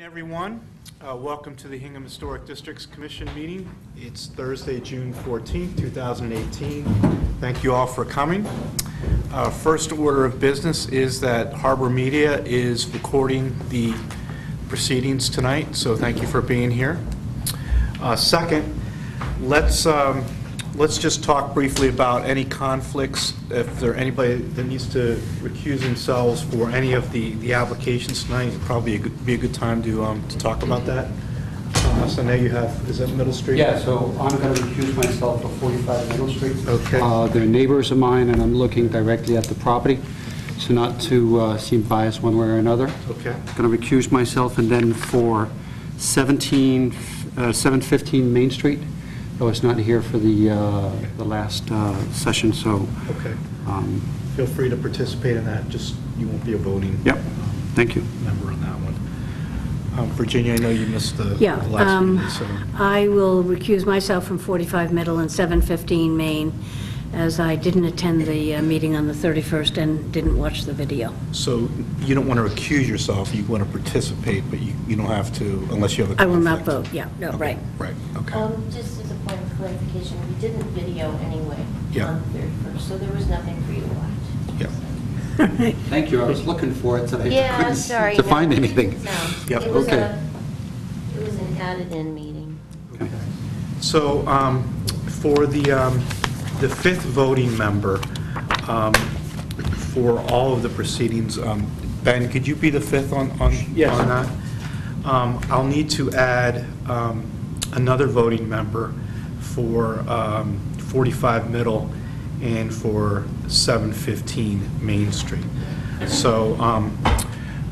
everyone. Uh, Welcome to the Hingham Historic Districts Commission meeting. It's Thursday, June 14th, 2018. Thank you all for coming. Uh, First order of business is that Harbor Media is recording the proceedings tonight, so thank you for being here. Uh, Second, let's, um, let's just talk briefly about any conflicts, if there anybody that needs to recuse themselves for any of the, the applications tonight, it'd probably a good- be a good time to, um, to talk about that. Thomas, I know you have, is that Middle Street? Yeah, so I'm going to recuse myself for 45 Middle Street. Okay. Uh, They're neighbors of mine, and I'm looking directly at the property, so not to uh, seem biased one way or another. Okay. I'm going to recuse myself, and then for 17, uh, 715 Main Street, I was not here for the, uh, the last uh, session, so, Okay. um, Feel free to participate in that, just, you won't be a voting yep, thank you. member on that one. Um, Virginia, I know you missed the Yeah, the last um, meeting, so. I will recuse myself from 45 Middle and 715 Main, as I didn't attend the uh, meeting on the 31st and didn't watch the video. So you don't want to recuse yourself, you want to participate, but you, you don't have to unless you have a I will not vote, yeah, no, Okay, right. Right, okay. Um, just as a point of clarification, we didn't video anyway Yeah. on the 31st, so there was nothing for you to watch. Yeah. Thank you, I was looking for it, but I Yeah, couldn't sorry. to no, find anything. didn't. Yep. It was Okay. a, it was an added-in meeting. Okay. So um, for the, um, the fifth voting member, um, for all of the proceedings, um, Ben, could you be the fifth on, on Yes. on that? Um, I'll need to add um, another voting member for um, 45 Middle and for 715 Main Street. So um,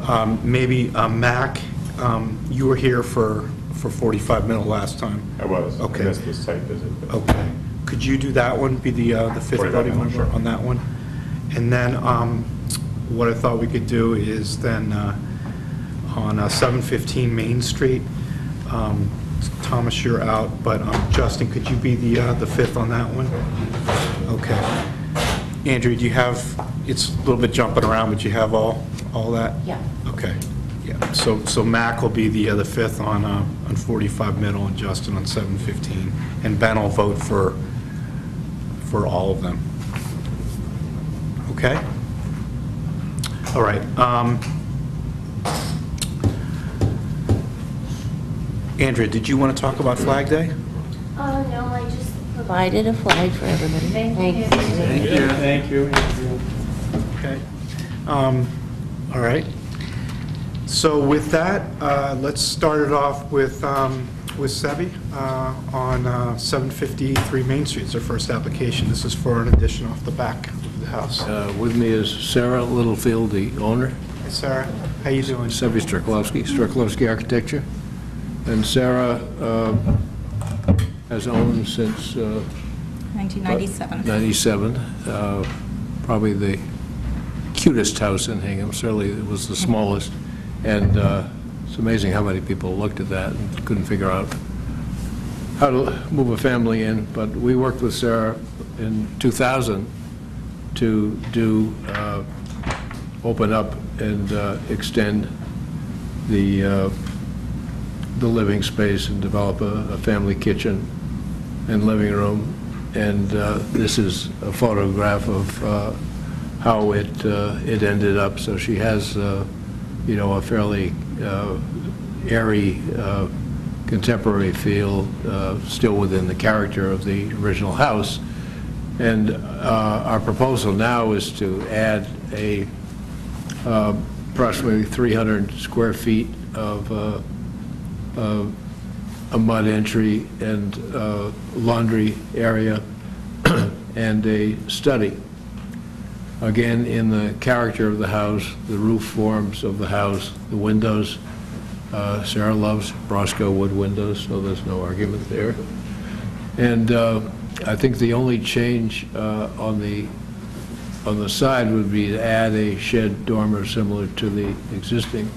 um, maybe uh, Mac, um, you were here for, for 45 Middle last time. I was. Okay. I missed the site visit. but- Okay. Could you do that one, be the, uh, the fifth 45 voting Middle, member sure. on that one? And then, um, what I thought we could do is then, uh, on uh, 715 Main Street, um, Thomas, you're out, but um, Justin, could you be the, uh, the fifth on that one? Okay. Andrew, do you have, it's a little bit jumping around, but you have all, all that? Yeah. Okay, yeah, so, so Mac will be the, uh, the fifth on, uh, on 45 Middle and Justin on 715. And Ben will vote for, for all of them. Okay? All right. um, Andrea, did you want to talk about Flag Day? Oh, no, I just provided a flag for everybody. Thank you. Thank you. Thank you. Okay. Um, All right. So with that, uh, let's start it off with, um, with Sebi uh, on uh, 753 Main Street. It's our first application. This is for an addition off the back of the house. Uh, With me is Sarah Littlefield, the owner, Hey, Sarah, how you doing? Sevi Striklowski, Striklowski Architecture. And Sarah uh, has owned since uh, 1997. 97, uh, probably the cutest house in Hingham, certainly it was the smallest. And uh, it's amazing how many people looked at that and couldn't figure out how to move a family in. But we worked with Sarah in 2000 to do, uh, open up and uh, extend the, uh, the living space and develop a, a family kitchen and living room. And uh, this is a photograph of uh, how it, uh, it ended up. So she has, uh, you know, a fairly uh, airy, uh, contemporary feel, uh, still within the character of the original house. And uh, our proposal now is to add a uh, approximately 300 square feet of uh, uh, a mud entry and uh, laundry area and a study. Again, in the character of the house, the roof forms of the house, the windows. Uh, Sarah loves Brosco wood windows, so there's no argument there. And uh, I think the only change uh, on the, on the side would be to add a shed dormer similar to the existing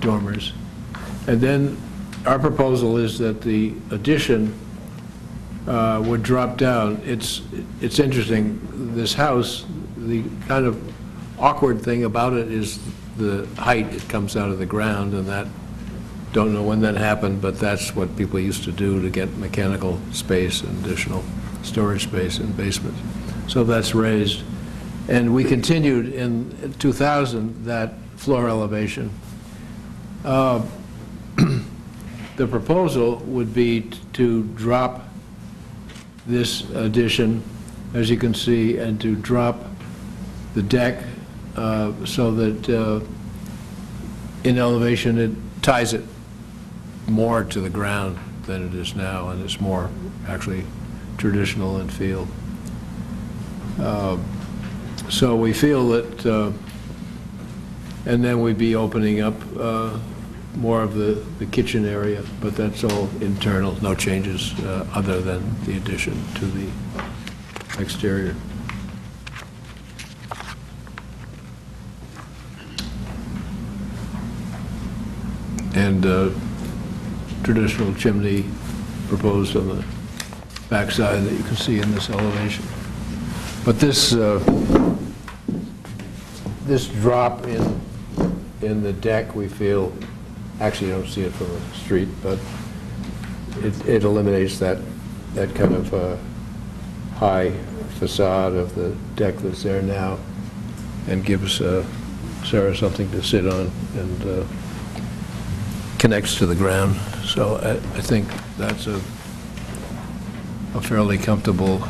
dormers. And then our proposal is that the addition uh, would drop down. It's, it's interesting, this house, the kind of awkward thing about it is the height it comes out of the ground, and that Don't know when that happened, but that's what people used to do to get mechanical space and additional storage space in basements. So that's raised. And we continued in 2000, that floor elevation. Uh, The proposal would be to drop this addition, as you can see, and to drop the deck uh, so that uh, in elevation, it ties it more to the ground than it is now, and it's more actually traditional in feel. Uh, So we feel that, uh, and then we'd be opening up uh, more of the the kitchen area, but that's all internal, no changes uh, other than the addition to the exterior. And uh, traditional chimney proposed on the backside that you can see in this elevation. But this, uh, this drop in, in the deck, we feel, actually, you don't see it from the street, but it it eliminates that, that kind of uh, high facade of the deck that's there now and gives uh, Sarah something to sit on and uh, connects to the ground. So I I think that's a a fairly comfortable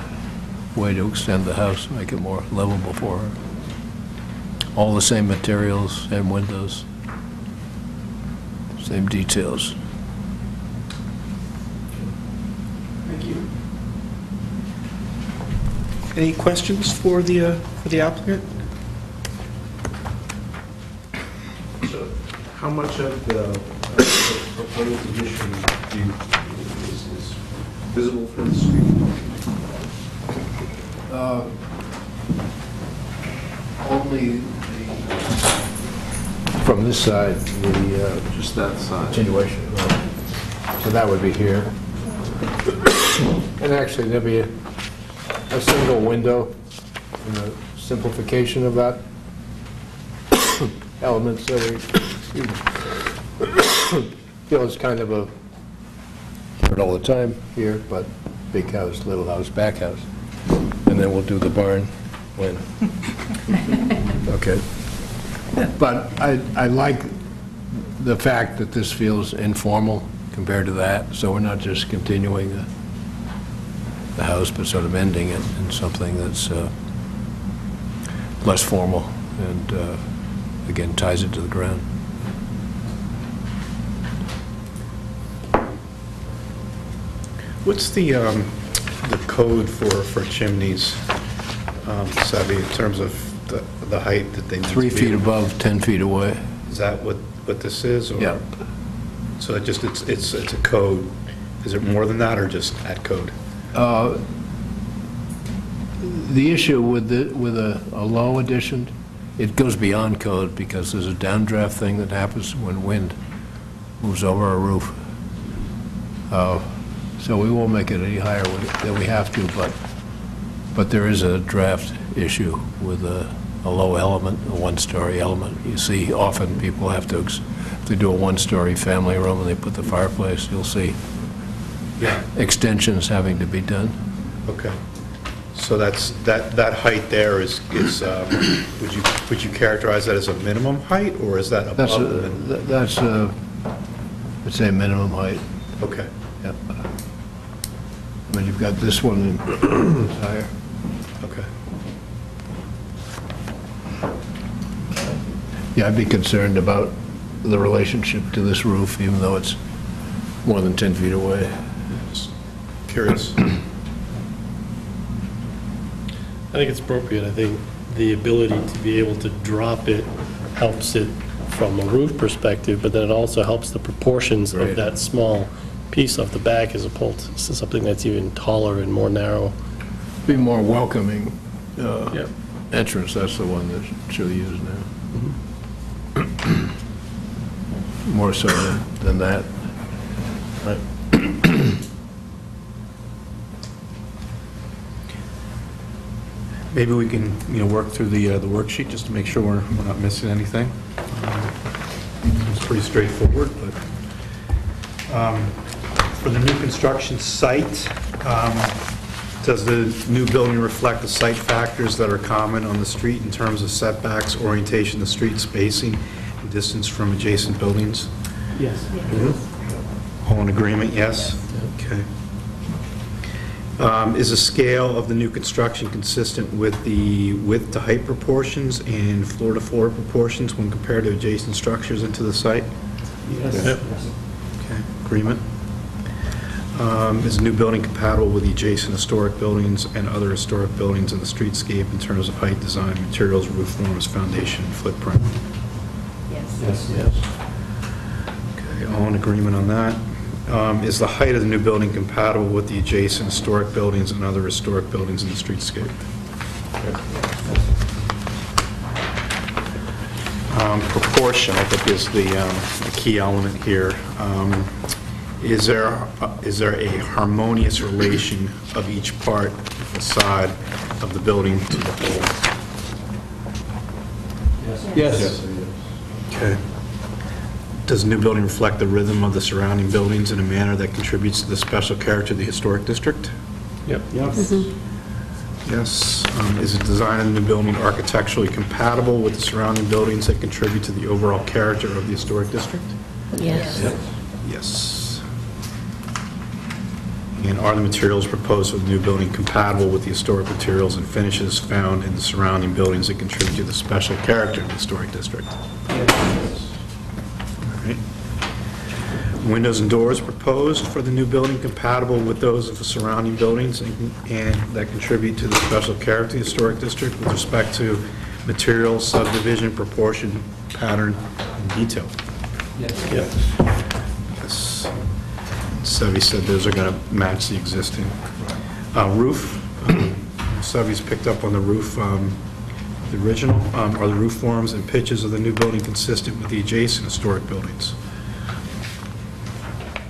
way to extend the house, make it more livable for her. All the same materials and windows, same details. Thank you. Any questions for the, uh, for the applicant? So how much of the the proposed addition do you, is is visible from the street? Only From this side, the uh, Just that side. continuation. So that would be here. And actually, there'd be a, a single window, and a simplification of that element, so we, me, feel it's kind of a, hear it all the time here, but big house, little house, back house. And then we'll do the barn when. Okay. But I, I like the fact that this feels informal compared to that, so we're not just continuing the, the house, but sort of ending it in something that's uh, less formal and, uh, again, ties it to the ground. What's the, um, the code for, for chimneys, um, Sabi, in terms of the, the height that they need to Three be? feet above, 10 feet away. Is that what, what this is? or- Yeah. So it just, it's, it's, it's a code. Is it more than that or just at code? Uh, The issue with the, with a, a low addition, it goes beyond code because there's a downdraft thing that happens when wind moves over a roof. Uh, So we won't make it any higher than we have to, but, but there is a draft issue with a, a low element, a one-story element. You see often people have to, they do a one-story family room and they put the fireplace, you'll see Yeah. extensions having to be done. Okay. So that's, that, that height there is, is, um, would you, would you characterize that as a minimum height, or is that That's, above a- that's, a- I'd say minimum height, Okay. Yeah. You've got this one in- higher. Okay. Yeah, I'd be concerned about the relationship to this roof, even though it's more than 10 feet away. Just Curious. I think it's appropriate. I think the ability to be able to drop it helps it from a roof perspective, but then it also helps the proportions Right. of that small piece off the back as opposed to something that's even taller and more narrow. Be more welcoming uh, Yep. entrance, that's the one that she'll use now. More so than- than that. Maybe we can, you know, work through the, uh, the worksheet just to make sure we're, we're not missing anything. Um, It's pretty straightforward, but Um, For the new construction site, um, does the new building reflect the site factors that are common on the street in terms of setbacks, orientation the street, spacing, and distance from adjacent buildings? Yes. All in agreement, yes? Okay. Um, Is the scale of the new construction consistent with the width to height proportions and floor to floor proportions when compared to adjacent structures into the site? Yep. Okay, agreement. Um, Is the new building compatible with the adjacent historic buildings and other historic buildings in the streetscape in terms of height, design, materials, roof forms, foundation, and footprint? Yes. Yes. Yes. Okay, all in agreement on that. Um, Is the height of the new building compatible with the adjacent historic buildings and other historic buildings in the streetscape? Um, Proportion, I think, is the um, the key element here. Um, Is there, uh, there a harmonious relation of each part, facade of the building to the whole? Yes. Okay. Does the new building reflect the rhythm of the surrounding buildings in a manner that contributes to the special character of the historic district? Yep. Yes. Yes. Um, Is the design of the new building architecturally compatible with the surrounding buildings that contribute to the overall character of the historic district? Yes. Yes. And are the materials proposed for the new building compatible with the historic materials and finishes found in the surrounding buildings that contribute to the special character of the historic district? All right. Windows and doors proposed for the new building compatible with those of the surrounding buildings and and that contribute to the special character of the historic district with respect to material, subdivision, proportion, pattern, and detail? Yep. Yes. Sevy said those are going to match the existing. Uh, Roof, Sevi's picked up on the roof, um, the original, um, are the roof forms and pitches of the new building consistent with the adjacent historic buildings?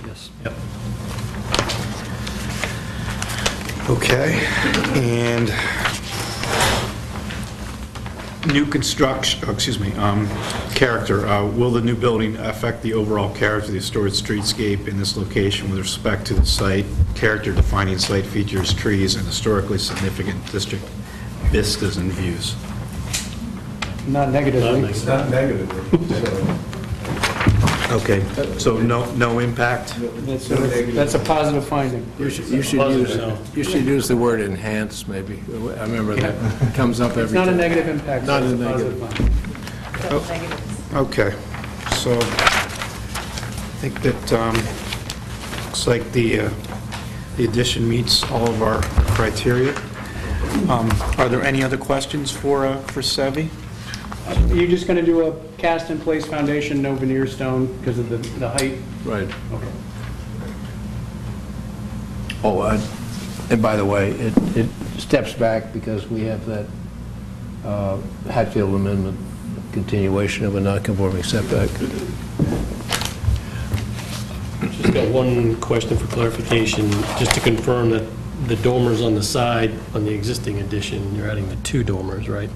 Yes. Yep. Okay, and new construction, oh, excuse me, um, character, uh, will the new building affect the overall character of the historic streetscape in this location with respect to the site, character defining site features, trees, and historically significant district vistas and views? Not negatively. Not Not negative. Okay, so no, no impact? That's a that's a positive finding. You should, you should use, you should use the word enhance, maybe. I remember that comes up every It's not a negative impact. Not so a it's negative. positive finding. Okay, so I think that, um, looks like the, uh, the addition meets all of our criteria. Um, Are there any other questions for, uh, for Sevy? You're just going to do a cast-in-place foundation, no veneer stone because of the the height? Right. Okay. Oh, uh, and by the way, it, it steps back because we have that uh, Hatfield Amendment continuation of a non-conforming setback. Just got one question for clarification, just to confirm that the dormers on the side, on the existing addition, you're adding the two dormers, right?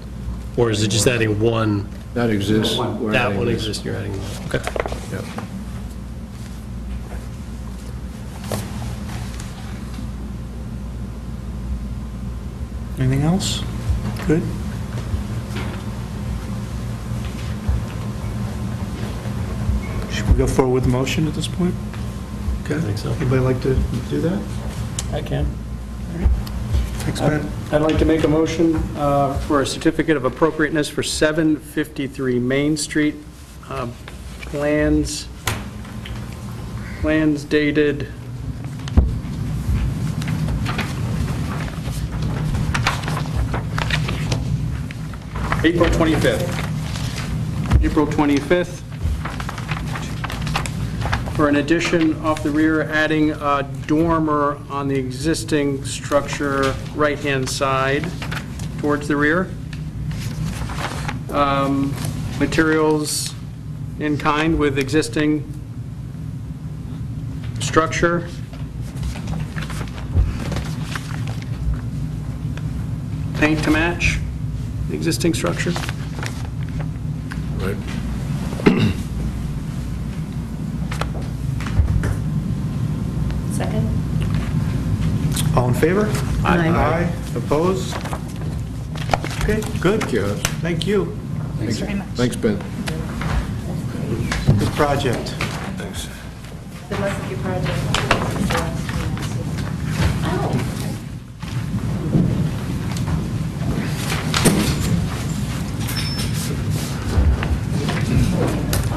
Or is it just adding one? That exists. We're That adding one this. exists, you're adding one, okay. Yep. Anything else? Good? Should we go forward with the motion at this point? Okay. I think so. Anybody like to do that? I can. Thanks, I'd like to make a motion uh, for a certificate of appropriateness for 753 Main Street. uh, Plans, plans dated April 25th. April 25th. For an addition off the rear, adding a dormer on the existing structure right-hand side towards the rear. Um, Materials in kind with existing structure. Paint to match the existing structure. Right. In favor? Aye. Aye. Opposed? Okay, good. Thank you. Thank you. Thanks very much. Thanks, Ben. Good project. Thanks. Good luck with your project.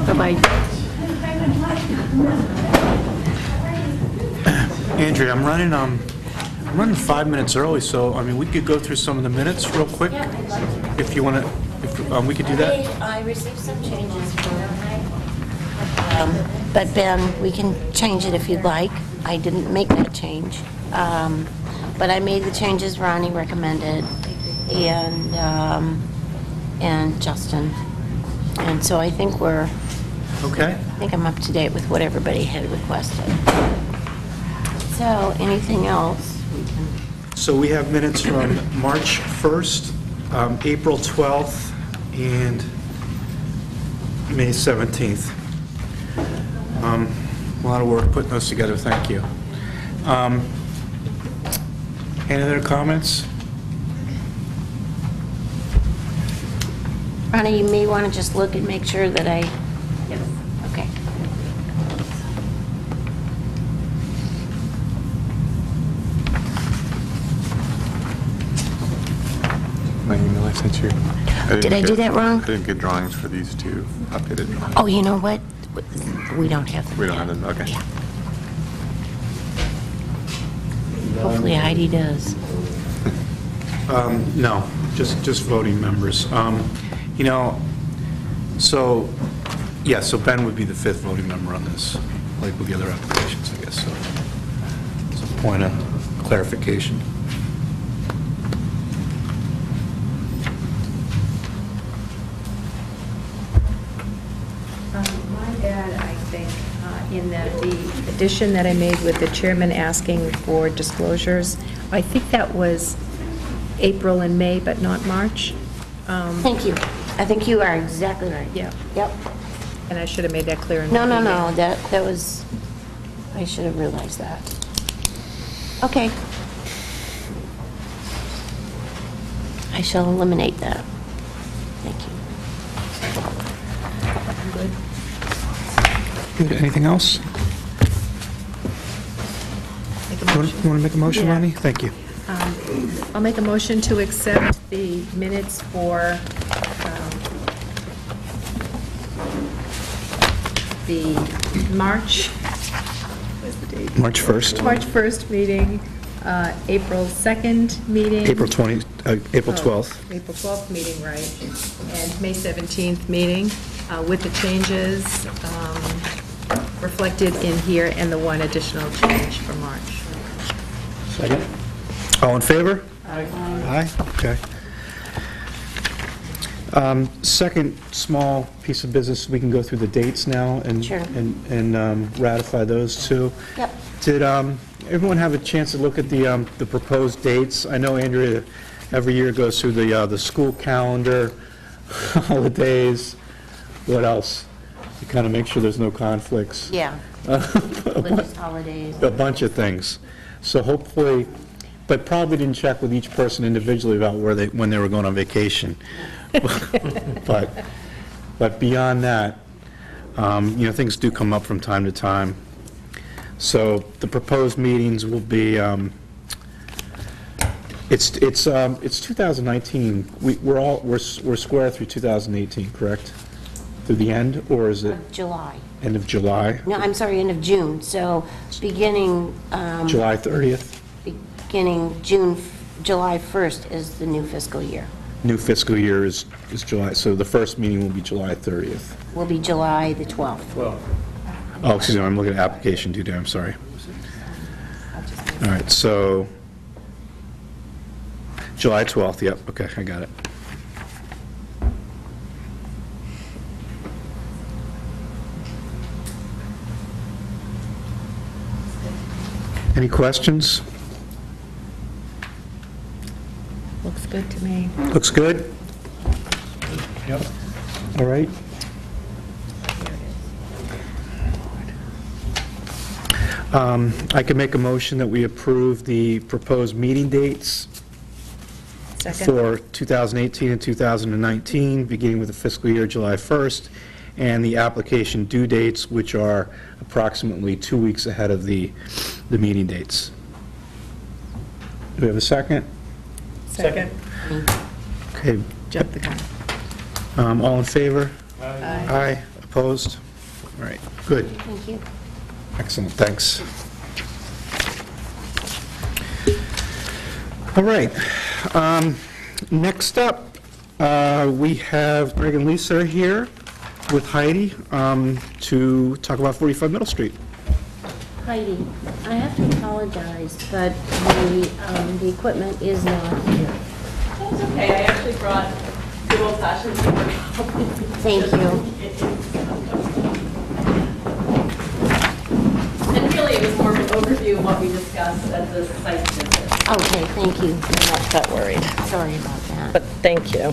Bye-bye. Andrea, I'm running, um, I'm running five minutes early, so, I mean, we could go through some of the minutes real quick, if you want to, if, um, we could do that? I received some changes from, um, but Ben, we can change it if you'd like. I didn't make that change. Um, But I made the changes Ronnie recommended and, um, and Justin. And so I think we're, Okay. I think I'm up to date with what everybody had requested. So anything else? So we have minutes from March 1st, um, April 12th, and May 17th. Um, A lot of work putting those together, thank you. Um, Any other comments? Ronnie, you may want to just look and make sure that I, sent you. didn't Did I do that wrong? I didn't get drawings for these two updated drawings. Oh, you know what? We don't have them. We don't have them, okay. Hopefully Heidi does. Um, No, just, just voting members. Um, You know, so, yeah, so Ben would be the fifth voting member on this, like with the other applications, I guess, so. It's a point of clarification. That the addition that I made with the chairman asking for disclosures, I think that was April and May, but not March. Um, Thank you. I think you are exactly right. Yeah, Yep. and I should have made that clear in No, no, email. no, that, that was, I should have realized that. Okay. I shall eliminate that. Good, anything else? You want to make a motion, Yeah. Ronnie? Thank you. Um, I'll make a motion to accept the minutes for um, the March, what's the date? March 1st, March 1st meeting, uh, April 2nd meeting. April 20, uh, April Oh, 12th. April 12th meeting, right, and May 17th meeting, uh, with the changes um, reflected in here and the one additional change for March. Second. All in favor? Aye. Aye, okay. Um, Second small piece of business, we can go through the dates now and Sure. and and um, ratify those two. Yep. Did um, everyone have a chance to look at the um, the proposed dates? I know Andrea every year goes through the uh, the school calendar, holidays, what else? To kind of make sure there's no conflicts. Yeah, A religious holidays. A bunch of things. So hopefully, but probably didn't check with each person individually about where they, when they were going on vacation. But, but beyond that, um, you know, things do come up from time to time. So the proposed meetings will be, um, it's, it's, um, it's 2019. We, we're all, we're, s- we're square through 2018, correct? Through the end, or is it July. end of July? No, I'm sorry, end of June, so beginning, um, July 30th? beginning June, July 1st is the new fiscal year. New fiscal year is, is July, so the first meeting will be July 30th. Will be July the 12th. Oh, excuse me, I'm looking at application due date, I'm sorry. All right, so, July 12th, yep, okay, I got it. Any questions? Looks good to me. Looks good? Yep. All right. Um, I can make a motion that we approve the proposed meeting dates Second. for 2018 and 2019, beginning with the fiscal year July 1st, and the application due dates, which are approximately two weeks ahead of the, the meeting dates. Do we have a second? Second. Okay, Jump the gun. um, all in favor? Aye. Aye, opposed? All right, good, Thank you. excellent, thanks. All right, um, next up, uh, we have Greg and Lisa here with Heidi um, to talk about 45 Middle Street. Heidi, I have to apologize, but the, um, the equipment is not here. That's okay, I actually brought good old fashioned paper. Thank you. And really, it was more of an overview of what we discussed at the site visit. Okay, thank you. I'm not that worried, Sorry about that. but thank you.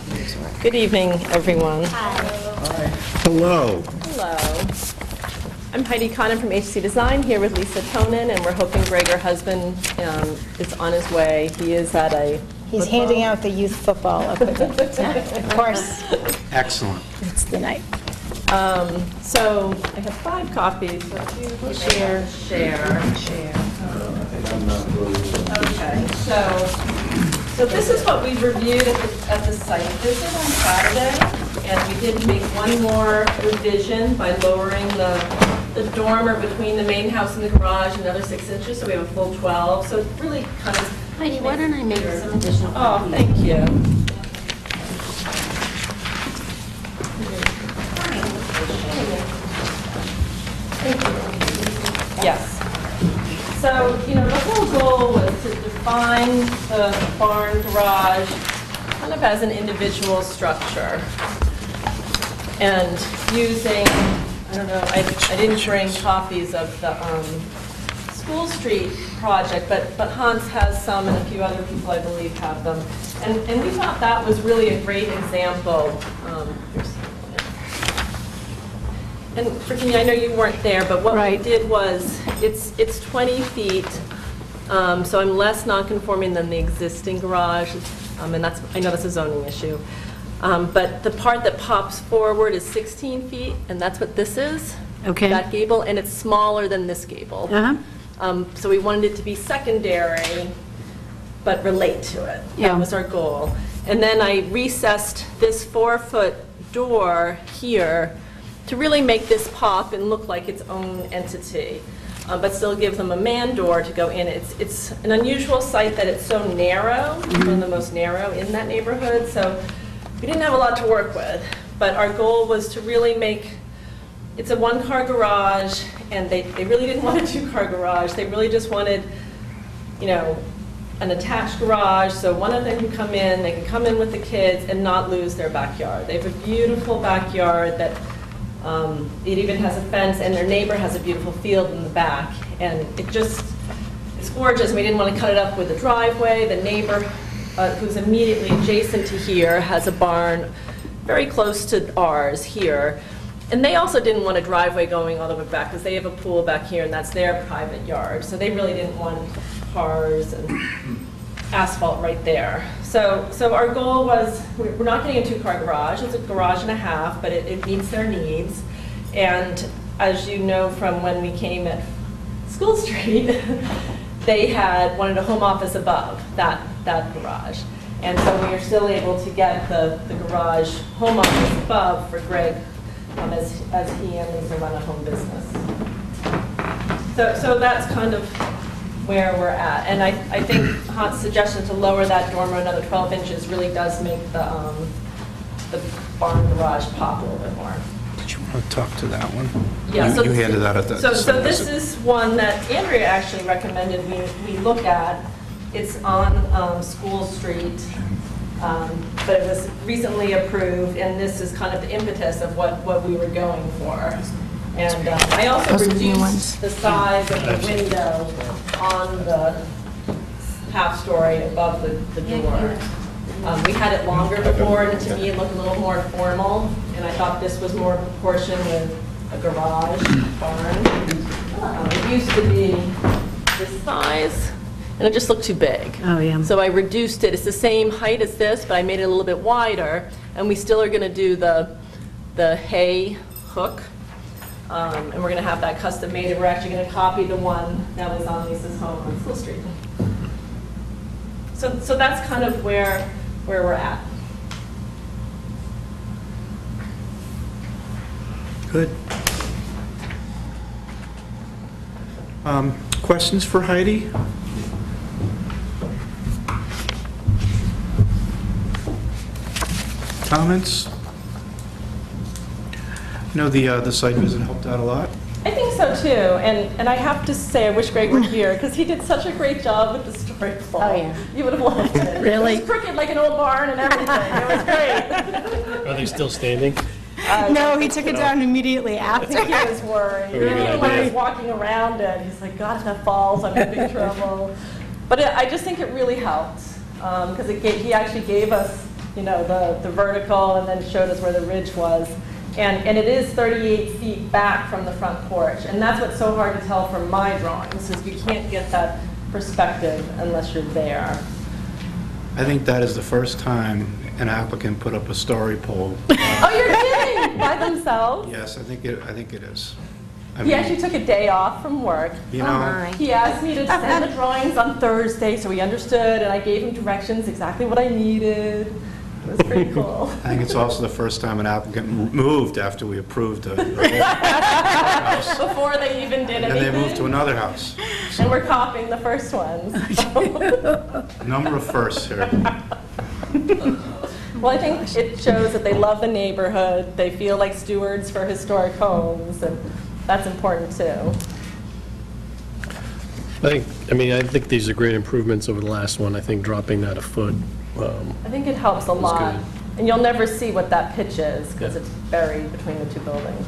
Good evening, everyone. Hello. Hello. I'm Heidi Conan from HC Design, here with Lisa Tonon, and we're hoping Greg, her husband, um, is on his way. He is at a He's handing out the youth football equipment. Of course, Excellent. it's the night. Um, So I have five copies, so you share, share. Share. Okay, so, so this is what we've reviewed at the, at the site visit on Saturday, and we did make one more revision by lowering the, the dormer between the main house and the garage another six inches, so we have a full 12, so it really kind of. Heidi, why don't I make some additional Oh, copies? thank you. Yes. So, you know, the whole goal was to define the barn garage kind of as an individual structure. And using, I don't know, I, I didn't bring copies of the, um, School Street project, but, but Hans has some and a few other people, I believe, have them. And, and we thought that was really a great example. Um, And Virginia, I know you weren't there, but what we did was, it's, it's 20 feet, um, so I'm less non-conforming than the existing garage, um, and that's, I know that's a zoning issue. Um, But the part that pops forward is 16 feet, and that's what this is. Okay. That gable, and it's smaller than this gable. Uh-huh. Um, So we wanted it to be secondary, but relate to it. Yeah. That was our goal. And then I recessed this four-foot door here to really make this pop and look like its own entity, uh, but still give them a man door to go in. It's, it's an unusual site that it's so narrow, one of the most narrow in that neighborhood, so we didn't have a lot to work with. But our goal was to really make it's a one-car garage, and they, they really didn't want a two-car garage. They really just wanted, you know, an attached garage, so one of them can come in, they can come in with the kids and not lose their backyard. They have a beautiful backyard that, um, it even has a fence, and their neighbor has a beautiful field in the back. And it just, it's gorgeous, we didn't want to cut it up with a driveway. The neighbor, uh, who's immediately adjacent to here, has a barn very close to ours here. And they also didn't want a driveway going all the way back, because they have a pool back here, and that's their private yard. So they really didn't want cars and asphalt right there. So, so our goal was, we're not getting a two-car garage, it's a garage and a half, but it, it meets their needs. And as you know from when we came at School Street, they had, wanted a home office above that, that garage. And so we are still able to get the, the garage home office above for Greg um, as, as he and Lisa run a home business. So, so that's kind of where we're at. And I, I think Hans' suggestion to lower that dormer another 12 inches really does make the, um, the barn garage pop a little bit more. Did you want to talk to that one? Yeah, You- so- You handed that at the... So, so this is one that Andrea actually recommended we, we look at. It's on um, School Street, um, but it was recently approved, and this is kind of the impetus of what, what we were going for. And um, I also Those are the new ones. reduced the size of the window on the half-story above the, the door. Um, We had it longer before, and to me, it looked a little more formal, and I thought this was more proportioned with a garage barn. Um, We used to be this size, and it just looked too big. Oh, yeah. So I reduced it, it's the same height as this, but I made it a little bit wider, and we still are going to do the, the hay hook, Um, and we're going to have that custom made, and we're actually going to copy the one that was on Lisa's home on School Street. So, so that's kind of where, where we're at. Good. Um, Questions for Heidi? Comments? No, the, uh, the site visit helped out a lot. I think so too, and, and I have to say, I wish Greg were here, because he did such a great job with the story pole. Oh, yeah. You would have loved it. Really? It was crooked like an old barn and everything, it was great. Are they still standing? No, he took it down immediately I after. think he was worried. Very good when he was idea. walking around it, he's like, God, if that falls, I'm in big trouble. But it- I just think it really helped, because it gave, he actually gave us, you know, the, the vertical and then showed us where the ridge was. And, and it is 38 feet back from the front porch. And that's what's so hard to tell from my drawings, is you can't get that perspective unless you're there. I think that is the first time an applicant put up a story pole. Oh, you're kidding? By themselves? Yes, I think it, I think it is. I He mean, actually took a day off from work. You Oh, know, my. He asked me to send the drawings on Thursday, so he understood, and I gave him directions, exactly what I needed. It was pretty cool. I think it's also the first time an applicant moved after we approved the the house. Before they even did it. And then they moved to another house. And we're copying the first ones. Number of firsts here. Well, I think it shows that they love the neighborhood, they feel like stewards for historic homes, and that's important too. I think, I mean, I think these are great improvements over the last one. I think dropping that a foot, um, I think it helps a lot. good. And you'll never see what that pitch is, because Yeah. it's buried between the two buildings.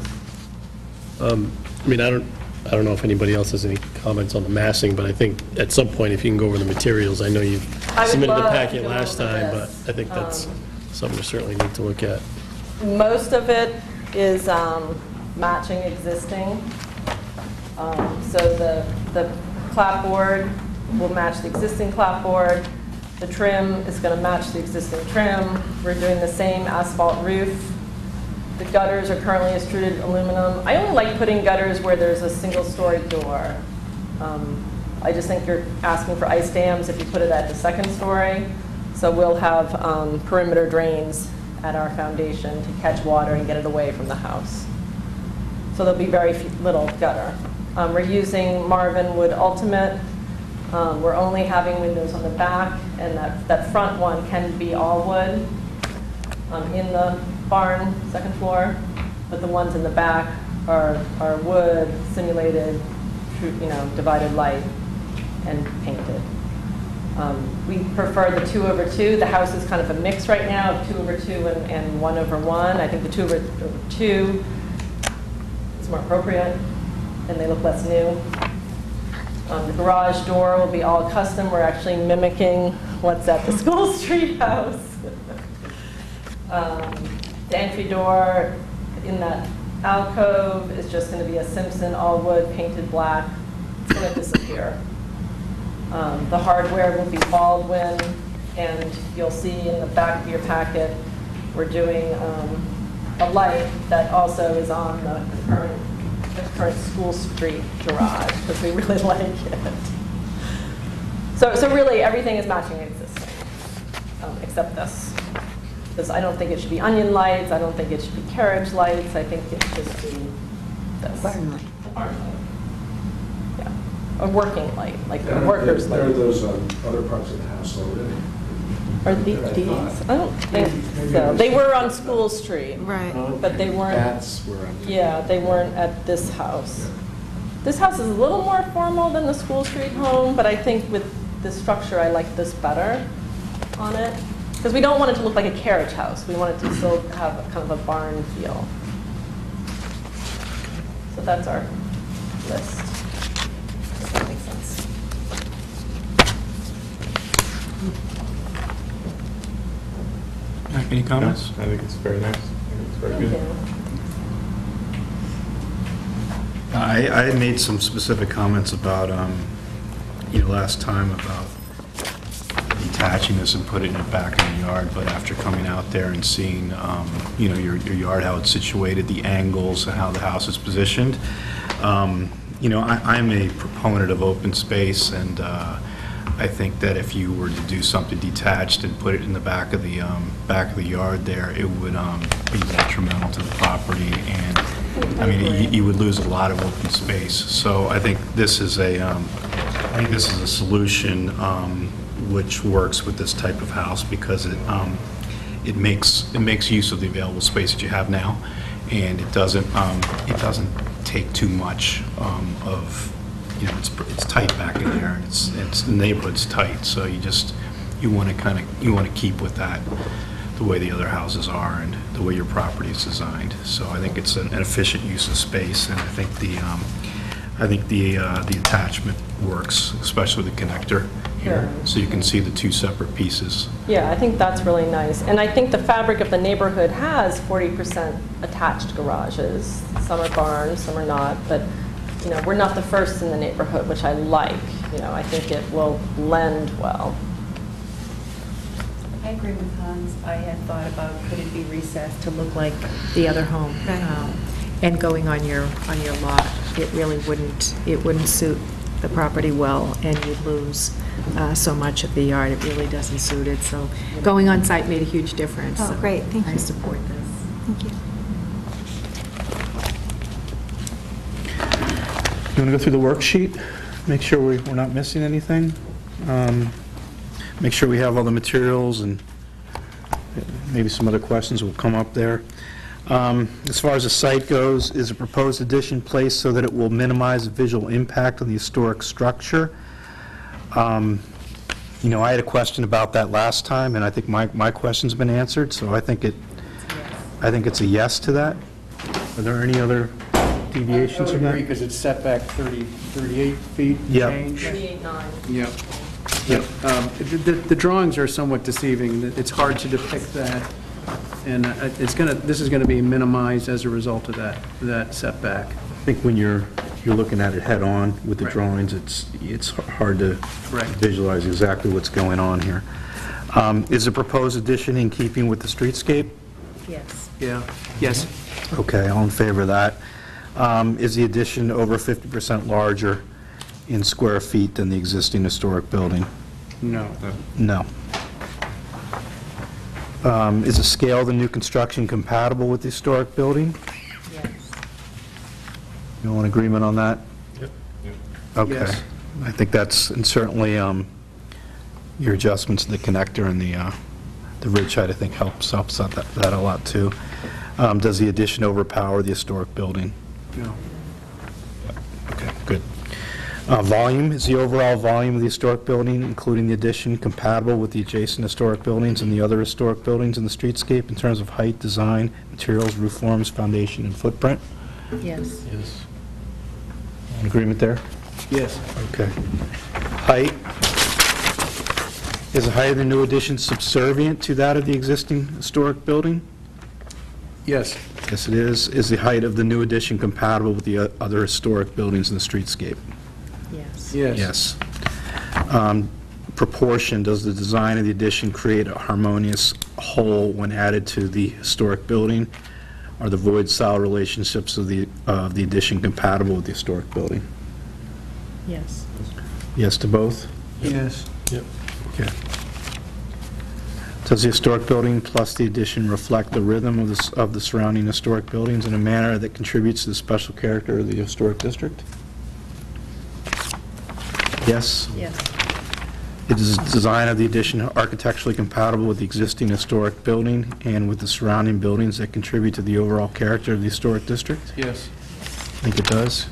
Um, I mean, I don't, I don't know if anybody else has any comments on the massing, but I think at some point, if you can go over the materials, I know you submitted the packet last time, but. I think that's Um, something we certainly need to look at. Most of it is um, matching existing. Um, So the, the clapboard will match the existing clapboard. The trim is going to match the existing trim. We're doing the same asphalt roof. The gutters are currently extruded aluminum. I only like putting gutters where there's a single-story door. Um, I just think you're asking for ice dams if you put it at the second story. So we'll have um, perimeter drains at our foundation to catch water and get it away from the house. So there'll be very little gutter. Um, We're using Marvin Wood Ultimate. Um, We're only having windows on the back, and that, that front one can be all wood um, in the barn, second floor, but the ones in the back are, are wood, simulated, you know, divided light, and painted. Um, We prefer the two over two. The house is kind of a mix right now of two over two and, and one over one. I think the two over over two is more appropriate, and they look less new. Um, The garage door will be all custom. We're actually mimicking what's at the School Street house. Um, The entry door in that alcove is just going to be a Simpson all wood painted black. It's going to disappear. Um, The hardware will be Baldwin, and you'll see in the back of your packet, we're doing um, a light that also is on the current, the current School Street garage, because we really like it. So, so really, everything is matching existing, um, except this. Because I don't think it should be onion lights, I don't think it should be carriage lights, I think it should just be this. Barn light. A barn light. Yeah, a working light, like a There- worker's There are those on other parts of the house already. Are the- these? I don't think so. They were on School Street. Right. But they weren't, That's where I'm. yeah, they weren't at this house. This house is a little more formal than the School Street home, but I think with the structure, I like this better on it. Because we don't want it to look like a carriage house. We want it to still have a kind of a barn feel. So that's our list. If that makes sense. Mike, Any comments? I think it's very nice. I think it's very Thank good. you. I, I had made some specific comments about, um, you know, last time about detaching this and putting it back in the yard, but after coming out there and seeing, um, you know, your, your yard, how it's situated, the angles, and how the house is positioned, um, you know, I, I'm a proponent of open space, and, uh, I think that if you were to do something detached and put it in the back of the, um, back of the yard there, it would, um, be detrimental to the property, and, I mean, you, you would lose a lot of open space. So I think this is a, um, I think this is a solution, um, which works with this type of house, because it, um, it makes, it makes use of the available space that you have now, and it doesn't, um, it doesn't take too much, um, of, you know, it's, it's tight back in there, and it's, it's, the neighborhood's tight, so you just, you want to kind of, you want to keep with that, the way the other houses are and the way your property is designed. So I think it's an efficient use of space, and I think the, um, I think the, uh, the attachment works, especially the connector here, Yeah. so you can see the two separate pieces. Yeah, I think that's really nice. And I think the fabric of the neighborhood has 40% attached garages. Some are barns, some are not, but, you know, we're not the first in the neighborhood, which I like. You know, I think it will lend well. I agree with Hans. I had thought about, could it be recessed to look like the other home? Um, And going on your, on your lot, it really wouldn't, it wouldn't suit the property well, and you'd lose uh, so much of the yard. It really doesn't suit it, so going on site made a huge difference. Oh, so great, thank I you. I support this. Thank you. You want to go through the worksheet? Make sure we- we're not missing anything? Um, Make sure we have all the materials, and maybe some other questions will come up there. Um, As far as the site goes, is a proposed addition placed so that it will minimize the visual impact on the historic structure? Um, You know, I had a question about that last time, and I think my my question's been answered, so I think it, I think it's a yes to that. Are there any other deviations from that? because it's set back 30, 38 feet and Yep. change. 38.9. Yep. Yep. Um, The the- the drawings are somewhat deceiving. It's hard to depict that, and uh, it's going to, this is going to be minimized as a result of that, that setback. I think when you're, you're looking at it head-on with the Right. drawings, it's, it's hard to Correct. visualize exactly what's going on here. Um, Is the proposed addition in keeping with the streetscape? Yes. Yeah, yes. Okay, all in favor of that. Um, Is the addition over 50% larger in square feet than the existing historic building? No. No. Um, Is the scale of the new construction compatible with the historic building? Yes. You all in agreement on that? Yep. Okay. Yes. I think that's, and certainly um, your adjustments to the connector and the, uh, the ridge height, I think helps, helps out that that a lot, too. Um, Does the addition overpower the historic building? No. Okay, good. Uh, Volume, is the overall volume of the historic building, including the addition, compatible with the adjacent historic buildings and the other historic buildings in the streetscape in terms of height, design, materials, roof forms, foundation, and footprint? Yes. Yes. In agreement there? Yes. Okay. Height? Is the height of the new addition subservient to that of the existing historic building? Yes. Yes, it is. Is the height of the new addition compatible with the o- other historic buildings in the streetscape? Yes. Yes. Yes. Um, Proportion, does the design of the addition create a harmonious whole when added to the historic building? Are the void-solid relationships of the, of the addition compatible with the historic building? Yes. Yes to both? Yes. Yep. Okay. Does the historic building plus the addition reflect the rhythm of the, of the surrounding historic buildings in a manner that contributes to the special character of the historic district? Yes? Yes. Is the design of the addition architecturally compatible with the existing historic building and with the surrounding buildings that contribute to the overall character of the historic district? Yes. I think it does.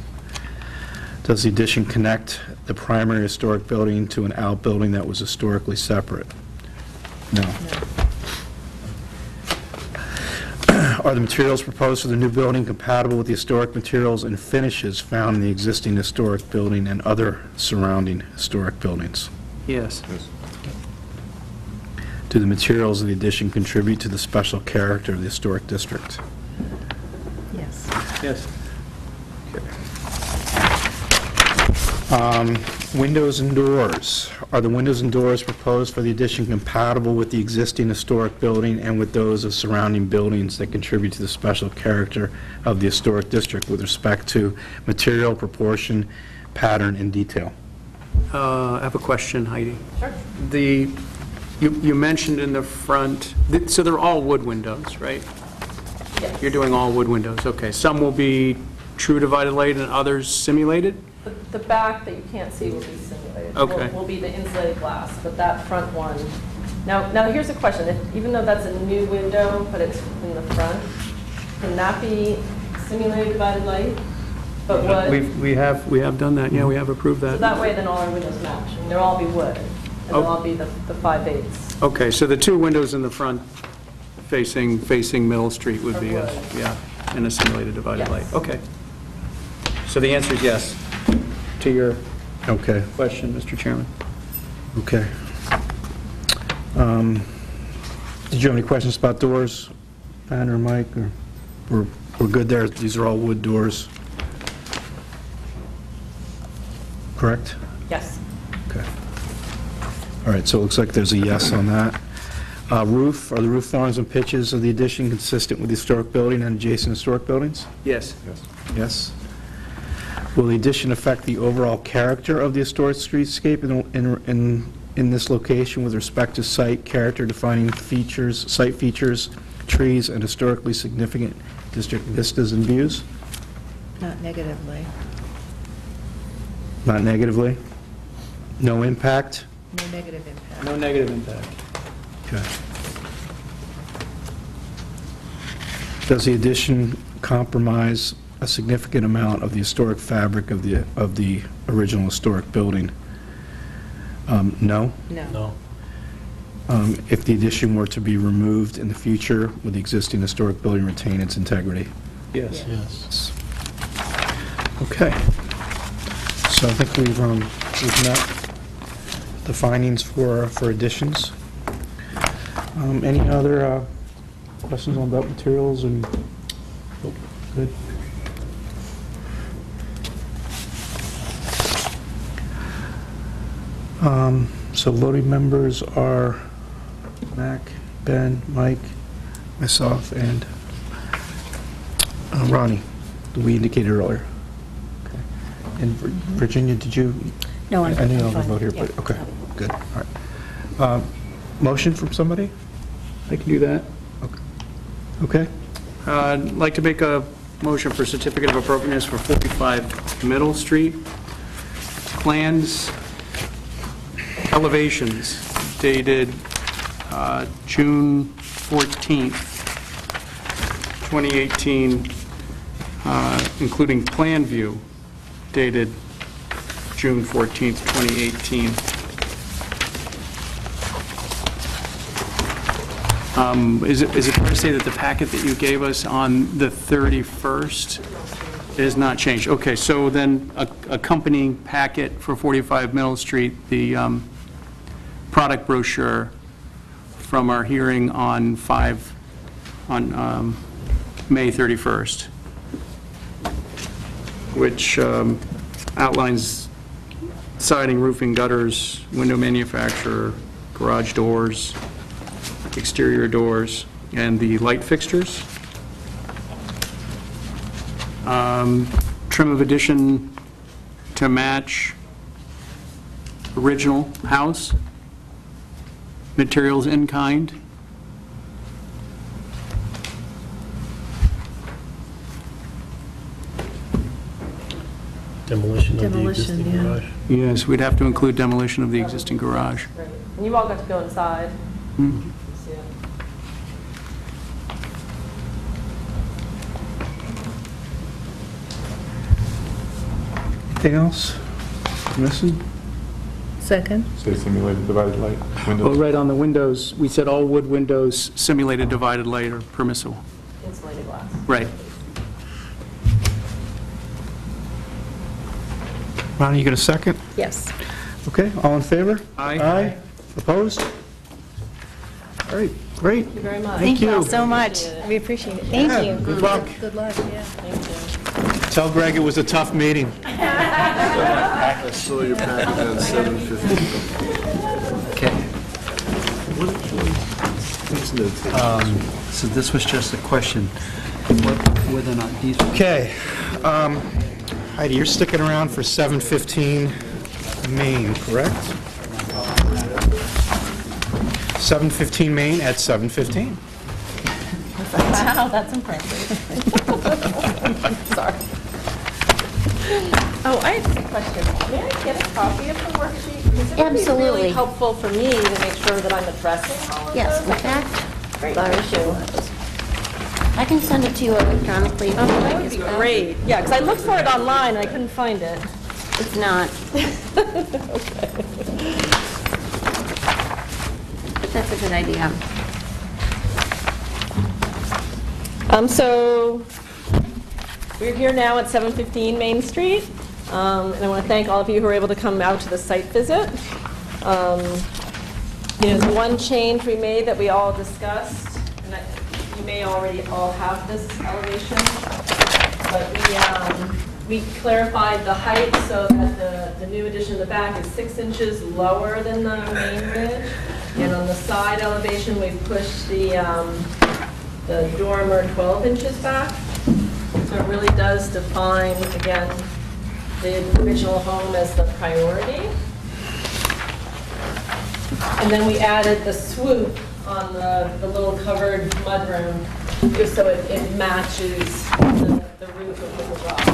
Does the addition connect the primary historic building to an outbuilding that was historically separate? No. Are the materials proposed for the new building compatible with the historic materials and finishes found in the existing historic building and other surrounding historic buildings? Yes. Do the materials of the addition contribute to the special character of the historic district? Yes. Yes. Um, Windows and doors. Are the windows and doors proposed for the addition compatible with the existing historic building and with those of surrounding buildings that contribute to the special character of the historic district with respect to material, proportion, pattern, and detail? Uh, I have a question, Heidi. Sure. The, you you mentioned in the front, th- so they're all wood windows, right? Yes. You're doing all wood windows, okay. Some will be true divided light and others simulated? The- The back that you can't see will be simulated. Okay. Will- Will be the insulated glass, but that front one, now, now here's a question. If- Even though that's a new window, but it's in the front, can that be simulated divided light? But wood? We've- We have, we have done that, yeah, we have approved that. So that. way, then all our windows match, and they'll all be wood, and they'll Oh. all be the the five eighths. Okay, so the two windows in the front facing, facing Middle Street would be, Are wood. yeah, in a simulated divided Yes. light. Okay. So the answer is yes to your Okay, question, Mr. Chairman. okay. Um, Did you have any questions about doors, Pat or Mike, or we're, we're good there? These are all wood doors? Correct? Yes. Okay. All right, so it looks like there's a yes on that. Uh, Roof, are the roof forms and pitches of the addition consistent with the historic building and adjacent historic buildings? Yes. Yes. Will the addition affect the overall character of the historic streetscape in, in, in in this location with respect to site character defining features, site features, trees, and historically significant district vistas and views? Not negatively. Not negatively? No impact? No negative impact. No negative impact. Okay. Does the addition compromise a significant amount of the historic fabric of the, of the original historic building? Um, No? No. No. Um, If the addition were to be removed in the future, would the existing historic building retain its integrity? Yes. Yes. Okay. So I think we've, um, we've met the findings for, for additions. Um, Any other uh, questions on about materials and, Nope. good? Um, So voting members are Mac, Ben, Mike, myself, and uh, Ronnie, that we indicated earlier. Okay. And Vir- Virginia, did you? No, I'm I knew you I'm don't fine. vote here, Yeah. but, okay, good, all right. Uh, Motion from somebody? I can do that. Okay. Uh, I'd like to make a motion for certificate of appropriateness for 45 Middle Street. Plans, elevations dated uh, June 14th, 2018, uh, including plan view dated June 14th, 2018. Um, Is it, is it fair to say that the packet that you gave us on the 31st is not changed? Okay, so then a- accompanying packet for 45 Middle Street, the um, product brochure from our hearing on 5, on um, May 31st, which um, outlines siding, roofing, gutters, window manufacturer, garage doors, exterior doors, and the light fixtures. Um, Trim of addition to match original house. Materials in kind. Demolition of the Demolition, existing yeah. garage. Yes, we'd have to include demolition of the existing garage. Right. And you all got to go inside. Hmm. See it. Anything else missing? Second? Say simulated divided light Well, windows. right on the windows, we said all wood windows simulated divided light are permissible. Insulated glass. Right. Ronnie, you going to second? Yes. Okay, all in favor? Aye. Aye. Opposed? All right, great. Thank you very much. Thank Thank you all so much. We appreciate it. Thank Yeah, you. good luck. Good luck, yeah. Thank you. Tell Greg it was a tough meeting. I saw your packet at 7:50. Okay. Um, So this was just a question, whether or not these... Okay. um, Heidi, you're sticking around for 7:15 Main, correct? 7:15 Main at 7:15. Wow, that's impressive. Sorry. Oh, I have a question. May I get a copy of the worksheet? Because it would be Absolutely. really helpful for me to make sure that I'm addressing all of Yes, those. in fact, Great. I can send it to you electronically. if Oh, that would be great. Yeah, because I looked for it online, and I couldn't find it. It's not. But that's a good idea. Um, so, we're here now at 715 Main Street, um, and I want to thank all of you who were able to come out to the site visit. Um, You know, the one change we made that we all discussed, and you may already all have this elevation, but we, um, we clarified the height so that the, the new addition in the back is six inches lower than the main ridge. And on the side elevation, we've pushed the, um, the dormer 12 inches back. So it really does define, again, the original home as the priority. And then we added the swoop on the, the little covered mudroom, just so it, it matches the, the roof of the garage.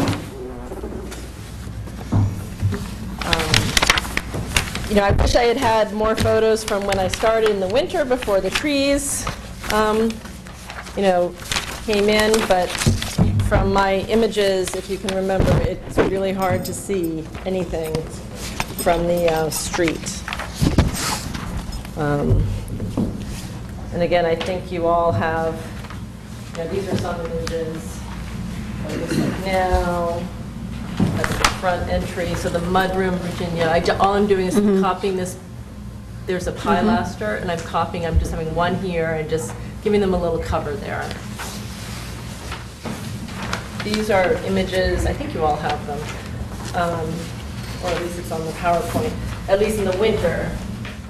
Um, You know, I wish I had had more photos from when I started in the winter before the trees, um, you know, came in, but from my images, if you can remember, it's really hard to see anything from the uh, street. Um, And again, I think you all have, you know, these are some images, what it looks like now, that's the front entry, so the mudroom, Virginia, I, all I'm doing is copying this, there's a pilaster, and I'm copying, I'm just having one here and just giving them a little cover there. These are images, I think you all have them, um, or at least it's on the PowerPoint, at least in the winter.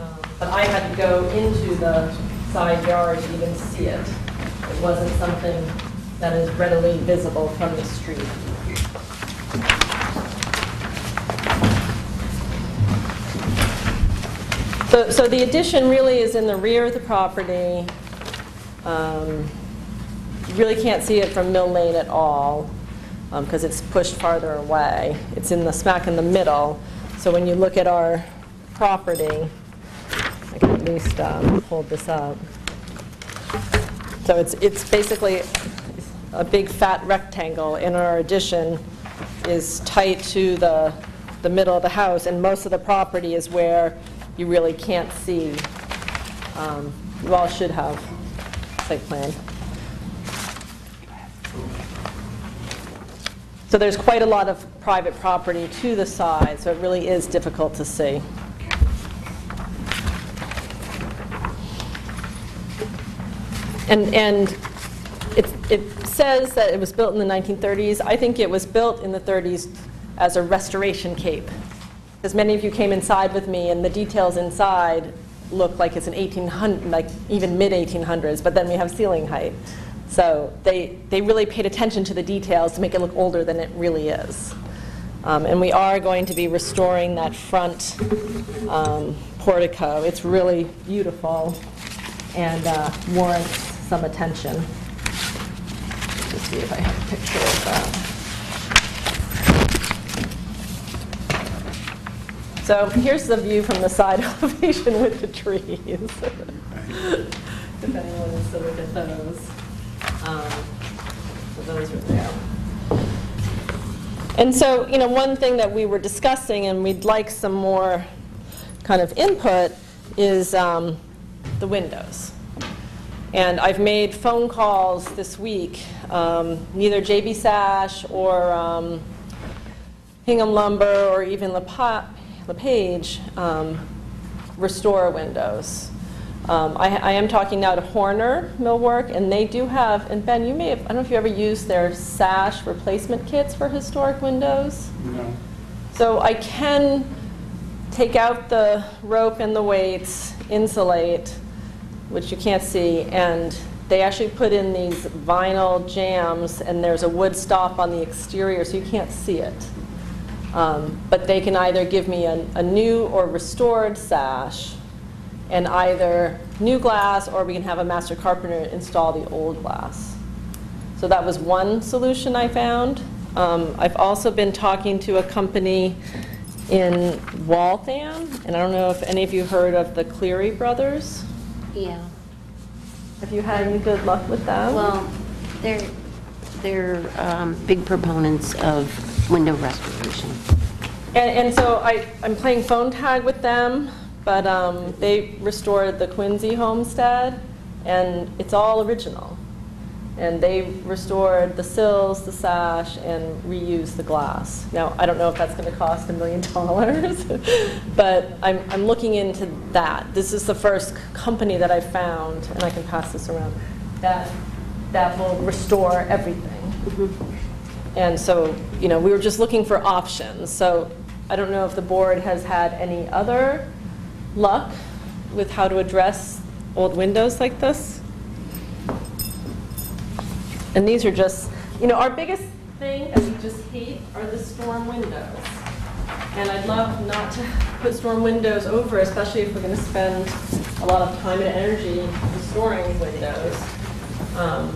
Um, But I had to go into the side yard to even see it. It wasn't something that is readily visible from the street. So, so the addition really is in the rear of the property. Um, Really can't see it from Mill Lane at all, because it's pushed farther away. It's in the, smack in the middle. So when you look at our property, I can at least um, hold this up. So it's, it's basically a big fat rectangle, and our addition is tight to the, the middle of the house, and most of the property is where you really can't see. Um, You all should have site plan. So there's quite a lot of private property to the side, so it really is difficult to see. And, and it, it says that it was built in the 1930s. I think it was built in the 30s as a restoration cape. Because many of you came inside with me, and the details inside look like it's an 1800, like even mid-1800s, but then we have ceiling height. So they, they really paid attention to the details to make it look older than it really is. Um, And we are going to be restoring that front um, portico. It's really beautiful and uh, warrants some attention. Let's see if I have a picture of that. So here's the view from the side elevation with the trees. If anyone wants to look at those. Um, So those are there. And so, you know, one thing that we were discussing, and we'd like some more kind of input, is um, the windows. And I've made phone calls this week, um, neither JB Sash or um, Hingham Lumber or even LePage um, restore windows. Um, I I am talking now to Horner Millwork, and they do have, and Ben, you may have, I don't know if you ever used their sash replacement kits for historic windows? No. So I can take out the rope and the weights, insulate, which you can't see, and they actually put in these vinyl jambs, and there's a wood stop on the exterior, so you can't see it. Um, But they can either give me a, a new or restored sash, and either new glass, or we can have a master carpenter install the old glass. So that was one solution I found. Um, I've also been talking to a company in Waltham, and I don't know if any of you heard of the Cleary Brothers. Yeah. Have you had any good luck with them? Well, they're, they're um, big proponents of window restoration. And, and so I, I'm playing phone tag with them, but um, they restored the Quincy homestead, and it's all original. And they restored the sills, the sash, and reused the glass. Now, I don't know if that's going to cost a million dollars, but I'm, I'm looking into that. This is the first company that I found, and I can pass this around, that, that will restore everything. And so, you know, we were just looking for options. So I don't know if the board has had any other luck with how to address old windows like this. And these are just, you know, our biggest thing that we just hate are the storm windows. And I'd love not to put storm windows over, especially if we're going to spend a lot of time and energy restoring windows. Um,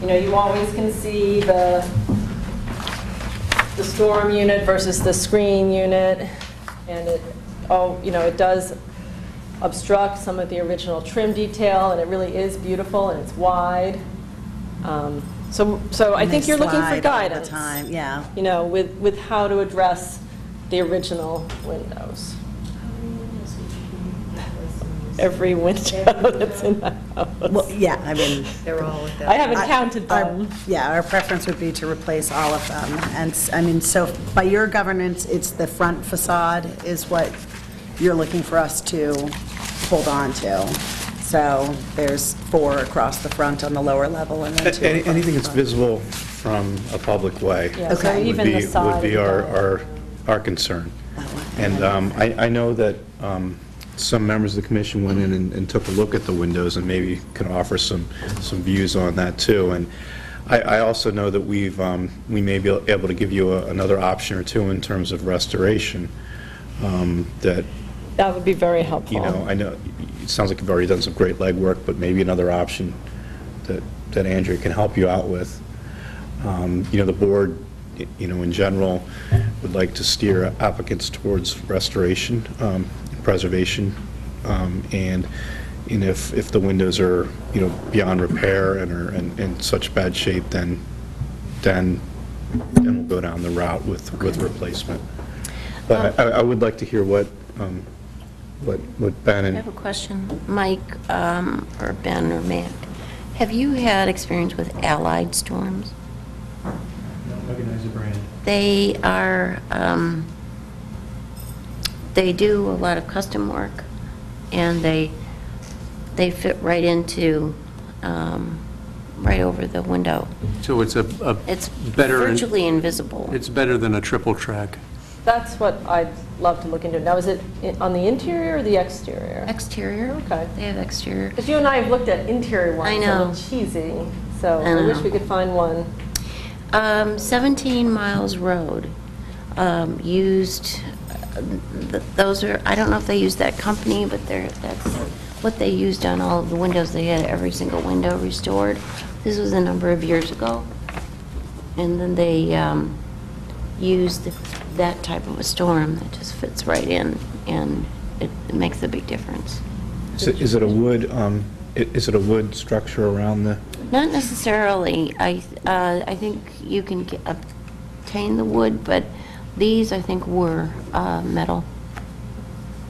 You know, you always can see the, the storm unit versus the screen unit, and it, oh, you know, it does obstruct some of the original trim detail, and it really is beautiful, and it's wide. Um, So, so I think you're looking for slide all the guidance. time, yeah. You know, with, with how to address the original windows. Every window that's in the house. Well, yeah, I mean. They're all with I haven't I- counted our- them. Yeah, our preference would be to replace all of them. And, s- I mean, so by your governance, it's the front facade is what you're looking for us to hold on to. So there's four across the front on the lower level and then two. Any- across Anything that's front. visible from a public way. Yeah, so Okay. even would the be- side. Would be of our, the- our, our concern. And um, I, I know that um, some members of the commission went in and, and took a look at the windows and maybe can offer some, some views on that too. And I, I also know that we've, um, we may be able to give you a- another option or two in terms of restoration um, that That would be very helpful. you know, I know, it sounds like you've already done some great legwork, but maybe another option that, that Andrea can help you out with. Um, You know, the board, y- you know, in general, would like to steer applicants towards restoration, um, preservation, um, and, and if, if the windows are, you know, beyond repair and are in, in such bad shape, then, then, then we'll go down the route with, with replacement. But I, I would like to hear what, um, what, what Ben I have a question. Mike, um, or Ben, or Matt, have you had experience with Allied Storms? Recognize the brand. They are, um, they do a lot of custom work, and they, they fit right into, um, right over the window. So it's a, a It's better, virtually invisible. it's better than a triple track. That's what I'd love to look into. Now, is it on the interior or the exterior? Exterior? Okay. They have exterior. Because you and I have looked at interior ones. I know. cheesy, so I I wish we could find one. Um, 17 Miles Road um, used, uh, th- those are, I don't know if they used that company, but they're, that's what they used on all of the windows. They had every single window restored. This was a number of years ago. And then they um, used that type of a storm that just fits right in, and it it makes a big difference. Is it- is it a wood, um, i- is it a wood structure around the, Not necessarily. I, uh, I think you can get- obtain the wood, but these, I think, were uh, metal.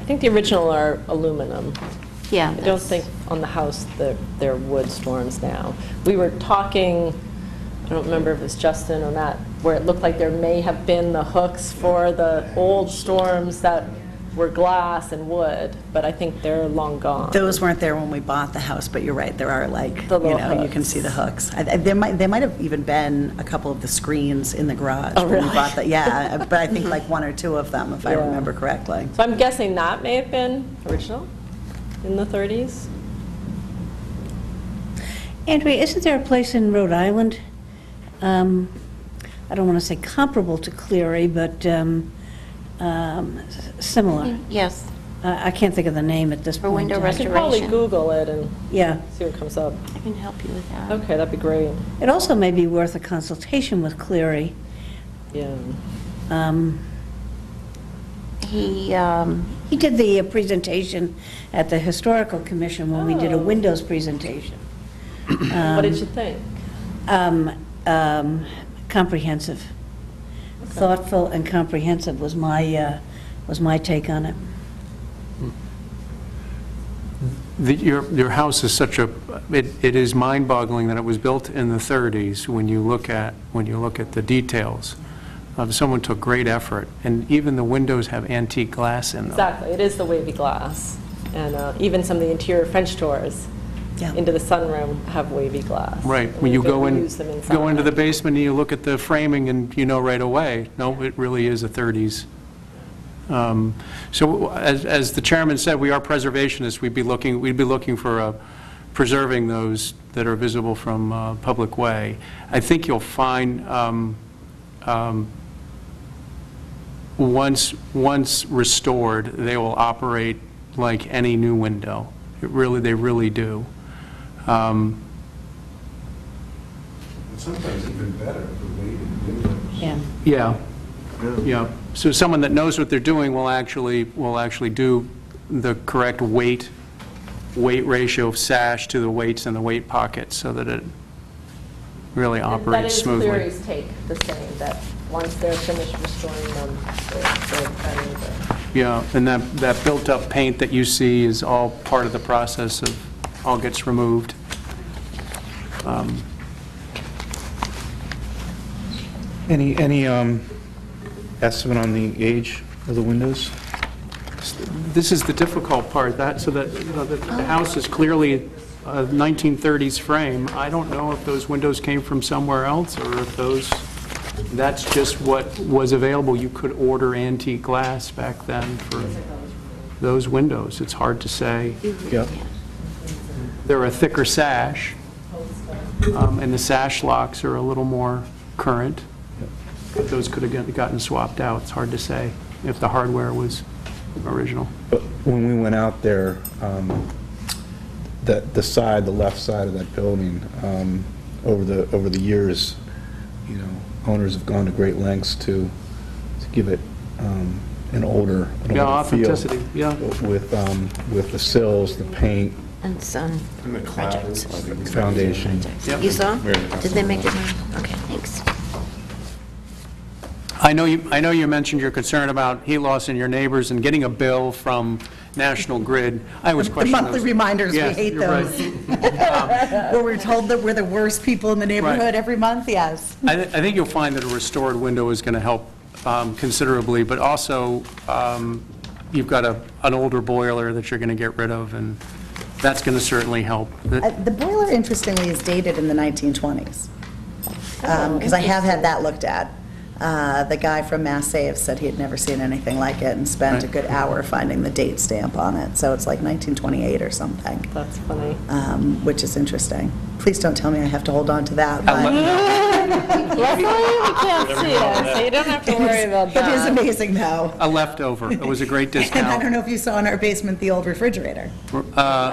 I think the original are aluminum. Yeah. I don't that's- think on the house that they're wood storms now. We were talking, I don't remember if it was Justin or Matt, where it looked like there may have been the hooks for the old storms that were glass and wood, but I think they're long gone. Those weren't there when we bought the house, but you're right, there are like, The you little know, you can hooks. see the hooks. I- I- There might, there might have even been a couple of the screens in the garage. Oh, when we really? bought the- Yeah, but I think like one or two of them, if I Yeah. remember correctly. So I'm guessing that may have been original in the 30s? Andrea, isn't there a place in Rhode Island, um, I don't want to say comparable to Cleary, but um, um, s- similar? Yes, Uh, I can't think of the name at this For point. window in time. I could probably Restoration. Google it and Yeah. see what comes up. I can help you with that. Okay, that'd be great. It also may be worth a consultation with Cleary. Yeah. Um, He, um, He did the uh, presentation at the Historical Commission when we did a Oh. Windows presentation. What did you think? Um, um, Comprehensive. Thoughtful and comprehensive was my, uh, was my take on it. The- Your, your house is such a, it, it is mind-boggling that it was built in the 30s when you look at, when you look at the details. Um, Someone took great effort, and even the windows have antique glass in them. Exactly, it is the wavy glass. And uh, even some of the interior French doors Yeah. into the sunroom have wavy glass. Right, And when you we could go in, reuse them go into the basement and you look at the framing and you know right away, no, it really is a 30s. Um, So as, as the chairman said, we are preservationists, we'd be looking, we'd be looking for uh, preserving those that are visible from uh, public way. I think you'll find, um, um, once, once restored, they will operate like any new window. It really, they really do. Um, And sometimes even better for weighted windows. Yeah. Yeah, yeah. So someone that knows what they're doing will actually, will actually do the correct weight, weight ratio of sash to the weights in the weight pocket so that it really operates smoothly. That is Cleary's take, the same, that once they're finished restoring them, they're they're better. to- Yeah, and that, that built-up paint that you see is all part of the process of, all gets removed. Um, Any, any um, estimate on the age of the windows? This is the difficult part, that, so that, you know, the the house is clearly a 1930s frame. I don't know if those windows came from somewhere else, or if those, that's just what was available. You could order antique glass back then for those windows. It's hard to say. Yep. They're a thicker sash, um, and the sash locks are a little more current. But those could have gotten swapped out. It's hard to say if the hardware was original. But when we went out there, um, the, the side, the left side of that building, um, over the, over the years, you know, owners have gone to great lengths to, to give it um, an older, an Yeah, older feel. authenticity, yeah. With, um, with the sills, the paint, and Sun And the Projects. clapboards. foundation. Yep. You saw? Very Did they make it? Okay, thanks. I know you, I know you mentioned your concern about heat loss in your neighbors and getting a bill from National Grid. I always The question monthly reminders, we Yes, hate you're right. those. Where we're told that we're the worst people in the neighborhood every month, yes. I, thi- I think you'll find that a restored window is going to help um, considerably, but also, um, you've got a, an older boiler that you're going to get rid of, and that's going to certainly help. Uh, The boiler interestingly is dated in the 1920s, because I have had that looked at. Uh, The guy from Mass Save said he had never seen anything like it and spent a good hour finding the date stamp on it, so it's like 1928 or something, That's funny. um, which is interesting. Please don't tell me I have to hold on to that, but Luckily, we can't see it, so you don't have to worry about it is that. amazing, though. A leftover, it was a great And I don't discount. know if you saw in our basement the old refrigerator. Uh,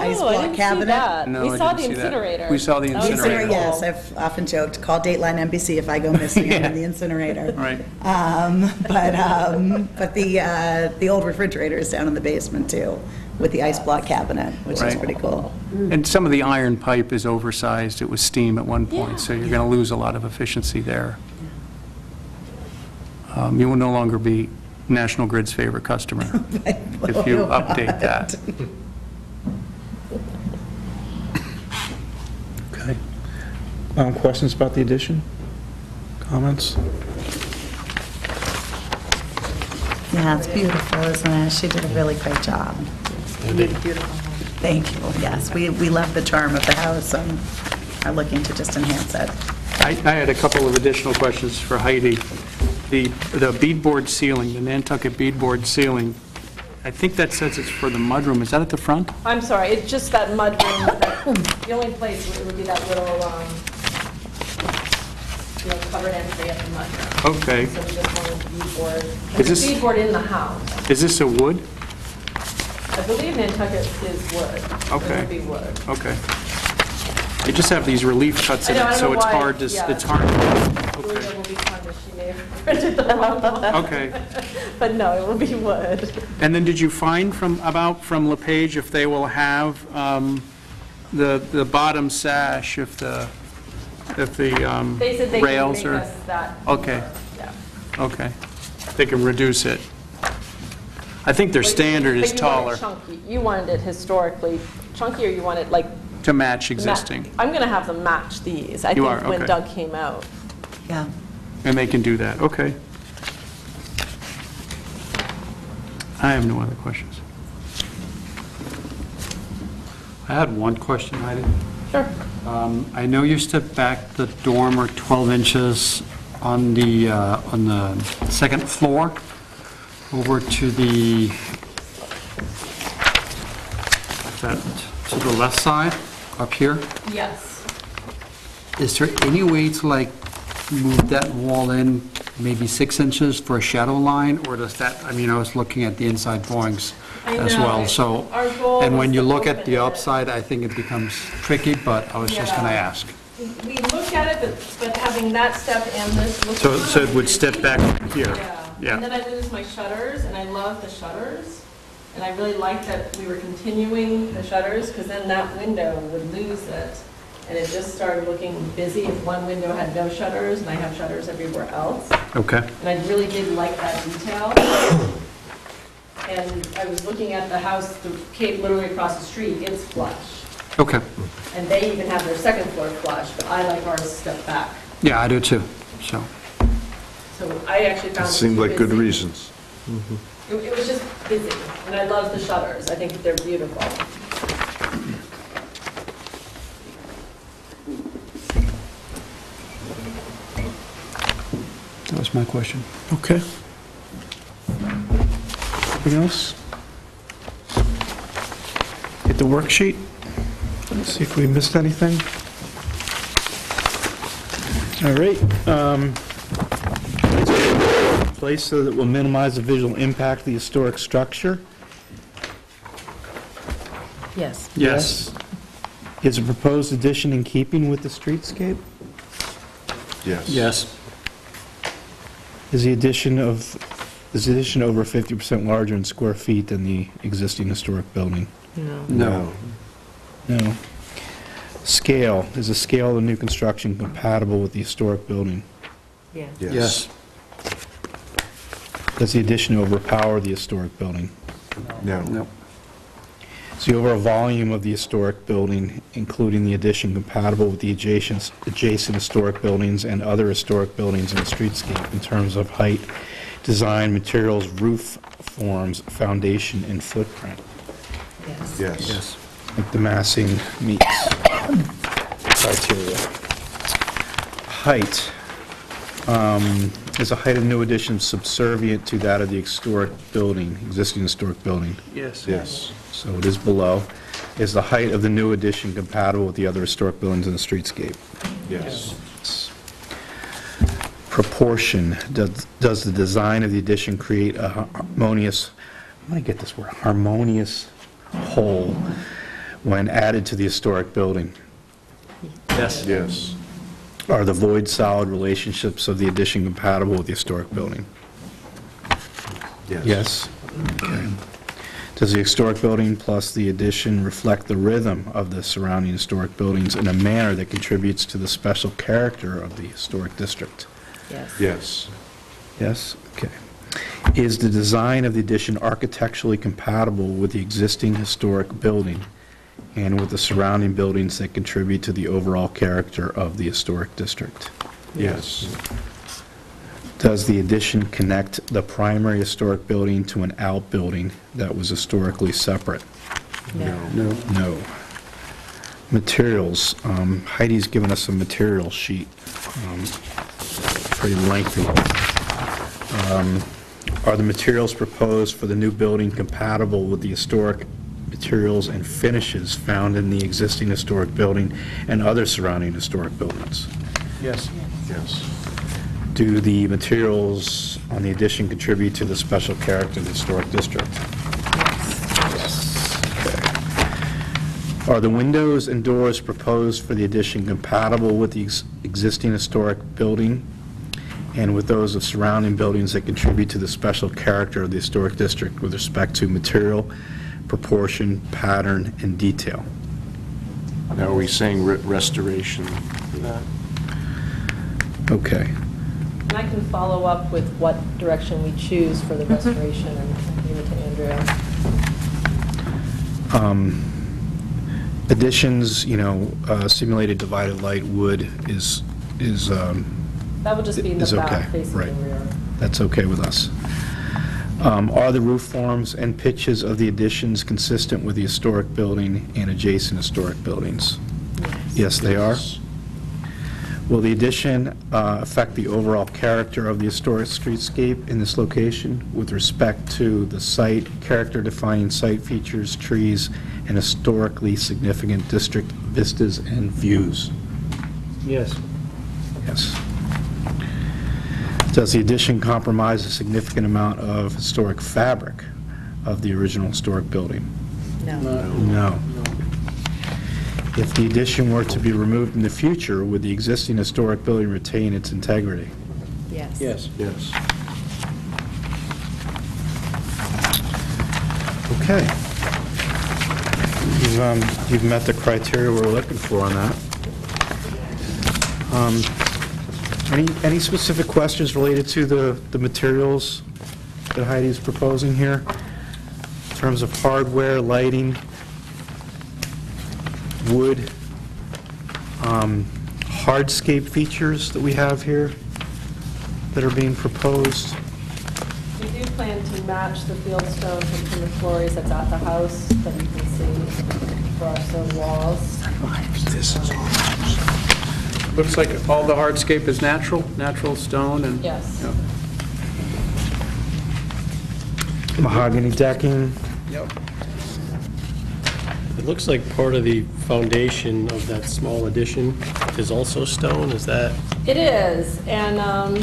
ice Oh, I block didn't see cabinet. that. No, We I saw didn't the see that. incinerator. We saw the That was incinerator. pretty cool. yes, I've often joked, call Dateline NBC if I go missing, I'm in the incinerator. Right. Um, But, um, but the, uh, the old refrigerator is down in the basement too, with the ice block cabinet, which is Right. pretty cool. And some of the iron pipe is oversized, it was steam at one point, so you're going to lose a lot of efficiency there. Um, You will no longer be National Grid's favorite customer if you update that. Okay. Um, Questions about the addition? Comments? Yeah, it's beautiful, isn't it? She did a really great job. Thank you, yes. We, we love the charm of the house and are looking to just enhance it. I I had a couple of additional questions for Heidi. The the beadboard ceiling, the Nantucket beadboard ceiling, I think that says it's for the mudroom. Is that at the front? I'm sorry, it's just that mudroom, that- the only place where it would be that little, um, covered the mudroom. Okay. So we just wanted beadboard. Is There's this- in the house. Is this a wood? I believe Nantucket is wood. Okay. It would be wood. Okay. They just have these relief cuts in I know, I it, don't so know it's why, hard to, s- yeah. it's hard. Julia will be punished, she may have printed the wrong one. Okay. But no, it will be wood. And then did you find from, about from LePage if they will have um, the, the bottom sash, if the, if the um, They said they can rails make are? us that. Okay, Yeah. okay. They can reduce it. I think their But you- standard is but you want taller chunky. You wanted it historically chunky, or you want it like? to match existing, I'm going to have them match these. I You think when okay. Doug came out. Yeah. and they can do that, okay. I have no other questions. I had one question, Heidi. Sure. Um, I know you stepped back the dormer 12 inches on the, uh, on the second floor over to the, that to the left side, up here. Yes. Is there any way to like move that wall in maybe six inches for a shadow line? Or does that, I mean, I was looking at the inside drawings I as know. well, so. Our goal And was when you to look at open the it. upside, I think it becomes tricky, but I was just gonna Yeah. ask. We look at it, but, but having that step and this looks. So, so it would step back here? Yeah. Yeah. And then I lose my shutters, and I love the shutters. And I really like that we were continuing the shutters, because then that window would lose it. And it just started looking busy if one window had no shutters, and I have shutters everywhere else. Okay. And I really did like that detail. And I was looking at the house, the cape literally across the street, it's flush. Okay. And they even have their second floor flush, but I like ours stepped back. Yeah, I do too, so. So I actually found it Seemed like good busy. reasons. It it was just busy, and I love the shutters. I think they're beautiful. That was my question. Okay. Anything else? Hit the worksheet? Let's see if we missed anything. All right. um, Place so that will minimize the visual impact of the historic structure. Yes. Yes. Is a proposed addition in keeping with the streetscape? Yes. Yes. Is the addition of, is the addition over 50% larger in square feet than the existing historic building? No. No. No. Scale, is the scale of the new construction compatible with the historic building? Yeah. Yes. Does the addition overpower the historic building? No. No. Is the overall volume of the historic building, including the addition, compatible with the adjacent, adjacent historic buildings and other historic buildings in the streetscape in terms of height, design, materials, roof forms, foundation, and footprint? Yes. Yes. Yes. Like the massing meets criteria. Height. Um, Is the height of new addition subservient to that of the historic building, existing historic building? Yes. Yes. So it is below. Is the height of the new addition compatible with the other historic buildings in the streetscape? Yes. Proportion, does does the design of the addition create a harmonious, I'm going to get this word, harmonious whole when added to the historic building? Yes. Yes. Are the void solid relationships of the addition compatible with the historic building? Yes. Yes? Okay. Does the historic building plus the addition reflect the rhythm of the surrounding historic buildings in a manner that contributes to the special character of the historic district? Yes. Yes. Yes? Okay. Is the design of the addition architecturally compatible with the existing historic building and with the surrounding buildings that contribute to the overall character of the historic district? Yes. Does the addition connect the primary historic building to an outbuilding that was historically separate? No. No. No. Materials, um, Heidi's given us a material sheet, um, pretty lengthy. Um, Are the materials proposed for the new building compatible with the historic materials and finishes found in the existing historic building and other surrounding historic buildings? Yes. Yes. Do the materials on the addition contribute to the special character of the historic district? Are the windows and doors proposed for the addition compatible with the ex- existing historic building and with those of surrounding buildings that contribute to the special character of the historic district with respect to material, proportion, pattern, and detail? Now, are we saying re- restoration for that? Okay. And I can follow up with what direction we choose for the restoration and give it to Andrea. Um, Additions, you know, uh, simulated divided light wood is, is, um, That would just be in the Is okay, back facing the right. rear. that's okay with us. Um, Are the roof forms and pitches of the additions consistent with the historic building and adjacent historic buildings? Yes, they are. Will the addition uh, affect the overall character of the historic streetscape in this location with respect to the site, character-defining site features, trees, and historically significant district vistas and views? Yes. Yes. Does the addition compromise a significant amount of historic fabric of the original historic building? No. No. If the addition were to be removed in the future, would the existing historic building retain its integrity? Yes. Yes. Yes. Okay. You've, um, you've met the criteria we're looking for on that. Um, Any, any specific questions related to the, the materials that Heidi's proposing here? In terms of hardware, lighting, wood, um, hardscape features that we have here that are being proposed? We do plan to match the fieldstone from the Flories that's at the house that you can see for our stone walls. This is Looks like all the hardscape is natural, natural stone and... Yes. Yep. Mahogany decking, Yep. It looks like part of the foundation of that small addition is also stone, is that? It is, and um,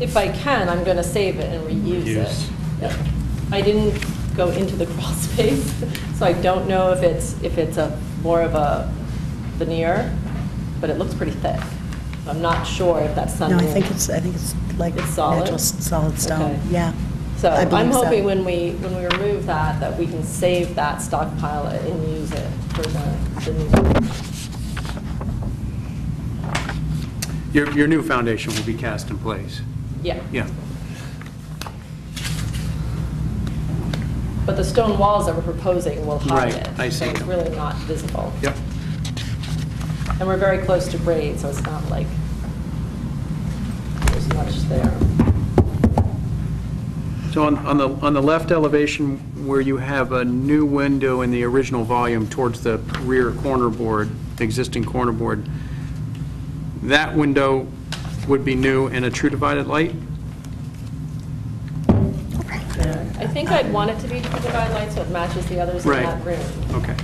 if I can, I'm going to save it and reuse it. Reuse. Yep. I didn't go into the crawl space, so I don't know if it's, if it's a, more of a veneer, but it looks pretty thick. I'm not sure if that's No, something. I think it's, I think it's like It's solid? natural s- solid stone, Okay. yeah. So I I'm believe so. hoping when we, when we remove that, that we can save that, stockpile it, and use it for the, the new. Your, your new foundation will be cast in place. Yeah, Yeah. but the stone walls that we're proposing will hide Right, it. I see. So it's really not visible. Yep. And we're very close to grade, so it's not like there's much there. So on, on the, on the left elevation where you have a new window in the original volume towards the rear corner board, the existing corner board, that window would be new and a true divided light? I think I'd want it to be true divide light so it matches the others in Right. that room. Okay.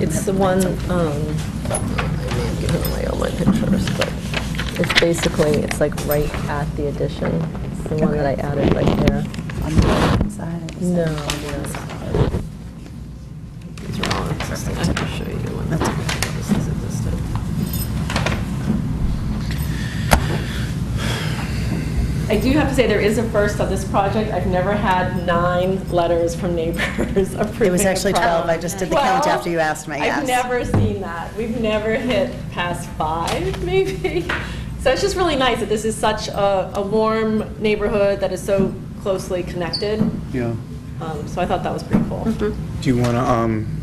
It's the one, um. I may have given away all my pictures, but it's basically, it's like right at the addition. It's the one that I added right there. On the right side? or the No, side? no. It's wrong. I have to show you when this is existing. I do have to say, there is a first on this project. I've never had nine letters from neighbors approving It was actually 12. I just did the count after you asked me, yes. I've never seen that. We've never hit past five, maybe. So it's just really nice that this is such a, a warm neighborhood that is so closely connected. Yeah. Um, So I thought that was pretty cool. do you want to, um,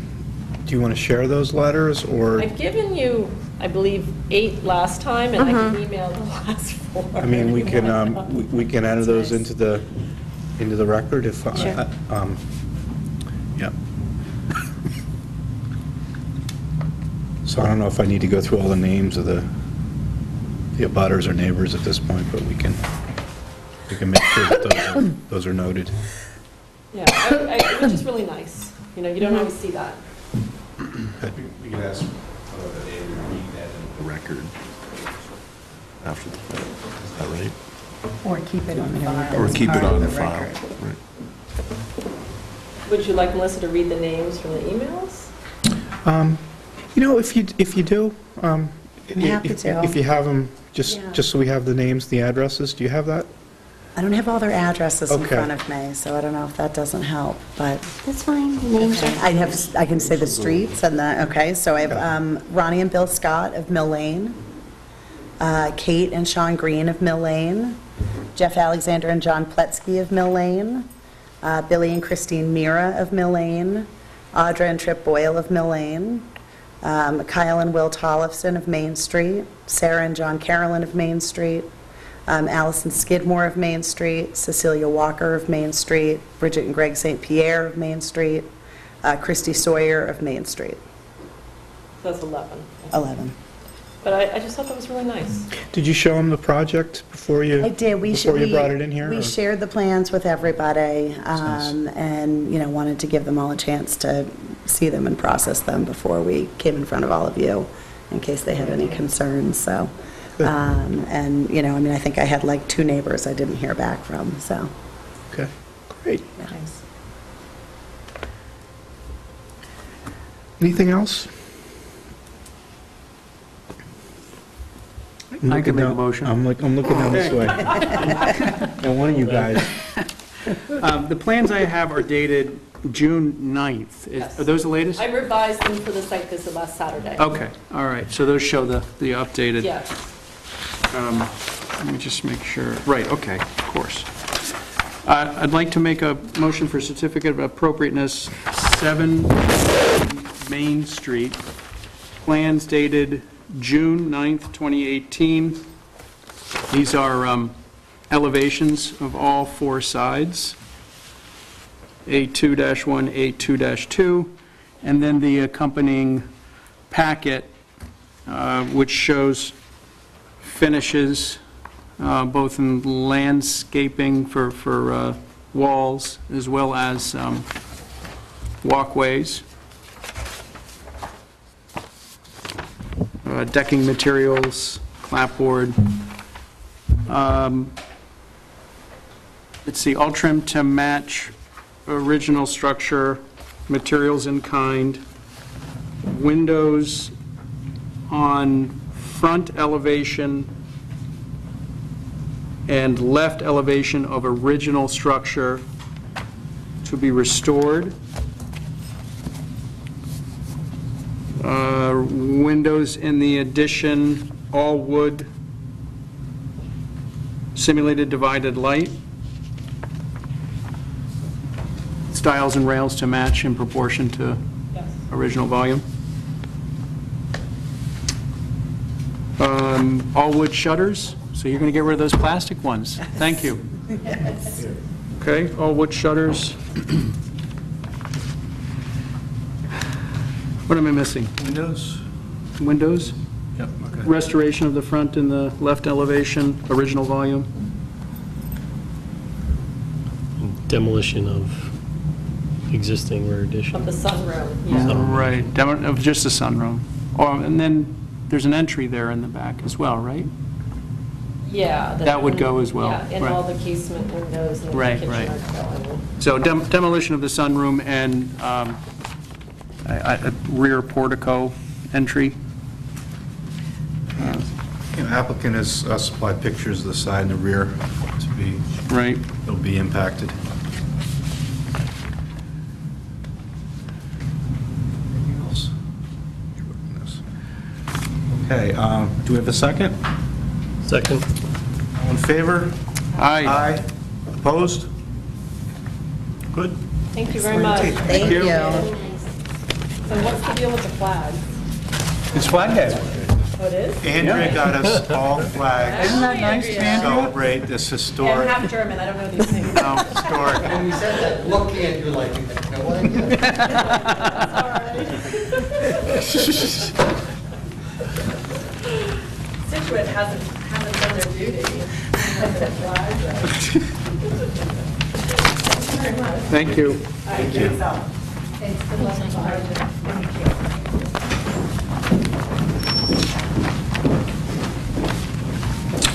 do you want to share those letters, or? I've given you I believe, eight last time, and I can email the last four. I mean, we if you can, want. um, we we can enter those into the, into the record if, I- Sure. I- um, yeah. So I don't know if I need to go through all the names of the, the abutters or neighbors at this point, but we can, we can make sure that those are, those are noted. Yeah, I- I- which is really nice. You know, you don't always see that. We can ask uh, that they read that in the record after the fact. Is that right? Or keep it on file. Or keep it on the file. record. Right. Would you like Melissa to read the names from the emails? Um, You know, if you, if you do, um, I'm happy if- to. If you have them, just, Yeah. just so we have the names, the addresses, do you have that? I don't have all their addresses in Okay. front of me, so I don't know if that doesn't help, but That's fine, names are, I have, I can say the streets and the, okay, so I have Okay. um, Ronnie and Bill Scott of Mill Lane, uh, Kate and Sean Green of Mill Lane, Jeff Alexander and John Pletsky of Mill Lane, uh, Billy and Christine Mira of Mill Lane, Audra and Trip Boyle of Mill Lane, um, Kyle and Will Tollefson of Main Street, Sarah and John Carolyn of Main Street, um, Allison Skidmore of Main Street, Cecilia Walker of Main Street, Bridget and Greg St. Pierre of Main Street, uh, Christy Sawyer of Main Street, So That's 11. 11. But I, I just thought that was really nice. Did you show them the project before you? I did, we should. Before you we- brought it in here? We or- shared the plans with everybody, nice. um, and, you know, wanted to give them all a chance to see them and process them before we came in front of all of you, in case they had any concerns, so. Good. um, And, you know, I mean, I think I had like two neighbors I didn't hear back from, so. Okay, great. Nice. Anything else? I'm I looking can make a down- motion. I'm like, I'm looking down this way. And one of you guys, Um, The plans I have are dated June 9th. Is- Yes. Are those the latest? I revised them for the site visit last Saturday. Okay, all right, so those show the, the updated. Yeah. Um, Let me just make sure, right, okay, of course. Uh, I'd like to make a motion for certificate of appropriateness, 7 Main Street, plans dated June 9th, 2018. These are um, elevations of all four sides, A2-1, A2-2, and then the accompanying packet, uh, which shows finishes, uh, both in landscaping for, for uh, walls, as well as um, walkways, uh, decking materials, clapboard. Um, Let's see, all trim to match original structure, materials in kind, windows on front elevation and left elevation of original structure to be restored. Uh, Windows in the addition, all wood, simulated divided light. Stiles and rails to match in proportion to Yes. original volume. Um, All wood shutters, so you're going to get rid of those plastic ones. Thank you. Okay, all wood shutters. What am I missing? Windows? Windows? Yep, okay. Restoration of the front and the left elevation, original volume. Demolition of existing rear addition. Of the sunroom, yeah. Right, demo- of just the sunroom. Oh, and then there's an entry there in the back as well, right? Yeah. the- That would go as well, Yeah, and right. all the casement windows and the Right, kitchen right. are going. So dem- demolition of the sunroom and um, a a rear portico entry. you know, applicant has uh, supplied pictures of the side and the rear to be, Right. it'll be impacted. Anything else? Okay, um, do we have a second? Second? All in favor? Aye. Aye. Opposed? Good. Thank you very much. Thank you. So what's the deal with the flags? It's Flag Day. Oh, it is? Andrea got us all flags Isn't that nice, to Andrea? celebrate this Yeah, I'm historic, half German, I don't know these things. no, historic. When you said that look in, you're like, no, what I get? Scituate hasn't, hasn't done their duty. Thank you. Thank you.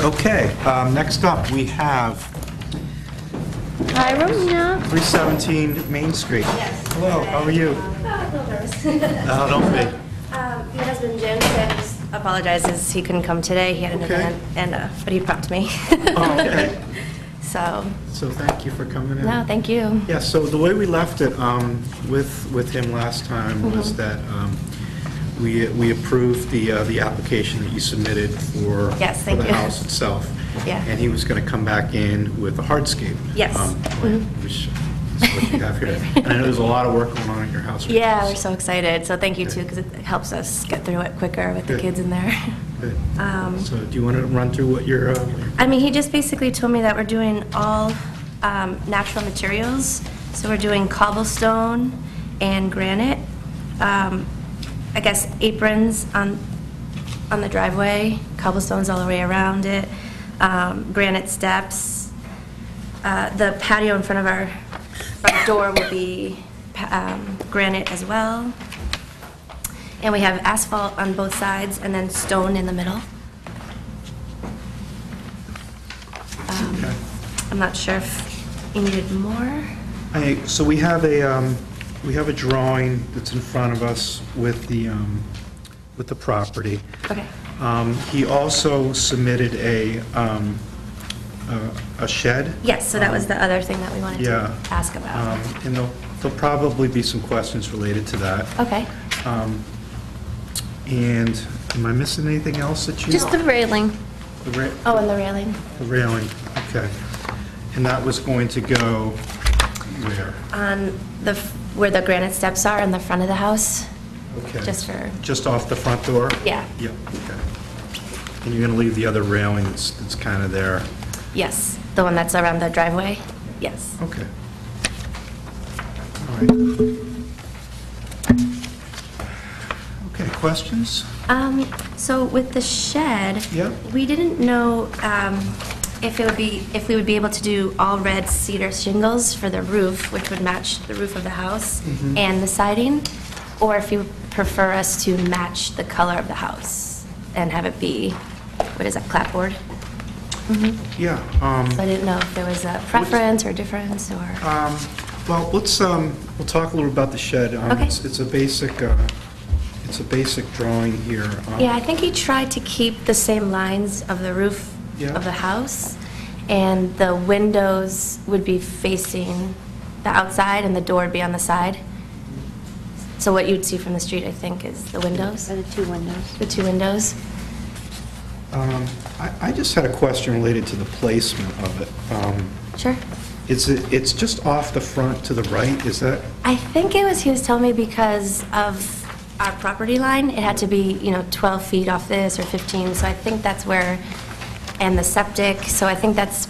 Okay, um, next up, we have Hi, Romina. 317 Main Street. Yes. Hello, how are you? No, don't be. Um, My husband Jim said, just apologizes, he couldn't come today, he had an Okay. event, and, uh, but he prepped me. Oh, okay. So, So thank you for coming in. no, thank you. Yeah, so the way we left it um, with, with him last time was Mhm. that um, we, we approved the, uh, the application that you submitted for, Yes, for thank the you. house itself. Yeah. And he was going to come back in with a hardscape. Yes. um, plan, Mhm. Which what you have here. And I know there's a lot of work going on at your house. right Yeah, now, we're so excited, so thank you too, because it helps us get through it quicker with the Good. kids in there. Good. Um, So do you want to run through what your, uh, I mean, he just basically told me that we're doing all um, natural materials. So we're doing cobblestone and granite. Um, I guess aprons on, on the driveway, cobblestones all the way around it, um, granite steps. Uh, The patio in front of our front door will be um, granite as well. And we have asphalt on both sides and then stone in the middle. Um, I'm not sure if you needed more. I, so we have a, um, we have a drawing that's in front of us with the, um, with the property. Okay. Um, He also submitted a, um, a- a shed. Yes, so that was the other thing that we wanted to Yeah. ask about. Um, And there'll, there'll probably be some questions related to that. Okay. Um, And am I missing anything else that you? Just the railing. The ra- Oh, and the railing. The railing, okay. And that was going to go where? On the, f- where the granite steps are in the front of the house. Okay. Just for, Just off the front door? Yeah. Yeah, okay. And you're going to leave the other railing that's, that's kind of there? Yes, the one that's around the driveway? Yes. Okay. All right. Okay, questions? Um, so with the shed. Yeah. We didn't know, um, if it would be, if we would be able to do all red cedar shingles for the roof, which would match the roof of the house Mhm. and the siding, or if you prefer us to match the color of the house and have it be, what is that, clapboard? Mhm. Yeah. um, So I didn't know if there was a preference or difference, or, Um, Well, let's, um, we'll talk a little about the shed. Um, Okay. It's it's a basic, uh, it's a basic drawing here. Um, yeah, I think he tried to keep the same lines of the roof Yeah. of the house, and the windows would be facing the outside, and the door would be on the side. So what you'd see from the street, I think, is the windows. the two windows. The two windows. Um, I I just had a question related to the placement of it. Um, Sure. Is it, it's just off the front to the right, is that? I think it was, he was telling me because of our property line, it had to be, you know, 12 feet off this or 15, so I think that's where, and the septic, so I think that's,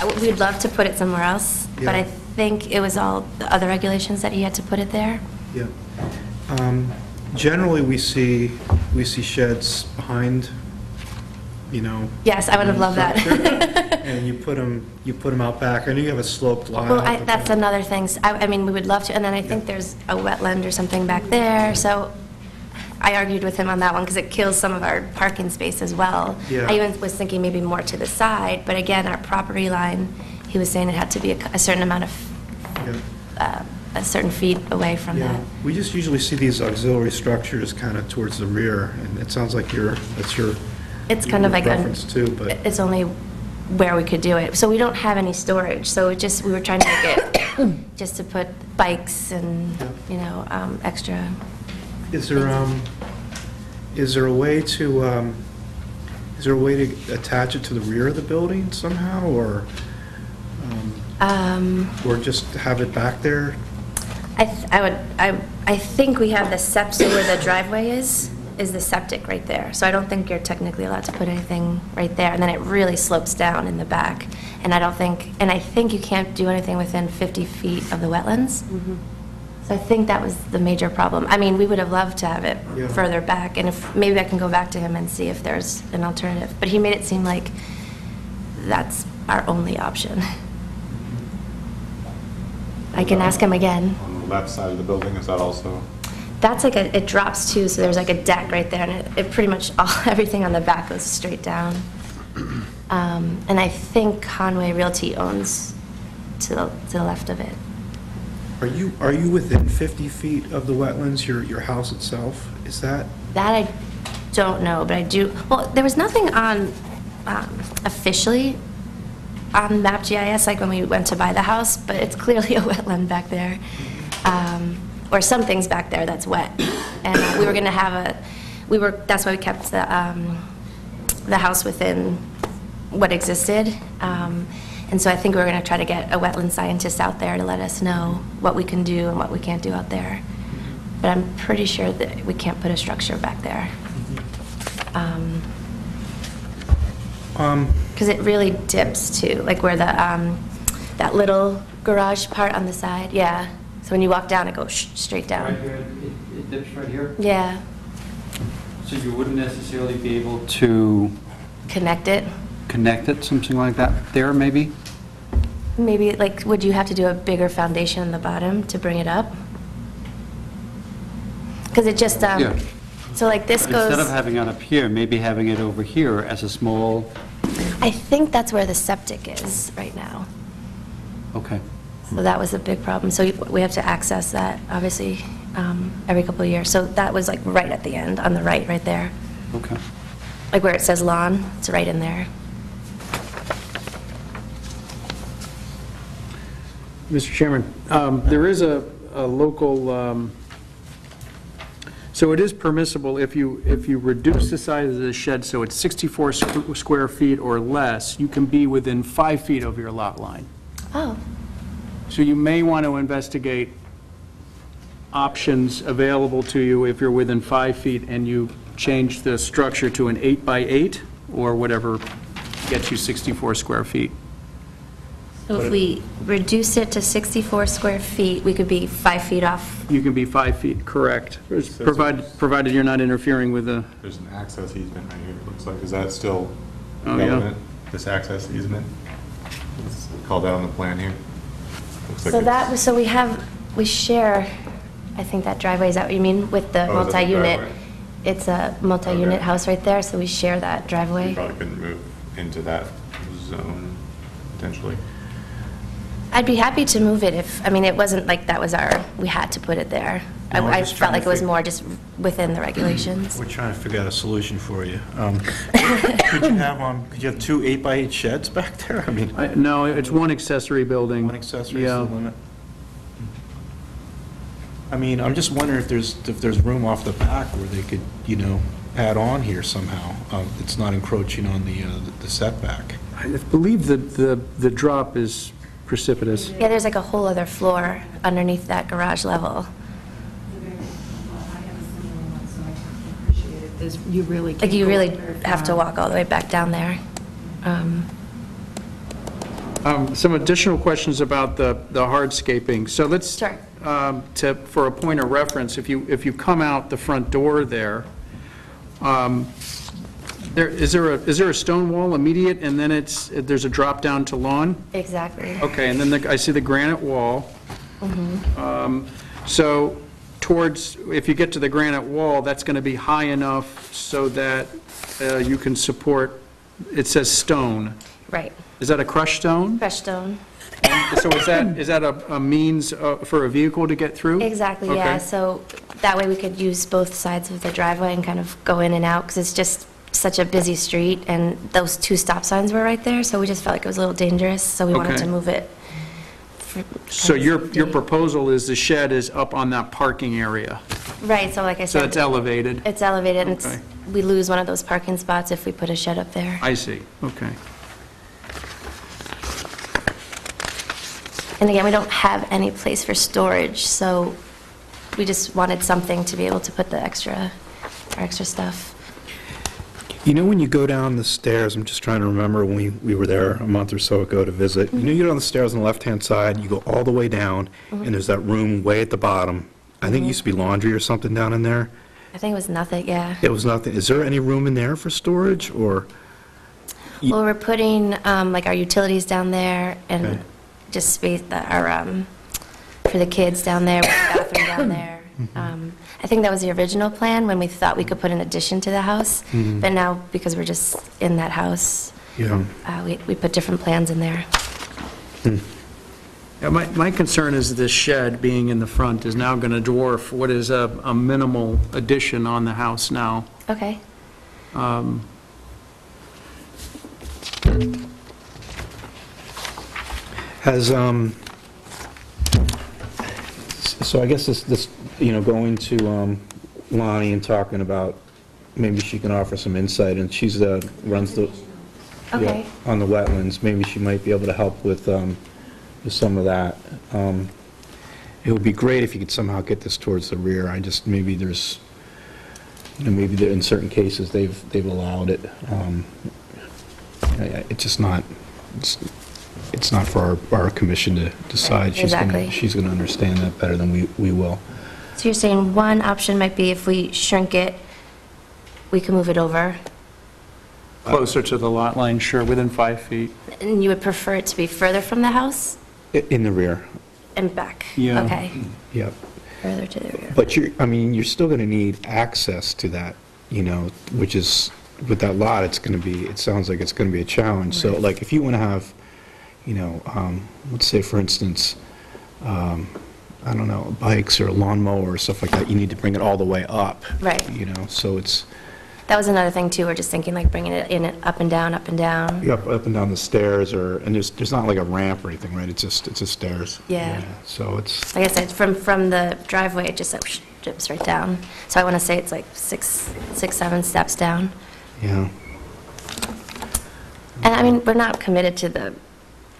I we'd love to put it somewhere else, but I think it was all the other regulations that he had to put it there. Yeah. Um, Generally, we see, we see sheds behind, you know. Yes, I would have loved that. And you put them, you put them out back. I know you have a sloped lot. Well, I- that's another thing, I mean, we would love to, and then I think there's a wetland or something back there, so I argued with him on that one, because it kills some of our parking space as well. Yeah. I even was thinking maybe more to the side, but again, our property line, he was saying it had to be a certain amount of, Yeah. uh, a certain feet away from Yeah, that. we just usually see these auxiliary structures kind of towards the rear, and it sounds like you're, that's your. It's kind of like a... Too, but. It's only where we could do it. So we don't have any storage, so it just, we were trying to make it, just to put bikes and, you know, um, extra Is there, um, is there a way to, um, is there a way to attach it to the rear of the building somehow, or, um, Um, or just have it back there? I, th- I would, I, I think we have the steps where the driveway is, is the septic right there. So I don't think you're technically allowed to put anything right there. And then it really slopes down in the back. And I don't think, and I think you can't do anything within 50 feet of the wetlands. Mm-hmm. So I think that was the major problem. I mean, we would have loved to have it Yeah. further back, and if, maybe I can go back to him and see if there's an alternative. But he made it seem like that's our only option. Mm-hmm. I can uh, ask him again. On the left side of the building, is that also? That's like a, it drops too, so there's like a deck right there, and it, it pretty much, all, everything on the back goes straight down. Um, and I think Conway Realty owns to the, to the left of it. Are you, are you within 50 feet of the wetlands, your, your house itself? Is that? That I don't know, but I do, well, there was nothing on, um, officially on map GIS, like when we went to buy the house, but it's clearly a wetland back there. Um, Or something's back there that's wet. And uh, we were gonna have a, we were, that's why we kept the, um, the house within what existed. Um, And so I think we we're gonna try to get a wetland scientist out there to let us know what we can do and what we can't do out there. But I'm pretty sure that we can't put a structure back there. Um, Um, Because it really dips too, like where the, um, that little garage part on the side, yeah. So when you walk down, it goes sh- straight down. here, it- it dips right here? Yeah, So you wouldn't necessarily be able to connect it. connect it, something like that, there maybe? Maybe, like, would you have to do a bigger foundation on the bottom to bring it up? Because it just, Yeah. um, so like this goes. Instead of having it up here, maybe having it over here as a small, I think that's where the septic is right now. okay. So that was a big problem. So we have to access that, obviously, um, every couple of years. So that was like right at the end, on the right, right there. Okay. Like where it says lawn, it's right in there. Mr. Chairman, um, there is a, a local, um, so it is permissible if you, if you reduce the size of the shed so it's 64 squ- square feet or less, you can be within five feet of your lot line. Oh, So you may want to investigate options available to you if you're within five feet and you change the structure to an eight by eight or whatever gets you 64 square feet. so if we reduce it to 64 square feet, we could be five feet off. You can be five feet, correct, provided, provided you're not interfering with the, There's an access easement right here, it looks like. Is that still Oh, yeah. relevant? This access easement? It's called out on the plan here. Looks like So it's- that, was so we have, we share, I think that driveway, is that what you mean, with the Oh, is that the multi-unit? driveway? It's a multi-unit Okay. house right there, so we share that You driveway. probably couldn't move into that zone potentially. I'd be happy to move it if, I mean, it wasn't like that was our, we had to put it there. I No, I'm I just felt trying to like it was fig- more just within the regulations. We're trying to figure out a solution for you. Um, Could you have, um, could you have two eight-by-eight sheds back there? I mean, I- no, it's one accessory building. one accessory is Yeah. the limit? I mean, I'm just wondering if there's, if there's room off the back where they could, you know, add on here somehow. Um, It's not encroaching on the uh, the setback. I believe that the, the drop is precipitous. Yeah, there's like a whole other floor underneath that garage level. There's- You really can't. Like, you go really very have to far. walk all the way back down there. Um, Um, Some additional questions about the, the hardscaping. So let's, Sure. um, to, for a point of reference, if you, if you come out the front door there, um, there, is there a, is there a stone wall immediate, and then it's, there's a drop down to lawn? Exactly. Okay, and then the- I see the granite wall. Um, So towards, if you get to the granite wall, that's going to be high enough so that uh, you can support, it says stone. Right. Is that a crushed stone? Fresh stone. So is that, is that a, a means uh, for a vehicle to get through? Exactly, yeah. Okay. So that way we could use both sides of the driveway and kind of go in and out, because it's just such a busy street, and those two stop signs were right there, so we just felt like it was a little dangerous, so we wanted Okay. to move it. For- So your, your proposal is the shed is up on that parking area? Right, so like I said. So it's elevated? It's elevated, and it's, Okay. we lose one of those parking spots if we put a shed up there. I see, okay. And again, we don't have any place for storage, so we just wanted something to be able to put the extra our extra stuff. You know when you go down the stairs, I'm just trying to remember when we, we were there a month or so ago to visit. You know, you go down the stairs on the left-hand side, you go all the way down, and there's that room way at the bottom. I think it used to be laundry or something down in there. I think it was nothing, yeah. It was nothing. Is there any room in there for storage, or? Well, we're putting, um, like, our utilities down there and Okay. just space, that our, um, for the kids down there, with the bathroom down there. Mm-hmm. Um, I think that was the original plan, when we thought we could put an addition to the house. Mhm. But now, because we're just in that house, Yeah. uh, we, we put different plans in there. Yeah, my, my concern is this shed being in the front is now going to dwarf what is a, a minimal addition on the house now. Okay. Um, Has, um, s- so I guess this, this, you know, going to um, Lonnie and talking about, maybe she can offer some insight, and she's, uh, runs the, yeah, on the wetlands, maybe she might be able to help with, um, with some of that. Um, It would be great if you could somehow get this towards the rear, I just, maybe there's, you know, maybe there- in certain cases, they've, they've allowed it. Um, I- I- It's just not, it's it's not for our, our commission to decide. She's gonna- Exactly. She's going to understand that better than we, we will. So you're saying one option might be if we shrink it, we can move it over? Closer to the lot line, sure, within five feet. And you would prefer it to be further from the house I- In the rear, and back? Yeah. Okay, yep. further to the rear. But you're, I mean, you're still going to need access to that, you know, which is, with that lot, it's going to be, it sounds like it's going to be a challenge. So like, if you want to have, you know, um, let's say, for instance, um, I don't know, bikes or a lawnmower or stuff like that, you need to bring it all the way up. Right. You know, so it's, That was another thing too, we're just thinking like bringing it in, up and down, up and down. up, up and down the stairs, or, and there's, there's not like a ramp or anything, right? It's just, it's just stairs. Yeah. So it's, Like I said, from, from the driveway, it just like whoosh, drips right down. So I want to say it's like six, six, seven steps down. yeah. And I mean, we're not committed to the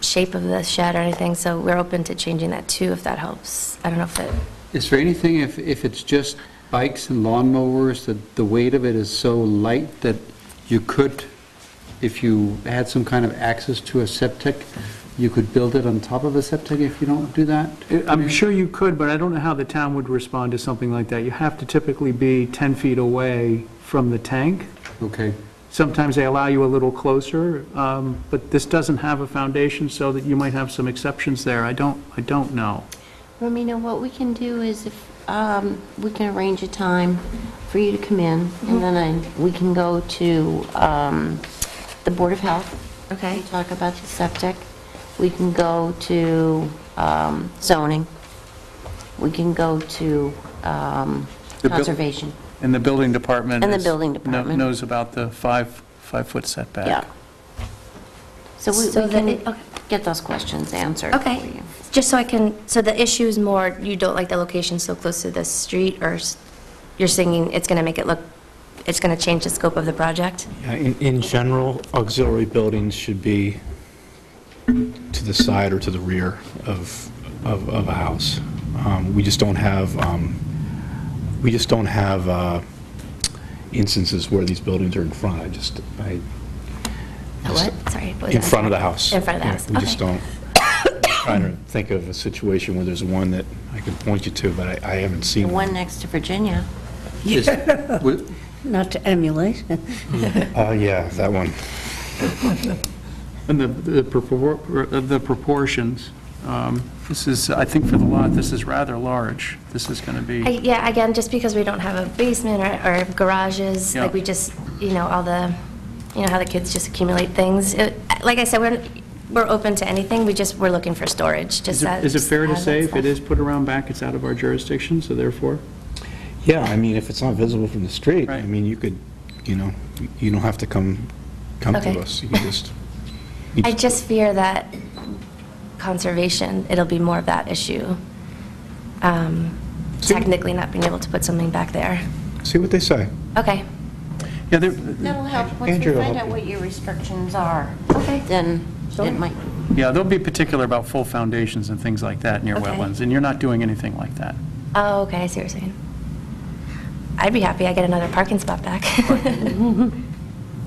shape of the shed or anything, so we're open to changing that too, if that helps. I don't know if it, Is there anything, if, if it's just bikes and lawnmowers, that the weight of it is so light that you could, if you had some kind of access to a septic, you could build it on top of a septic if you don't do that? Uh, I'm sure you could, but I don't know how the town would respond to something like that. You have to typically be 10 feet away from the tank. Okay. Sometimes they allow you a little closer, um, but this doesn't have a foundation, so that you might have some exceptions there. I don't, I don't know. Romina, what we can do is if, um, we can arrange a time for you to come in, and then I, we can go to, um, the Board of Health. Okay. and Talk about the septic. We can go to, um, zoning. We can go to, um, The buil- conservation. And the building department And the is- building kno- department. Knows about the five, five-foot setback. Yeah. So we, So we the- can okay. get those questions answered for okay. you. Just so I can, so the issue is more, you don't like the location so close to the street, or s- you're saying it's going to make it look, it's going to change the scope of the project? Yeah, In, in general, auxiliary buildings should be to the side or to the rear of, of, of a house. Um, We just don't have, um, we just don't have uh, instances where these buildings are in front. I just, I, A what? Sorry. what in that? front of the house. In front of the Yeah, house, We just don't, trying to think of a situation where there's one that I can point you to, but I, I haven't The seen one. one next to Virginia. Not to emulate. Uh, yeah, that one. And the, the propor- uh, the proportions, um, this is, I think for the lot, this is rather large. This is going to I- be, Yeah, again, just because we don't have a basement or, or garages, Yeah. like we just, you know, all the, you know, how the kids just accumulate things. It- Like I said, we're, we're open to anything, we just, we're looking for storage, is just it, that. is it fair to have that say if it stuff. is put around back, it's out of our jurisdiction, so therefore? Yeah, I mean, if it's not visible from the street, I Right. mean, you could, you know, you don't have to come, come Okay. to us. You can just, you I just- just fear that conservation, it'll be more of that issue. Um, Technically not being able to put something back there. see what they say. Okay, Yeah, there, That'll help, once we Andrew will find help out you. what your restrictions are, okay. then it might, yeah, they'll be particular about full foundations and things like that near Okay. wetlands, and you're not doing anything like that. Oh, okay, I see what you're saying. I'd be happy I get another parking spot back.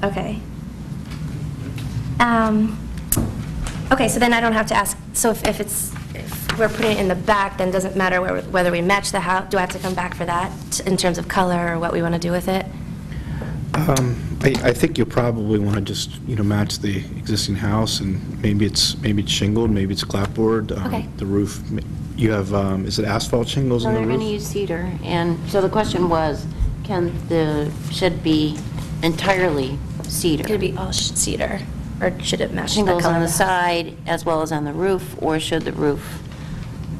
Okay. Um, Okay, so then I don't have to ask, so if if it's, if we're putting it in the back, then it doesn't matter where- whether we match the house, do I have to come back for that in terms of color or what we want to do with it? Um, I, I think you'll probably want to just, you know, match the existing house, and maybe it's, maybe it's shingled, maybe it's clapboard. um, Okay. The roof, you have, um, is it asphalt shingles So in the they're going to roof? use cedar, and so the question was, can the shed be entirely cedar? Could it be all sh- cedar, or should it match the Shingles color on of the the house? side as well as on the roof, or should the roof,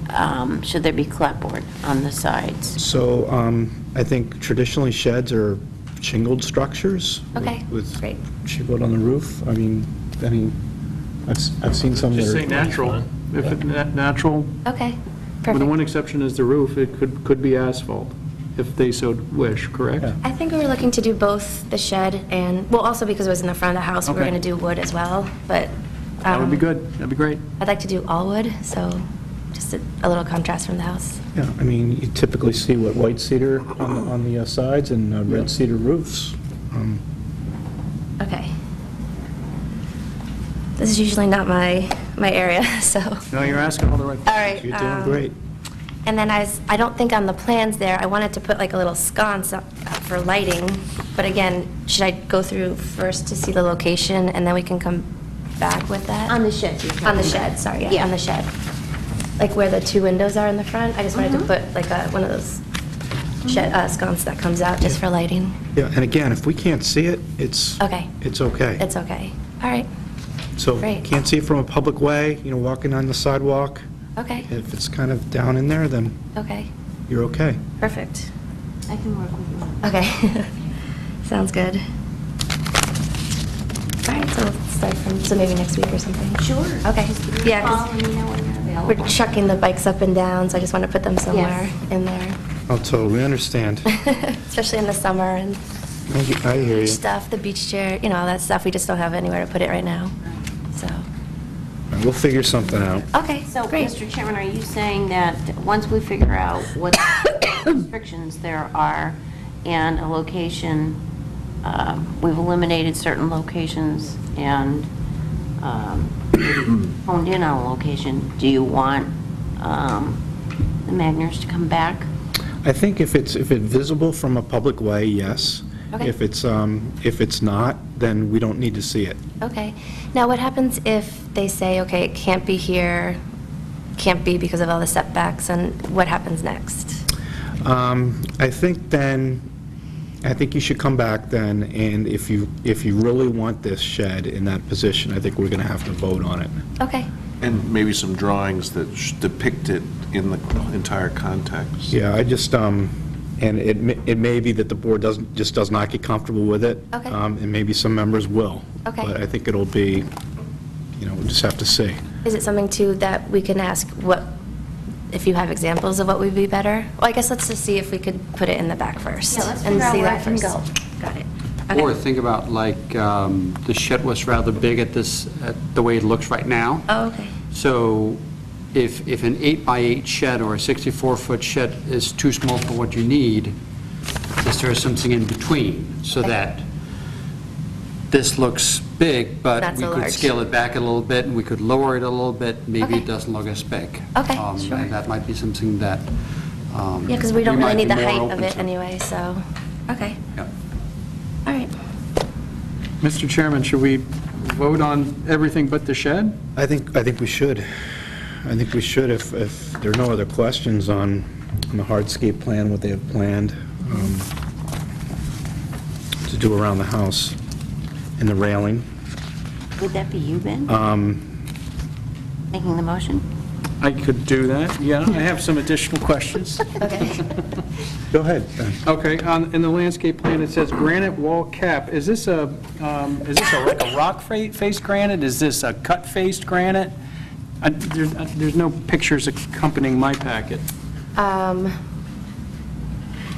um, should there be clapboard on the sides? So um, I think traditionally sheds are shingled structures. with- Okay, With great. shingled on the roof. I mean, I mean, I've, s- I've seen some that Just are... say natural. If it, na- natural, Okay, with the perfect. one exception is the roof, it could, could be asphalt, if they so wish, correct? Yeah. I think we were looking to do both the shed and, well, also because it was in the front of the house, we were Okay. going to do wood as well, but. That would be um, good, that'd be great. I'd like to do all wood, so just a a little contrast from the house. Yeah, I mean, you typically see what, white cedar on the, on the uh, sides and uh, red cedar roofs. Um, Okay. This is usually not my, my area, so. No, you're asking all the right right. You're doing um, great. And then I, was- I don't think on the plans there, I wanted to put like a little sconce up up for lighting, but again, should I go through first to see the location, and then we can come back with that? On the shed, you're talking On the about. shed, sorry, yeah, Yeah. on the shed. Like where the two windows are in the front, I just wanted to Mm-hmm. put like a, one of those shed, uh, sconce that comes out just for lighting. Yeah, and again, if we can't see it, it's... Okay. It's okay. It's okay. All right, So, great. can't see it from a public way, you know, walking on the sidewalk, okay, if it's kind of down in there, then okay, you're okay. perfect. I can work with you. Okay, sounds good. All right, so we'll start from, so maybe next week or something? Sure. Okay, yeah, 'cause Call and you know when you're available. we're chucking the bikes up and down, so I just want to put them somewhere in there, I'll totally understand. especially in the summer and I I hear you. stuff, the beach chair, you know, all that stuff, we just don't have anywhere to put it right now, so. We'll figure something out. Okay, So, great. Mr. Chairman, are you saying that once we figure out what restrictions there are and a location, um, we've eliminated certain locations and um, honed in on a location, do you want um, the Magners to come back? I think if it's, if it's visible from a public way, yes. Okay. If it's, um, if it's not, then we don't need to see it. Okay. Now, what happens if they say, okay, it can't be here, can't be because of all the setbacks, and what happens next? Um, I think then, I think you should come back then, and if you, if you really want this shed in that position, I think we're going to have to vote on it. Okay, And maybe some drawings that sh- depict it in the entire context. Yeah, I just, um, and it, may- it may be that the board doesn't, just does not get comfortable with it. Okay. Um, And maybe some members will. Okay. But I think it'll be, you know, we'll just have to see. is it something too that we can ask what, if you have examples of what would be better? Well, I guess let's just see if we could put it in the back first. Yeah, let's and figure out see where that it can first. go. Got it. Okay. Or think about like, um, the shed was rather big at this, at the way it looks right now. Oh, okay. So if, if an eight by eight shed or a 64-foot shed is too small for what you need, is there something in between so Okay. that this looks big, but Not we so could large. scale it back a little bit and we could lower it a little bit, maybe Okay. it doesn't look as big. Okay, Um, sure. And that might be something that. um, Yeah, because we don't really might need be the more height of open it to. anyway, so, okay, Yep. all right. Mr. Chairman, should we vote on everything but the shed? I think, I think we should. I think we should, if, if there are no other questions on, on the hardscape plan, what they have planned um, to do around the house and the railing. Would that be you, Ben, Um, making the motion? I could do that, yeah. I have some additional questions. Okay. Go ahead, Ben. Okay, on, in the landscape plan, it says granite wall cap. Is this a, um, is this a, like a rock fa- faced granite? Is this a cut faced granite? I- There's, uh, there's no pictures accompanying my packet. Um,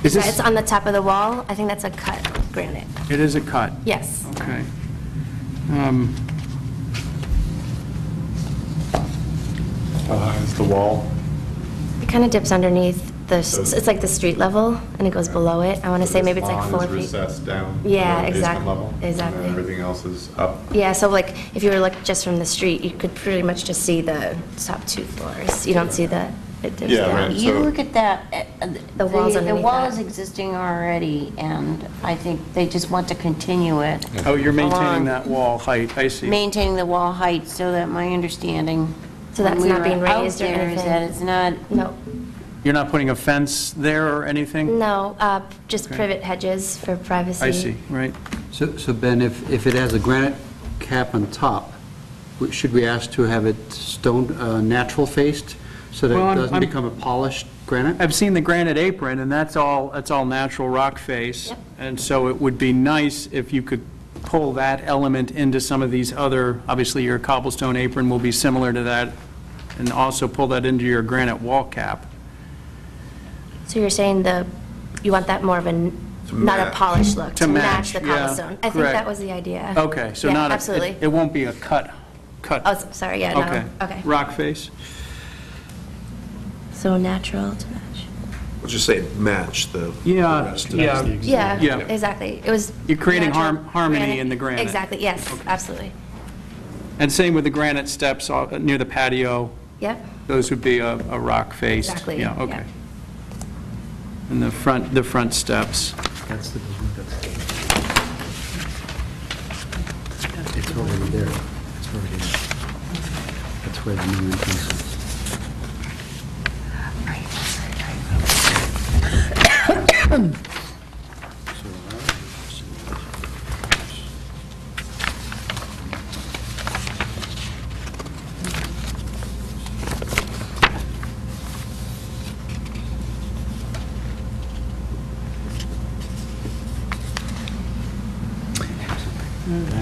Is yeah, this, It's on the top of the wall, I think that's a cut granite. it is a cut? Yes. Okay. Um, How high is the wall? It kind of dips underneath the, s- it's like the street level, and it goes below it. I want to say maybe it's like Lawn four is feet. recessed down. Yeah, to the basement exact- level, and then exactly. Everything else is up. Yeah, so like, if you were like just from the street, you could pretty much just see the top two floors. You don't see the, it dips Yeah, down. right. You So- look at that, uh, The walls The underneath wall that. is existing already, and I think they just want to continue it. Oh, you're maintaining that wall height, I see. Maintaining the wall height, so that my understanding. So that's when we not being were out raised or there is anything? that it's not, No, You're not putting a fence there or anything? no, uh, just Okay. privet hedges for privacy. I see, right. So, so Ben, if, if it has a granite cap on top, w- should we ask to have it stone, uh, natural faced, so that Well, it I'm- doesn't I'm- become a polished granite? I've seen the granite apron, and that's all, that's all natural rock face. Yep. And so it would be nice if you could pull that element into some of these other, obviously your cobblestone apron will be similar to that, and also pull that into your granite wall cap. So you're saying the, you want that more of a, n- not a match. polished look? To match, the yeah, cobblestone? I think correct. that was the idea. Okay, so Yeah, not, a- absolutely. it- it won't be a cut, cut. Oh, s- sorry, yeah, Okay. no, okay. Rock face? So natural to match. Let's just say match the. Yeah, rest of yeah. the- Yeah, Yeah. exactly. It was. You're creating natural harm- harmony in the granite. Exactly, yes, absolutely. And same with the granite steps off- near the patio, Yep, those would be a, a rock face. Exactly, Yeah, yeah. okay. And the front, the front steps. That's the building, that's the... It's already there. It's already there. That's where the new entrance is. Hey,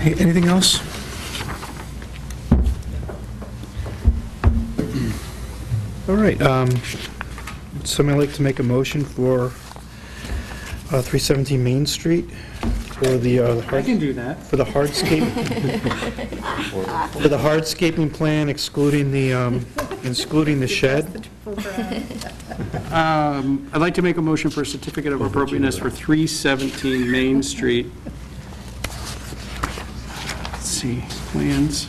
Anything else? All right, um, would somebody like to make a motion for uh, 317 Main Street for the, uh, the I hard- can do that. for the hardscape, for the hardscaping plan excluding the, um, excluding the shed? Um, I'd like to make a motion for a certificate of appropriateness for 317 Main Street. See, plans.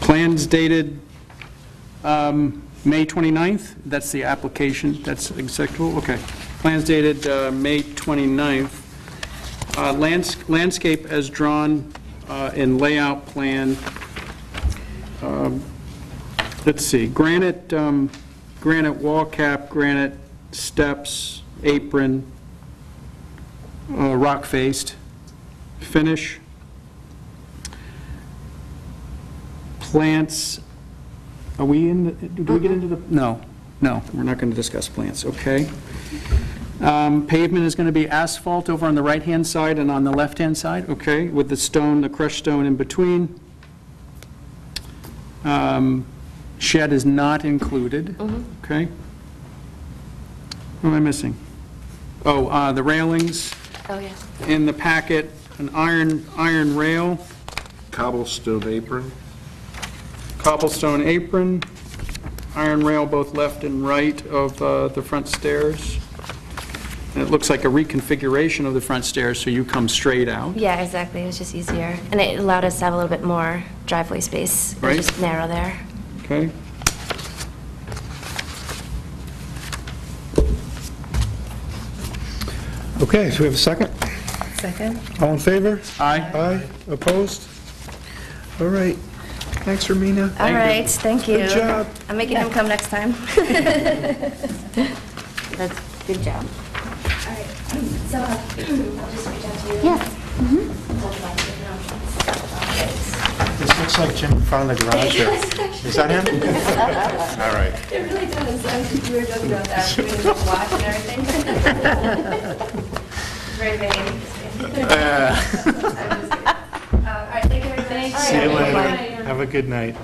Plans dated um, May 29th, that's the application, that's acceptable, okay. Plans dated uh, May 29th. Uh, lands- Landscape as drawn uh, in layout plan. Um, Let's see, granite, um, granite wall cap, granite steps, apron, uh, rock faced, finish. Plants, are we in, the- did we get into the, no, no, we're not going to discuss plants, okay. Um, Pavement is going to be asphalt over on the right-hand side and on the left-hand side, okay, with the stone, the crushed stone in between. Um, Shed is not included, okay? What am I missing? Oh, uh, the railings oh, yeah. in the packet, an iron, iron rail, Cobblestone apron. cobblestone apron, iron rail both left and right of uh, the front stairs. And it looks like a reconfiguration of the front stairs, so you come straight out. Yeah, exactly, it was just easier. And it allowed us to have a little bit more driveway space. It Right. was just narrow there. Okay? Okay, so we have a second? Second? All in favor? Aye. Aye, opposed? All right, thanks, Romina. All right, thank you. Good job. I'm making him come next time. that's, good job. All right, so I'll just reach out to you. Yes. Mm-hmm. This looks like Jim found the garage here. Is that him? All right. It really does. I was just, we were joking about that, doing the watch and everything. Very vain. All right, thank you very much. See you later. Have a good night.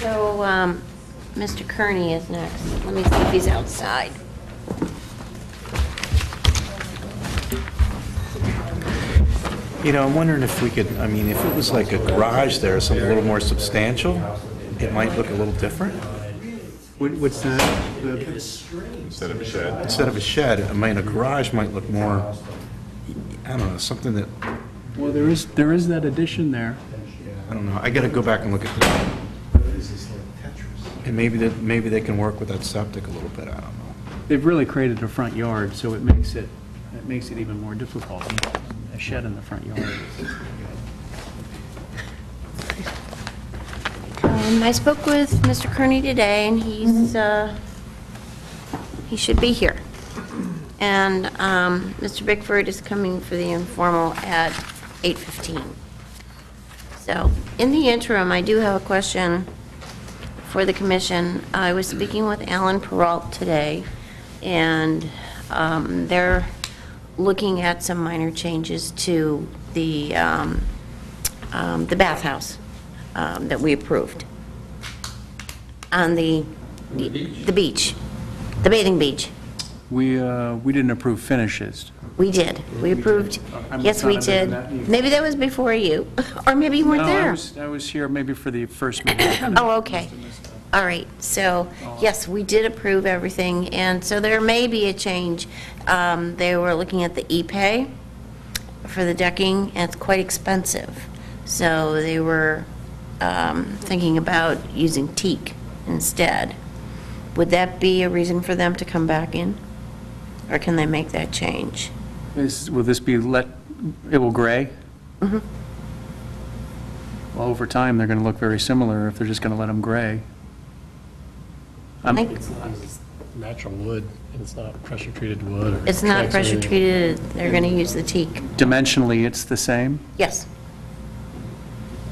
So, um, Mr. Kearney is next. Let me see if he's outside. You know, I'm wondering if we could, I mean, if it was like a garage there, something a little more substantial, it might look a little different. What- What's that? The- Instead of a shed. Instead of a shed, I mean, a garage might look more, I don't know, something that, Well, there is, there is that addition there. I don't know, I gotta go back and look at this. And maybe that, maybe they can work with that septic a little bit, I don't know. They've really created a front yard, so it makes it, it makes it even more difficult. A shed in the front yard. I spoke with Mr. Kearney today, and he's, uh, he should be here. And um, Mr. Bickford is coming for the informal at 8:15. So, in the interim, I do have a question for the commission. I was speaking with Alan Peralt today, and um, they're looking at some minor changes to the, um, um, the bathhouse um, that we approved on the, the beach, the bathing beach. We, uh, we didn't approve finishes. We did. We approved, I'm yes, we not in did. that meeting. Maybe that was before you, or maybe you weren't No, I there. was, I was here maybe for the first meeting. Oh, okay. All right, so, yes, we did approve everything, and so there may be a change. Um, They were looking at the ipe for the decking, and it's quite expensive. So they were um, thinking about using teak instead. Would that be a reason for them to come back in? Or can they make that change? Is, will this be let, it will gray? Mhm. Well, over time, they're gonna look very similar if they're just gonna let them gray. I'm- I- It's not natural wood, and it's not pressure-treated wood. or It's not Trex or anything. pressure treated, they're going to use the teak. Dimensionally, it's the same? Yes.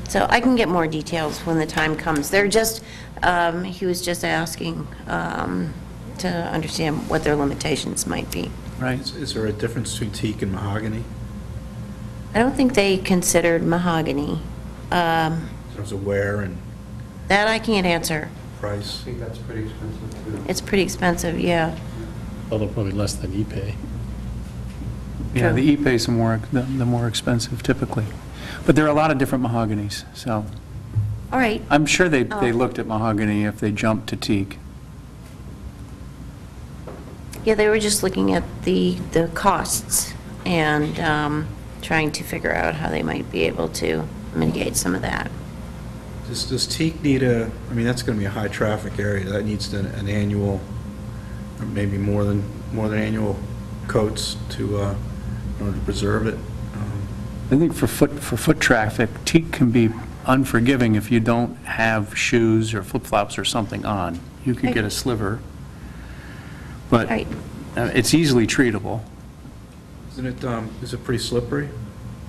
So I can get more details when the time comes. They're just, um, he was just asking um, to understand what their limitations might be. Right. Is- Is there a difference between teak and mahogany I don't think they considered mahogany. Um, in terms of wear and That I can't answer. price? I think that's pretty expensive, too. It's pretty expensive, yeah. Although probably less than ipe. Yeah, True. the Ipe's the more, the the more expensive typically. But there are a lot of different mahoganies, so All right, I'm sure they, they Oh. looked at mahogany if they jumped to teak. yeah, they were just looking at the, the costs and um, trying to figure out how they might be able to mitigate some of that. Does, does teak need a, I mean, that's gonna be a high-traffic area, that needs an, an annual, or maybe more than, more than annual coats to, uh, in order to preserve it. Um, I think for foot, for foot traffic, teak can be unforgiving if you don't have shoes or flip-flops or something on. You could get a sliver, but Right. uh, it's easily treatable. Isn't it, um, is it pretty slippery?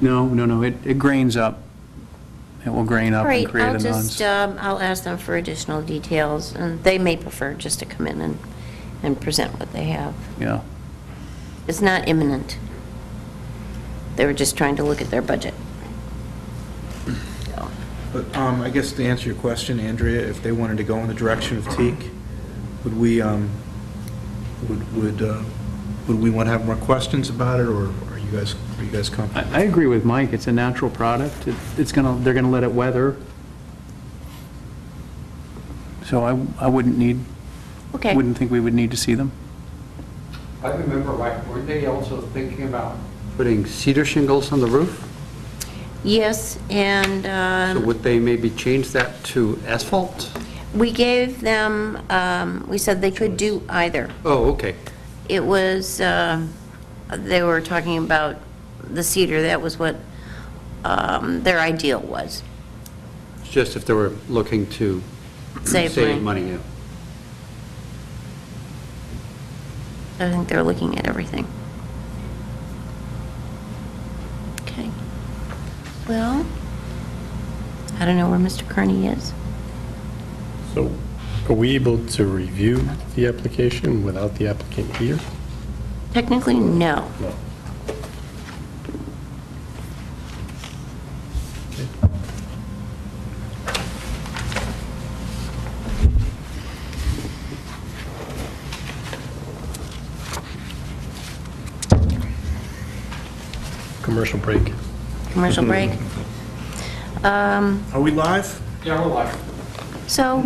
No, no, no, it, it grains up. It will grain All up right, and create I'll a just, non. um, I'll ask them for additional details, and they may prefer just to come in and, and present what they have. Yeah. It's not imminent. They were just trying to look at their budget. So, But um, I guess to answer your question, Andrea, if they wanted to go in the direction of teak, would we, um, would, would, uh, would we want to have more questions about it, or are you guys, are you guys I, comfortable? I agree with Mike, it's a natural product. It- It's gonna, they're gonna let it weather. So I, I wouldn't need, Okay, wouldn't think we would need to see them. I remember, right, weren't they also thinking about putting cedar shingles on the roof? Yes, and So um, would they maybe change that to asphalt? we gave them, um, we said they could do either. Oh, okay. It was, um, they were talking about the cedar, that was what um, their ideal was. It's just if they were looking to Save save money. money, yeah. I think they're looking at everything. Okay. Well, I don't know where Mr. Kearney is. So are we able to review the application without the applicant here? Technically, no. No. Commercial break. Commercial break. Um, Are we live? Yeah, we're live. So,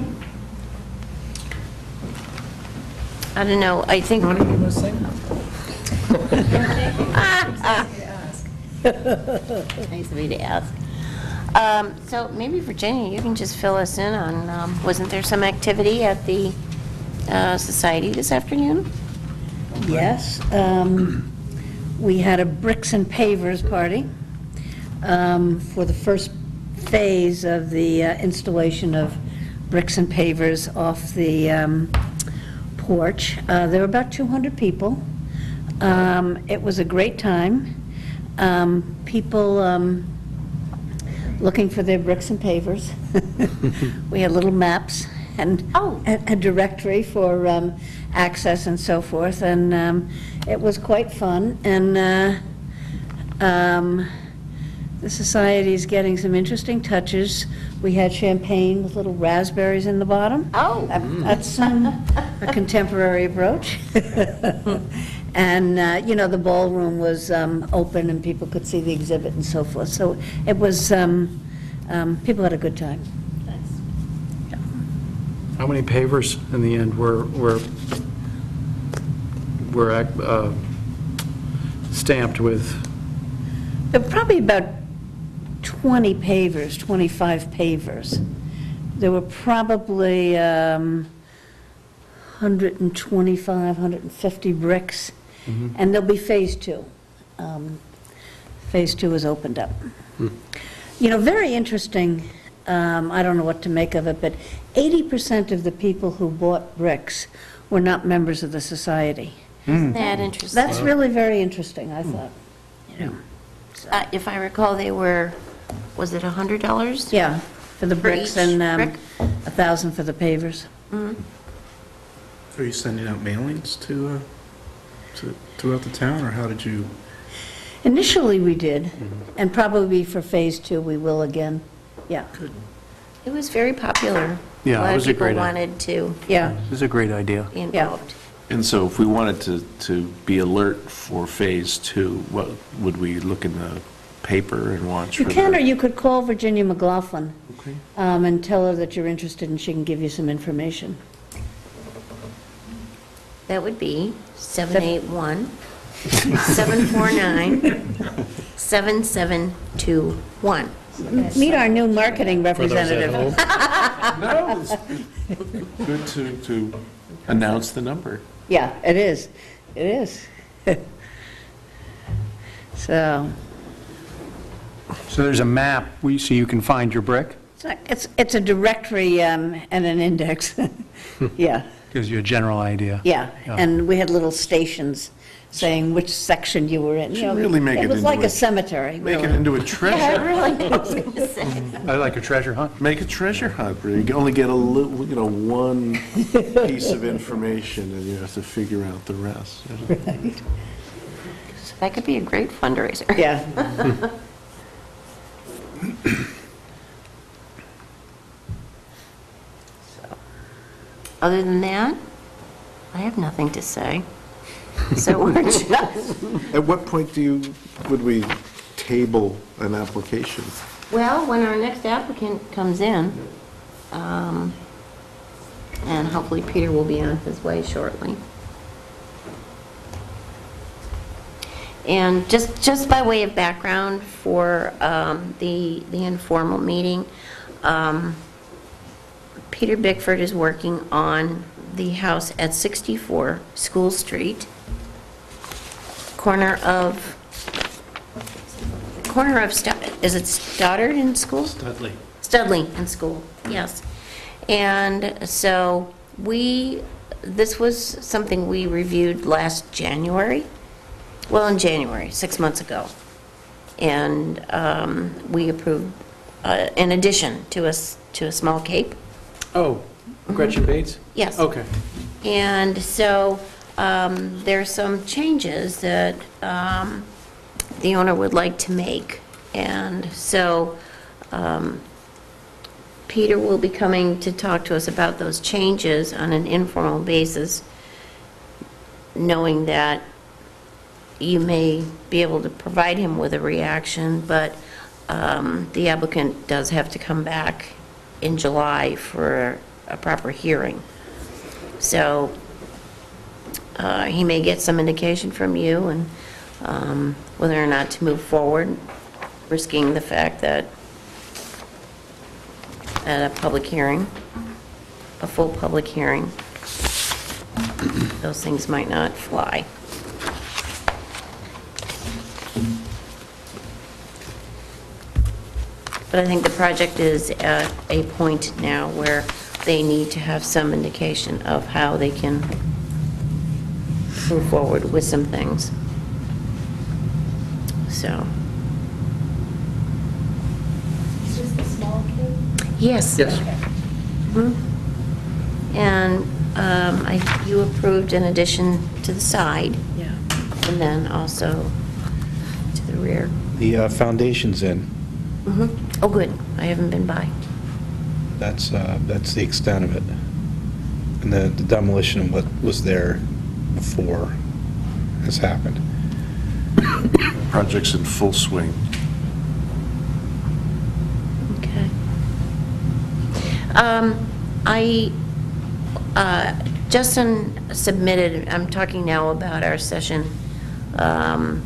I don't know, I think... Nice of you to ask. Um, So maybe Virginia, you can just fill us in on, um, wasn't there some activity at the uh, society this afternoon? Yes, um, we had a bricks and pavers party um, for the first phase of the uh, installation of bricks and pavers off the um, porch. Uh, There were about 200 people. Um, It was a great time. Um, People um, looking for their bricks and pavers. We had little maps and a a directory for um, access and so forth, and um, it was quite fun. And uh, um, the society's getting some interesting touches. We had champagne with little raspberries in the bottom. Oh. That's um, a contemporary approach. And, uh, you know, the ballroom was um, open and people could see the exhibit and so forth. So it was, um, um, people had a good time. How many pavers in the end were, were, were uh, stamped with? There were probably about 20 pavers, 25 pavers. There were probably um, 125, 150 bricks, Mhm. and there'll be Phase Two. Um, Phase Two is opened up. You know, very interesting, um, I don't know what to make of it, but 80% of the people who bought bricks were not members of the society. Isn't that interesting? That's really very interesting, I thought, you know. Uh, If I recall, they were, was it a $100? Yeah, for the bricks each and um, brick? a 1,000 for the pavers. Mhm. Are you sending out mailings to, uh, to, throughout the town, or how did you? Initially, we did, and probably for Phase Two, we will again, yeah. It was very popular. Yeah, it was a great A lot of people wanted to Yeah. This is a great idea. be involved. And so if we wanted to, to be alert for Phase Two, what, would we look in the paper and watch You for can, or you could call Virginia McLaughlin Okay. um, and tell her that you're interested, and she can give you some information. That would be 781 749 7721. Meet our new marketing representative. No, it's good to, to announce the number. Yeah, it is, it is. So, So there's a map, we- so you can find your brick? it's not- it's, it's a directory um, and an index, yeah. Gives you a general idea. Yeah, and we had little stations saying which section you were in. you know. really make it It was into like a- a cemetery, Make it really. into a Yeah, treasure. really, I was going to say. I like a treasure hunt. Make a treasure hunt where you can only get a little, you know, one piece of information and you have to figure out the rest. So that could be a great fundraiser. Yeah. Other than that, I have nothing to say. So we're just, At what point do you, would we table an application? well, when our next applicant comes in, um, and hopefully Peter will be on his way shortly. And just, just by way of background for um, the, the informal meeting, um, Peter Bickford is working on the house at 64 School Street, corner of, corner of, is it Stoddard in School? Dudley. Studley in school, yes. And so we, this was something we reviewed last January, well, in January, six months ago. And um, we approved, uh, in addition to a, s- to a small cape. Oh, Gretchen Bates? Yes. Okay. And so um, there's some changes that um, the owner would like to make. And so um, Peter will be coming to talk to us about those changes on an informal basis, knowing that you may be able to provide him with a reaction, but um, the applicant does have to come back in July for a proper hearing. So uh, he may get some indication from you and um, whether or not to move forward, risking the fact that at a public hearing, a full public hearing, those things might not fly. But I think the project is at a point now where they need to have some indication of how they can move forward with some things. So, Is this the small kid? yes. Yes. Mhm. And um, I, you approved an addition to the side. Yeah. And then also to the rear. The uh, foundation's in. Mhm. Oh, good. I haven't been by. That's, uh, that's the extent of it. And the the demolition of what was there before has happened. Project's in full swing. Okay. Um, I, uh, Justin submitted, I'm talking now about our session um,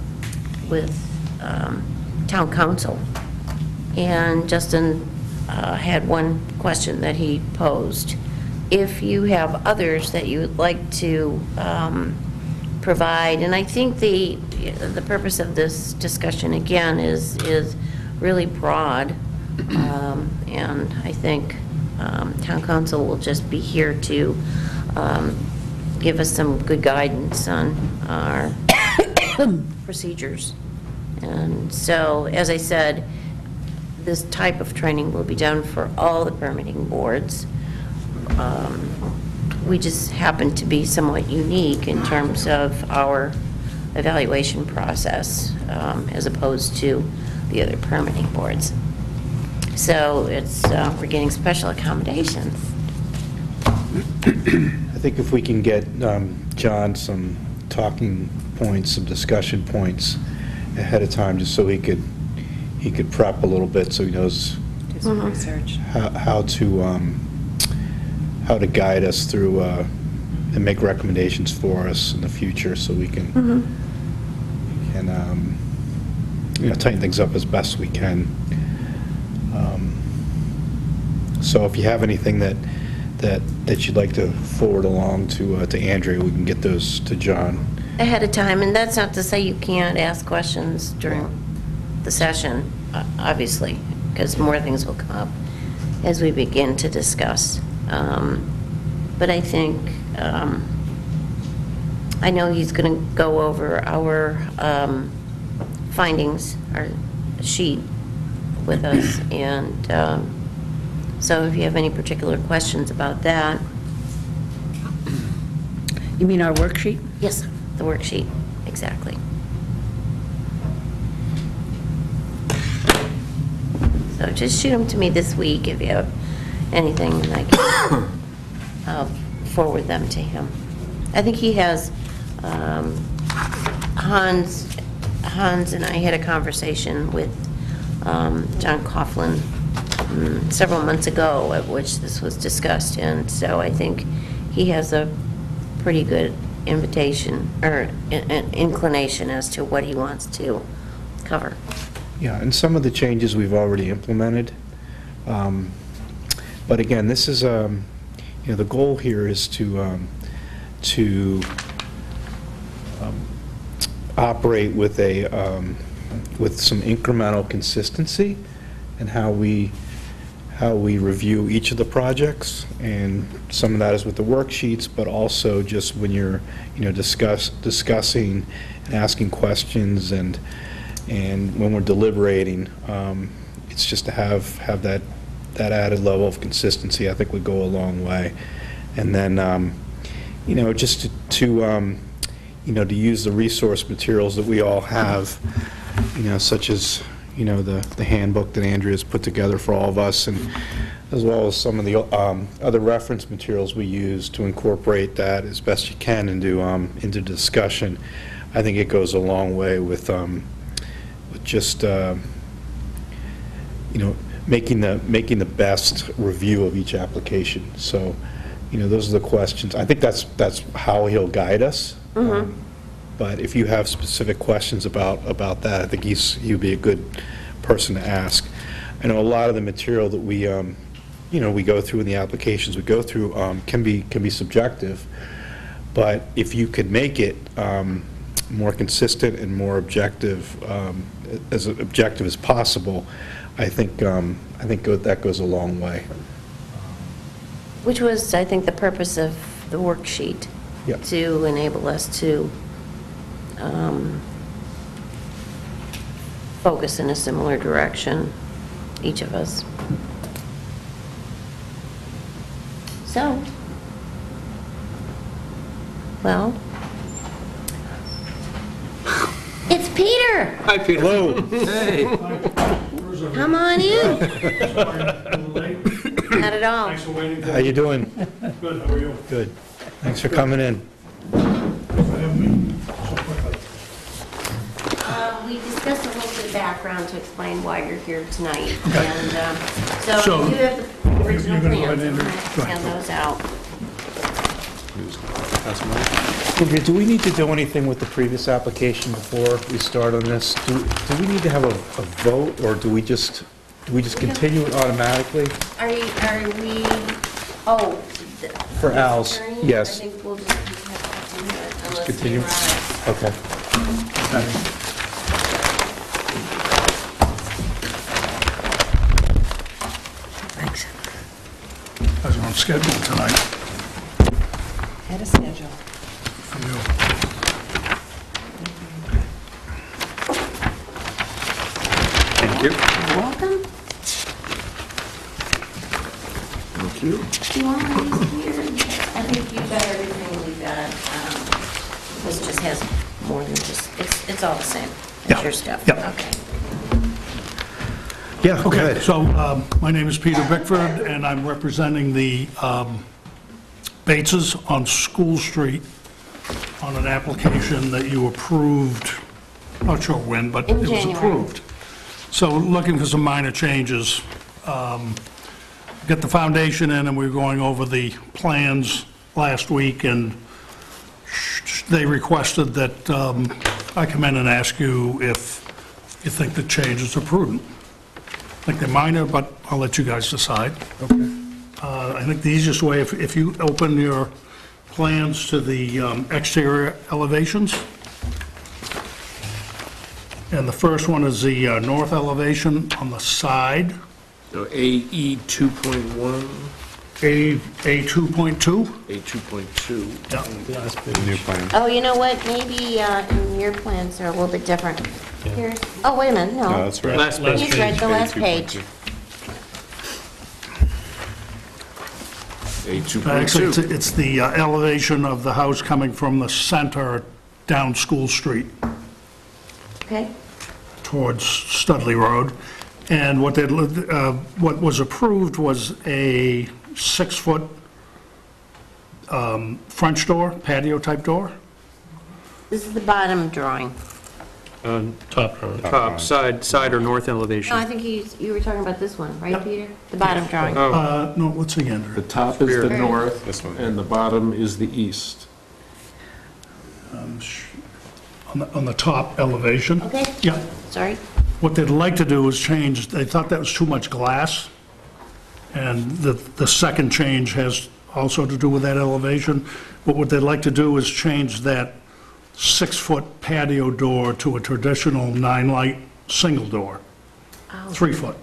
with um, town counsel. And Justin uh, had one question that he posed. If you have others that you would like to um, provide, and I think the, the purpose of this discussion, again, is, is really broad. Um, And I think um, town counsel will just be here to um, give us some good guidance on our procedures. And so, as I said, this type of training will be done for all the permitting boards. Um, We just happen to be somewhat unique in terms of our evaluation process um, as opposed to the other permitting boards. So it's, uh, we're getting special accommodations. I think if we can get um, John some talking points, some discussion points ahead of time, just so he could, he could prep a little bit, so he knows Do some research. how how to, um, how to guide us through, uh, and make recommendations for us in the future, so we can, can, um, you know, tighten things up as best we can. Um, So if you have anything that, that, that you'd like to forward along to, uh, to Andrea, we can get those to John. ahead of time, and that's not to say you can't ask questions during the session, uh, obviously, because more things will come up as we begin to discuss. Um, But I think, um, I know he's going to go over our um, findings, our sheet with us, and um, so if you have any particular questions about that, You mean our worksheet? yes, the worksheet, exactly. So just shoot them to me this week if you have anything, and I can I'll forward them to him. I think he has, um, Hans, Hans and I had a conversation with um, John Coughlin mm, several months ago, at which this was discussed, and so I think he has a pretty good invitation, or in- in- inclination as to what he wants to cover. Yeah, and some of the changes we've already implemented. Um, But again, this is, um, you know, the goal here is to, um, to um, operate with a, um, with some incremental consistency in how we, how we review each of the projects, and some of that is with the worksheets, but also just when you're, you know, discuss, discussing and asking questions, and, and when we're deliberating, um, it's just to have, have that, that added level of consistency, I think would go a long way. And then, um, you know, just to- to, um, you know, to use the resource materials that we all have, you know, such as, you know, the the handbook that Andrea's put together for all of us, and as well as some of the um, other reference materials we use to incorporate that as best you can into, um, into discussion. I think it goes a long way with, um, just, uh, you know, making the, making the best review of each application. So, you know, those are the questions. I think that's, that's how he'll guide us. Um, But if you have specific questions about, about that, I think he's, he'd be a good person to ask. I know a lot of the material that we, um, you know, we go through in the applications we go through um, can be, can be subjective. But if you could make it um, more consistent and more objective, um, as objective as possible, I think, um, I think go- that goes a long way. Which was, I think, the purpose of the worksheet. Yep. To enable us to um, focus in a similar direction, each of us. So, well, it's Peter. Hi, Peter. Hello. Hey. Come on in. Not at all. How are you doing? Good, how are you? Good. Thanks for coming in. Uh, We discussed a little bit of background to explain why you're here tonight. And um, so So- you have the original You're gonna go plans. ahead and- I'm gonna Hand those out. Andrea, do we need to do anything with the previous application before we start on this? Do do we need to have a a vote, or do we just, do we just continue it automatically? Are you, are we, oh. the- For Al's, attorney? yes. I think we'll just have to continue it unless continue? you're on. Okay. Thanks. I was on schedule tonight Had a schedule. For you. Thank you. You're welcome. Thank you. Do you want these here? I think you got everything we got. Um, This just has more than just, it's, it's all the same. It's Yeah, your stuff. yeah. Okay. Yeah, go Okay, ahead. so um, my name is Peter Bickford, and I'm representing the um, Bateses on School Street on an application that you approved, not sure when, but In it was January. approved. So looking for some minor changes. Um, Got the foundation in, and we were going over the plans last week, and they requested that um, I come in and ask you if you think the changes are prudent. I think they're minor, but I'll let you guys decide. Okay. I think the easiest way, if if you open your plans to the um, exterior elevations, and the first one is the uh, north elevation on the side, So AE 2.1, A, A 2.2. A 2.2. Yeah. New plan. Oh, you know what? Maybe uh, in your plans are a little bit different. Here's, oh, wait a minute, no. No, that's right. Last page. He's read the last page. A Actually, it's 2.2. it's the uh, elevation of the house coming from the center down School Street. Okay? towards Studley Road. And what they, uh, what was approved was a six-foot um, French door, patio-type door. This is the bottom drawing. Top row. Top, side, side or north elevation. No, I think he's, you were talking about this one, right, Peter? The bottom drawing. Oh, Uh, No, let's see, Andrew. The top is the Here. north, This one. and the bottom is the east. Um, sh- On the, on the top elevation. Okay? Yeah. Sorry? What they'd like to do is change, they thought that was too much glass, and the, the second change has also to do with that elevation. But what they'd like to do is change that six-foot patio door to a traditional nine-light single door, Oh. three foot.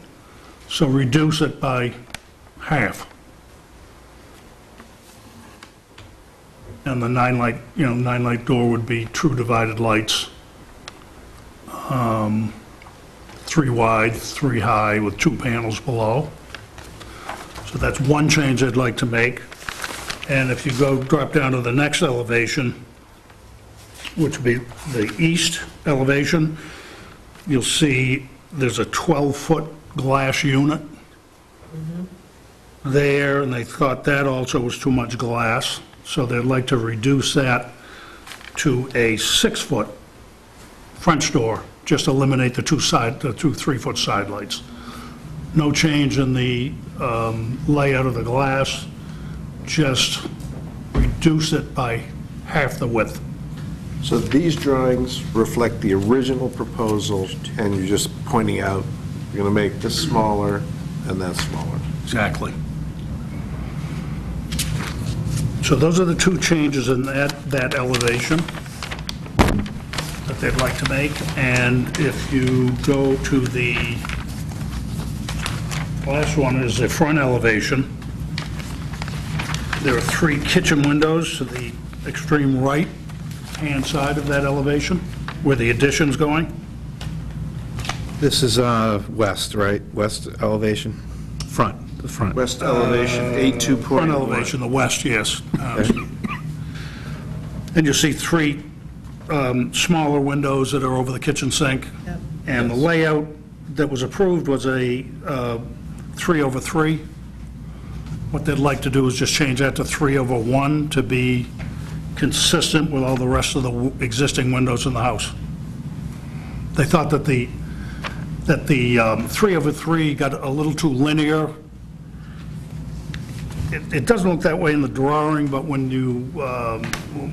So reduce it by half. And the nine-light, you know, nine-light door would be true divided lights um, three wide, three high, with two panels below. So that's one change I'd like to make. And if you go, drop down to the next elevation, which would be the east elevation, you'll see there's a 12-foot glass unit there, and they thought that also was too much glass, so they'd like to reduce that to a six-foot French door, just eliminate the two side, the two three-foot side lights. no change in the um, layout of the glass, just reduce it by half the width. So these drawings reflect the original proposal, and you're just pointing out, you're going to make this smaller and that smaller. Exactly. So those are the two changes in that, that elevation that they'd like to make. And if you go to the, last one is the front elevation. There are three kitchen windows to the extreme right-hand side of that elevation, where the addition's going. This is uh, west, right? West elevation? Front, the front. West elevation, A2.1. Front elevation, the west, yes. Um, And you see three um, smaller windows that are over the kitchen sink. Yep. And the layout that was approved was a uh, three over three. What they'd like to do is just change that to three over one to be consistent with all the rest of the existing windows in the house. They thought that the, that the um, three over three got a little too linear it it doesn't look that way in the drawing, but when you, um,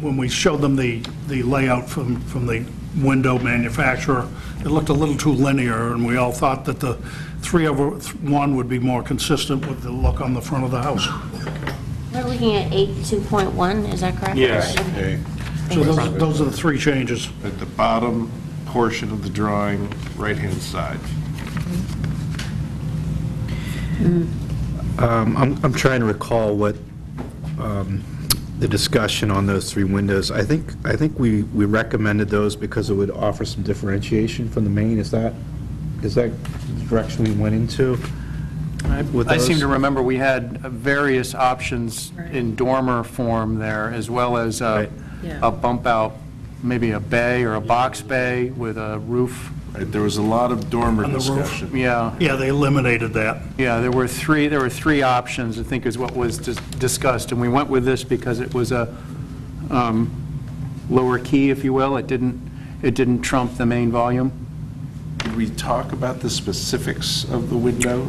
when we showed them the, the layout from, from the window manufacturer, it looked a little too linear, and we all thought that the three over one would be more consistent with the look on the front of the house. We're looking at A2.1, is that correct? Okay. So those, those are the three changes. At the bottom portion of the drawing, right-hand side. Um, I'm, I'm trying to recall what, um, the discussion on those three windows. I think, I think we, we recommended those because it would offer some differentiation from the main. Is that, is that the direction we went into? With I seem those? to remember we had various options in dormer form there, as well as a Yeah. a bump out, maybe a bay or a box bay with a roof. Right, there was a lot of dormer On the roof. discussion. Yeah, Yeah, they eliminated that. yeah, there were three, there were three options, I think is what was dis- discussed, and we went with this because it was a um, lower key, if you will. It didn't, it didn't trump the main volume. Did we talk about the specifics of the window?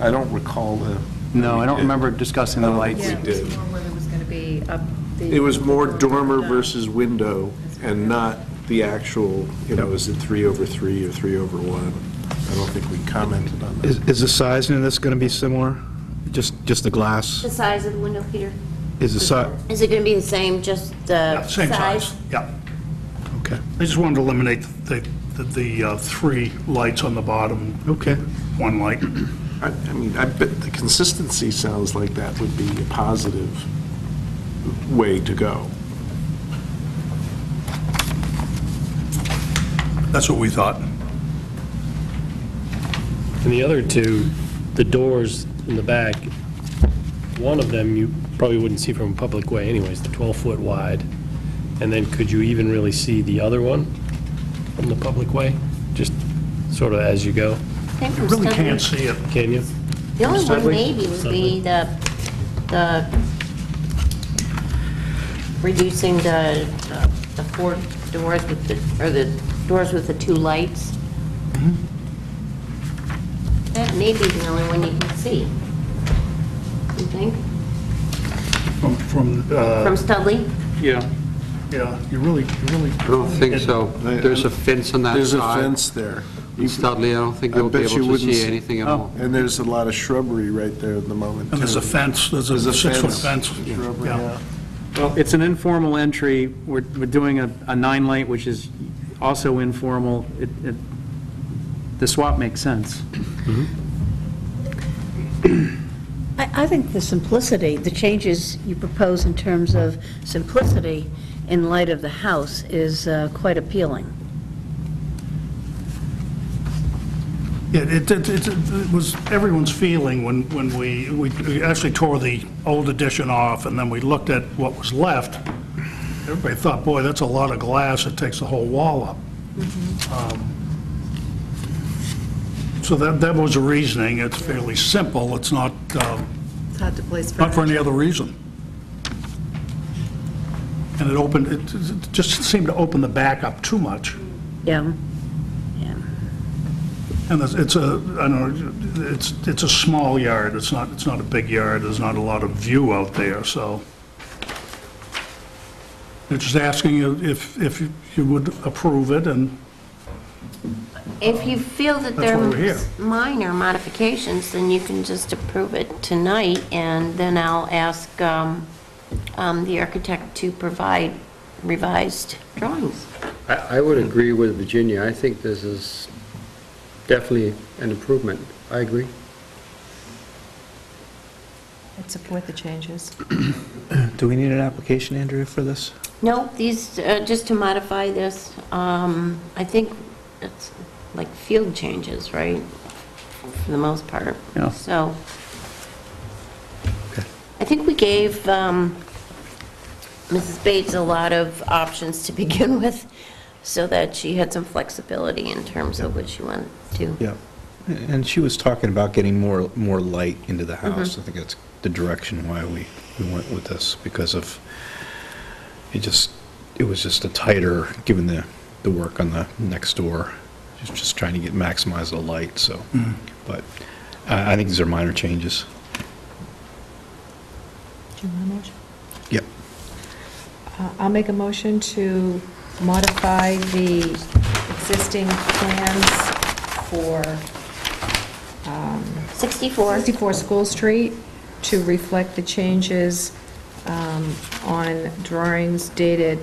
I don't recall the... No, I don't remember discussing the lights. Yeah, it was more whether it was going to be up the... It was more dormer versus window and not the actual, you know, is it three over three or three over one? I don't think we commented on that. Is, is the sizing of this going to be similar? Just, just the glass? The size of the window, Peter? Is the si, Is it going to be the same, just the Yeah, Same size, yeah. okay, I just wanted to eliminate the, the, the uh, three lights on the bottom, okay. one light. I I mean, I bet the consistency sounds like that would be a positive way to go. That's what we thought. And the other two, the doors in the back, one of them you probably wouldn't see from a public way anyways, the 12-foot wide. And then could you even really see the other one from the public way? Just sort of as you go? I You from really Studley- can't see it. Can you? The only one Studley? maybe would be the, the, reducing the, the four doors with the, or the doors with the two lights. That may be the only one you can see. You think? From, from, uh, From Studley? Yeah. yeah, you really, you really. I don't think so. There's a fence on that side. There's a fence there. In Studley, I don't think I you'll be bet you able to wouldn't see s- anything at Oh. all. And there's a lot of shrubbery right there at the moment, And there's a too. fence, there's a There's a six-foot fence. fence. Shrubbery, Yeah. yeah. Well, it's an informal entry. We're, we're doing a, a nine light, which is also informal. It, it, the swap makes sense. I, I think the simplicity, the changes you propose in terms of simplicity in light of the house is uh, quite appealing. Yeah, it, it, it it was everyone's feeling when, when we, we actually tore the old addition off, and then we looked at what was left. Everybody thought, boy, that's a lot of glass, it takes the whole wall up. Um, So that, that was the reasoning, it's fairly simple, it's not, um, It's hard to place not for any other reason. And it opened, it it just seemed to open the back up too much. Yeah. And it's- it's a, I don't know, it's, it's a small yard, it's not, it's not a big yard, there's not a lot of view out there, so. They're just asking you if, if you would approve it, and If you feel that That's why we're here. they're minor modifications, then you can just approve it tonight, and then I'll ask um, um, the architect to provide revised drawings. I, I would agree with Virginia. I think this is definitely an improvement. I agree. I'd support the changes. Do we need an application, Andrea, for this? No, these, uh, just to modify this, um, I think it's like field changes, right? For the most part. Yeah. So, okay. I think we gave um, Mrs. Bates a lot of options to begin with, so that she had some flexibility in terms of what she wanted to. Yeah. And she was talking about getting more, more light into the house. I think that's the direction why we, we went with this, because of, it just, it was just a tighter, given the, the work on the next door, just, just trying to get, maximize the light, so. But I, I think these are minor changes. Do you want a motion? Yep. Uh, I'll make a motion to modify the existing plans for um, 64. 64 School Street to reflect the changes um, on drawings dated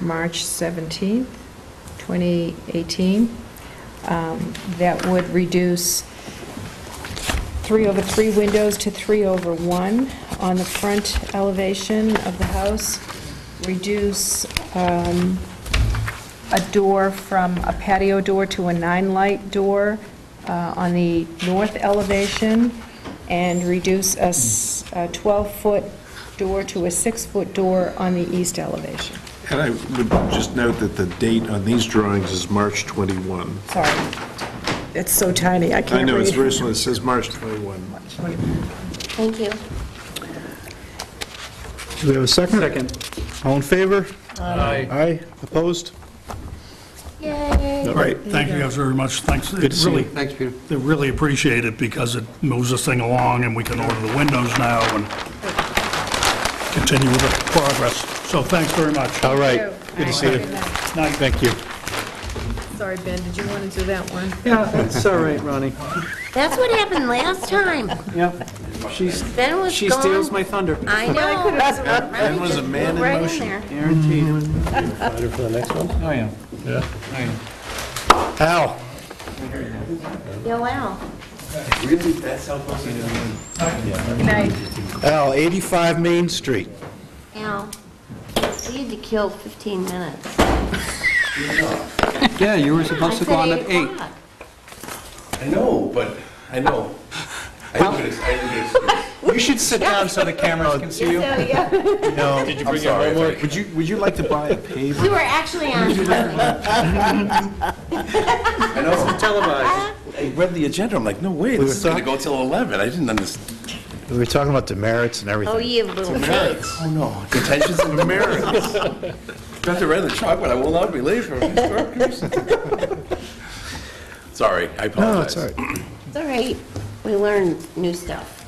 March 17th, 2018. Um, That would reduce three over three windows to three over one on the front elevation of the house, reduce um, a door from a patio door to a nine-light door uh, on the north elevation, and reduce a 12-foot door to a six-foot door on the east elevation. And I would just note that the date on these drawings is March 21. Sorry. It's so tiny, I I can't I know, it's read. very small, it says March 21. Thank you. Do we have a second? Second. All in favor? Aye. Aye, opposed? Yay. All right, thank you guys very much, thanks. Good to see you. Thanks, Peter. They really appreciate it because it moves this thing along and we can order the windows now and continue with the progress. So thanks very much. All right, good to see you. Night. Thank you. Sorry, Ben, did you want to do that one? Yeah, that's all right, Ronnie. That's what happened last time. Yeah, She's, Ben was she gone. steals my thunder. I know. Ben was a man in Right in motion. there. Guaranteed. Find her for the next one? Oh, yeah. Yeah. Al? Yo, Al. Good night. Al, 85 Main Street. Al, we had to kill 15 minutes. Yeah, you were supposed to go on I at said 8. o'clock. I know, but, I know. I I didn't get excuse. You should sit down so the cameras can see you. Oh, no, Did you I'm bring your sorry. homework? would you, would you like to buy a paper? We were actually on time. I know. Televised. I read the agenda, I'm like, no way, We this is gonna go till 11. I didn't understand. We were talking about demerits and everything. Oh, you little face. Oh, no, detentions and demerits. After read the chocolate, I will not be late for historic commission. Sorry, I apologize. No, apologize. it's all right. It's all right. We learned new stuff.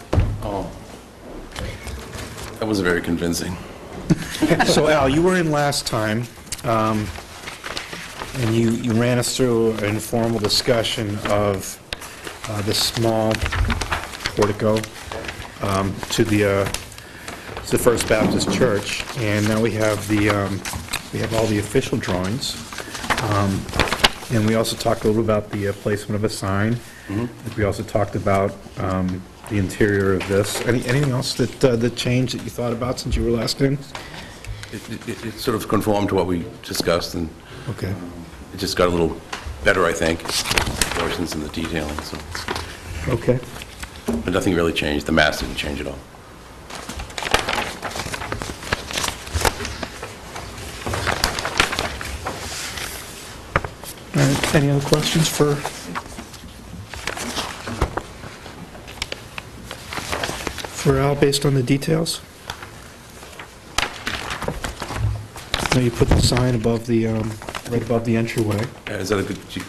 Oh. That wasn't very convincing. So Al, you were in last time, um, and you, you ran us through an informal discussion of uh, the small portico um, to the, uh, to the First Baptist Church, and now we have the, um, we have all the official drawings. Um, And we also talked a little about the uh, placement of a sign. We also talked about um, the interior of this. Any Anything else that, uh, that changed that you thought about since you were last in? It- It it sort of conformed to what we discussed, and Okay. it just got a little better, I think, portions in the detailing, so, Okay. but nothing really changed. The mass didn't change at all. All right, any other questions for? For Al, based on the details? Now, you put the sign above the, um, right above the entryway. Uh, Is that a good, you-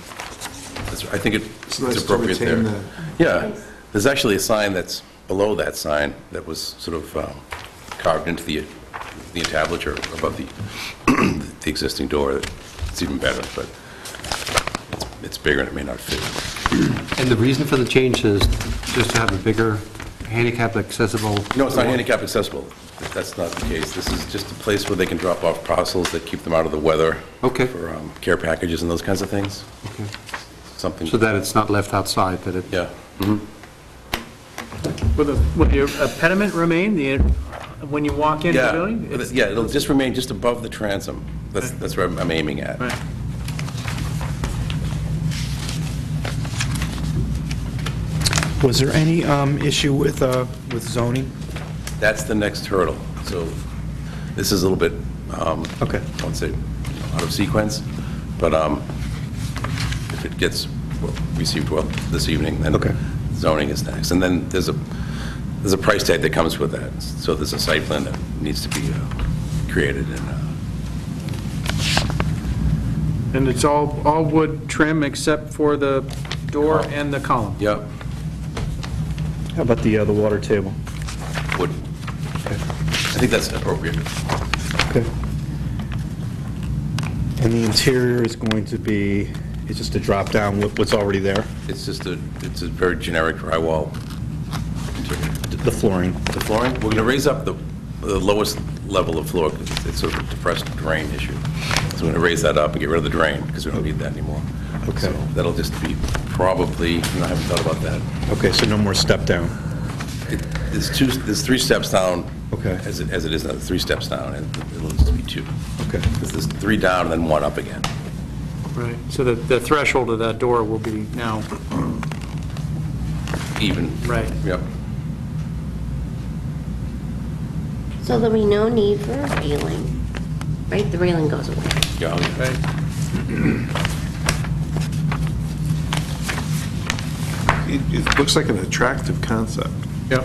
that's I think it- It's it's nice to appropriate there. retain Yeah, there's actually a sign that's below that sign that was sort of um, carved into the the entablature above the the existing door. It's even better, but it's- it's bigger and it may not fit. And the reason for the change is just to have a bigger handicap accessible? No, it's not handicap accessible. That's not the case. This is just a place where they can drop off parcels that keep them out of the weather. Okay. For um, care packages and those kinds of things. Something. So that it's not left outside, that it... Yeah. mhm. Will the, will your pediment remain, the, when you walk into the Yeah, building? but it- yeah, it'll just remain just above the transom. That's, that's where I'm I'm aiming at. Right. Was there any um, issue with, uh, with zoning? That's the next hurdle. So this is a little bit, um, Okay. I won't say out of sequence, but um, if it gets well, received well this evening, then Okay. zoning is next. And then there's a, there's a price tag that comes with that. So there's a site plan that needs to be uh, created and, uh, And it's all, all wood trim except for the door and the column? yep, How about the, uh, the water table? would, I think that's appropriate. Okay. And the interior is going to be, it's just a drop down, what- what's already there? It's just a, it's a very generic drywall. The flooring? The flooring, we're going to raise up the, the lowest level of floor, because it's sort of a depressed drain issue. So we're going to raise that up and get rid of the drain, because we don't need that anymore. Okay. So That'll just be probably, you I haven't thought about that. Okay, so no more step down? It- There's two, there's three steps down. Okay. As it, as it is now, three steps down, and it'll just be two. Okay. Because there's three down and then one up again. Right. So the, the threshold of that door will be now, Even. Right. Yep. So there'll be no need for a railing, right? The railing goes away. Yeah, oh, yeah. right? It, it looks like an attractive concept. Yep.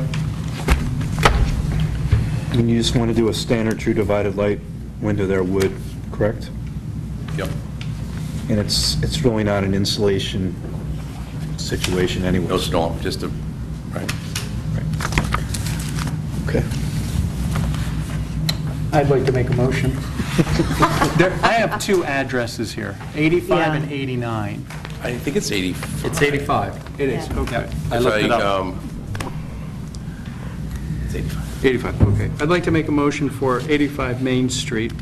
And you just want to do a standard true divided light window there, wood, correct? Yep. And it's, it's really not an insulation situation anyway? No storm, just a, right. Okay. I'd like to make a motion. There, I have two addresses here, 85 and 89. I think it's 80. It's 85. It is, okay. I looked it It's up. um, It's 85. 85, okay. I'd like to make a motion for 85 Main Street,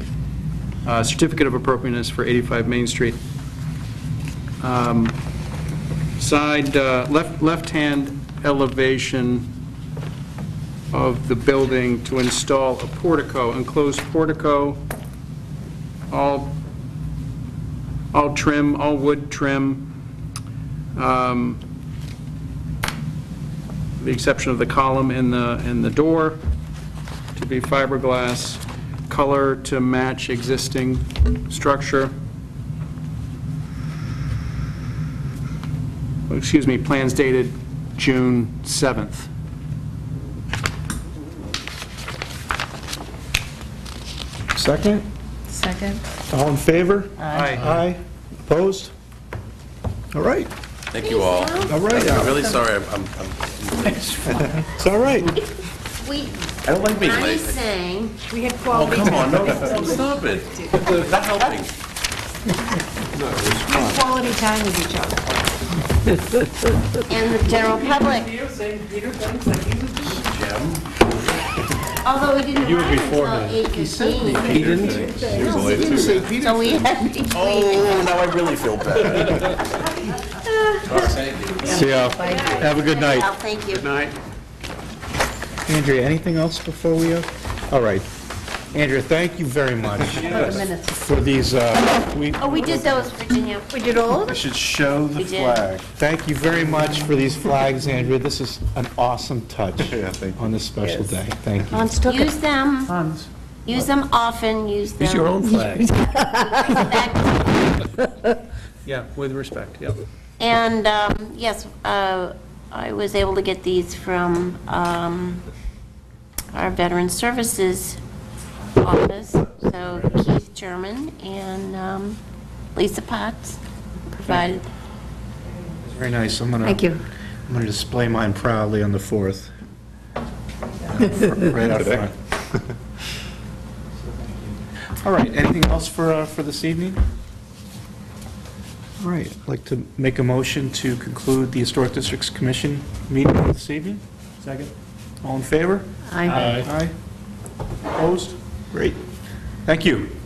uh, certificate of appropriateness for 85 Main Street. Um, Side, uh, left, left-hand elevation of the building to install a portico, enclosed portico, all, all trim, all wood trim, um, the exception of the column and the, and the door, to be fiberglass, color to match existing structure. Excuse me, plans dated June 7th. Second? Second? All in favor? Aye. Aye. Opposed? All right. Thank you all. All right. I'm really sorry, I'm, I'm- I'm- It's all right. We, I don't like being I'm late. saying, We had Oh, quality come on, time. no, stop it. Not helping. Quality time with each other. and the general public, although we didn't You were run before until him. 8:15. He didn't? No, he didn't. So we had between. Oh, now I really feel bad. See ya. Have a good night. Thank you. Good night. Andrea, anything else before we, uh, all right. Andrea, thank you very much for these, uh, we, Oh, we did those, Virginia. We did all of I it? should show the We did. flag. thank you very much for these flags, Andrea. This is an awesome touch Yeah, thank you. on this special day. Thank you. Hans took Use it. them, Hans? use them often, use them. Use your own flag. Yeah, with respect, yep. And, um, yes, uh, I was able to get these from um, our Veteran Services office, so Keith Jermyn and um, Lisa Potts provided Very nice. I'm gonna. Thank you. I'm gonna display mine proudly on the 4th. Right out front. All right, anything else for, uh, for this evening? All right, I'd like to make a motion to conclude the Historic Districts Commission meeting this evening. Second. All in favor? Aye. Aye. Opposed? Great. Thank you.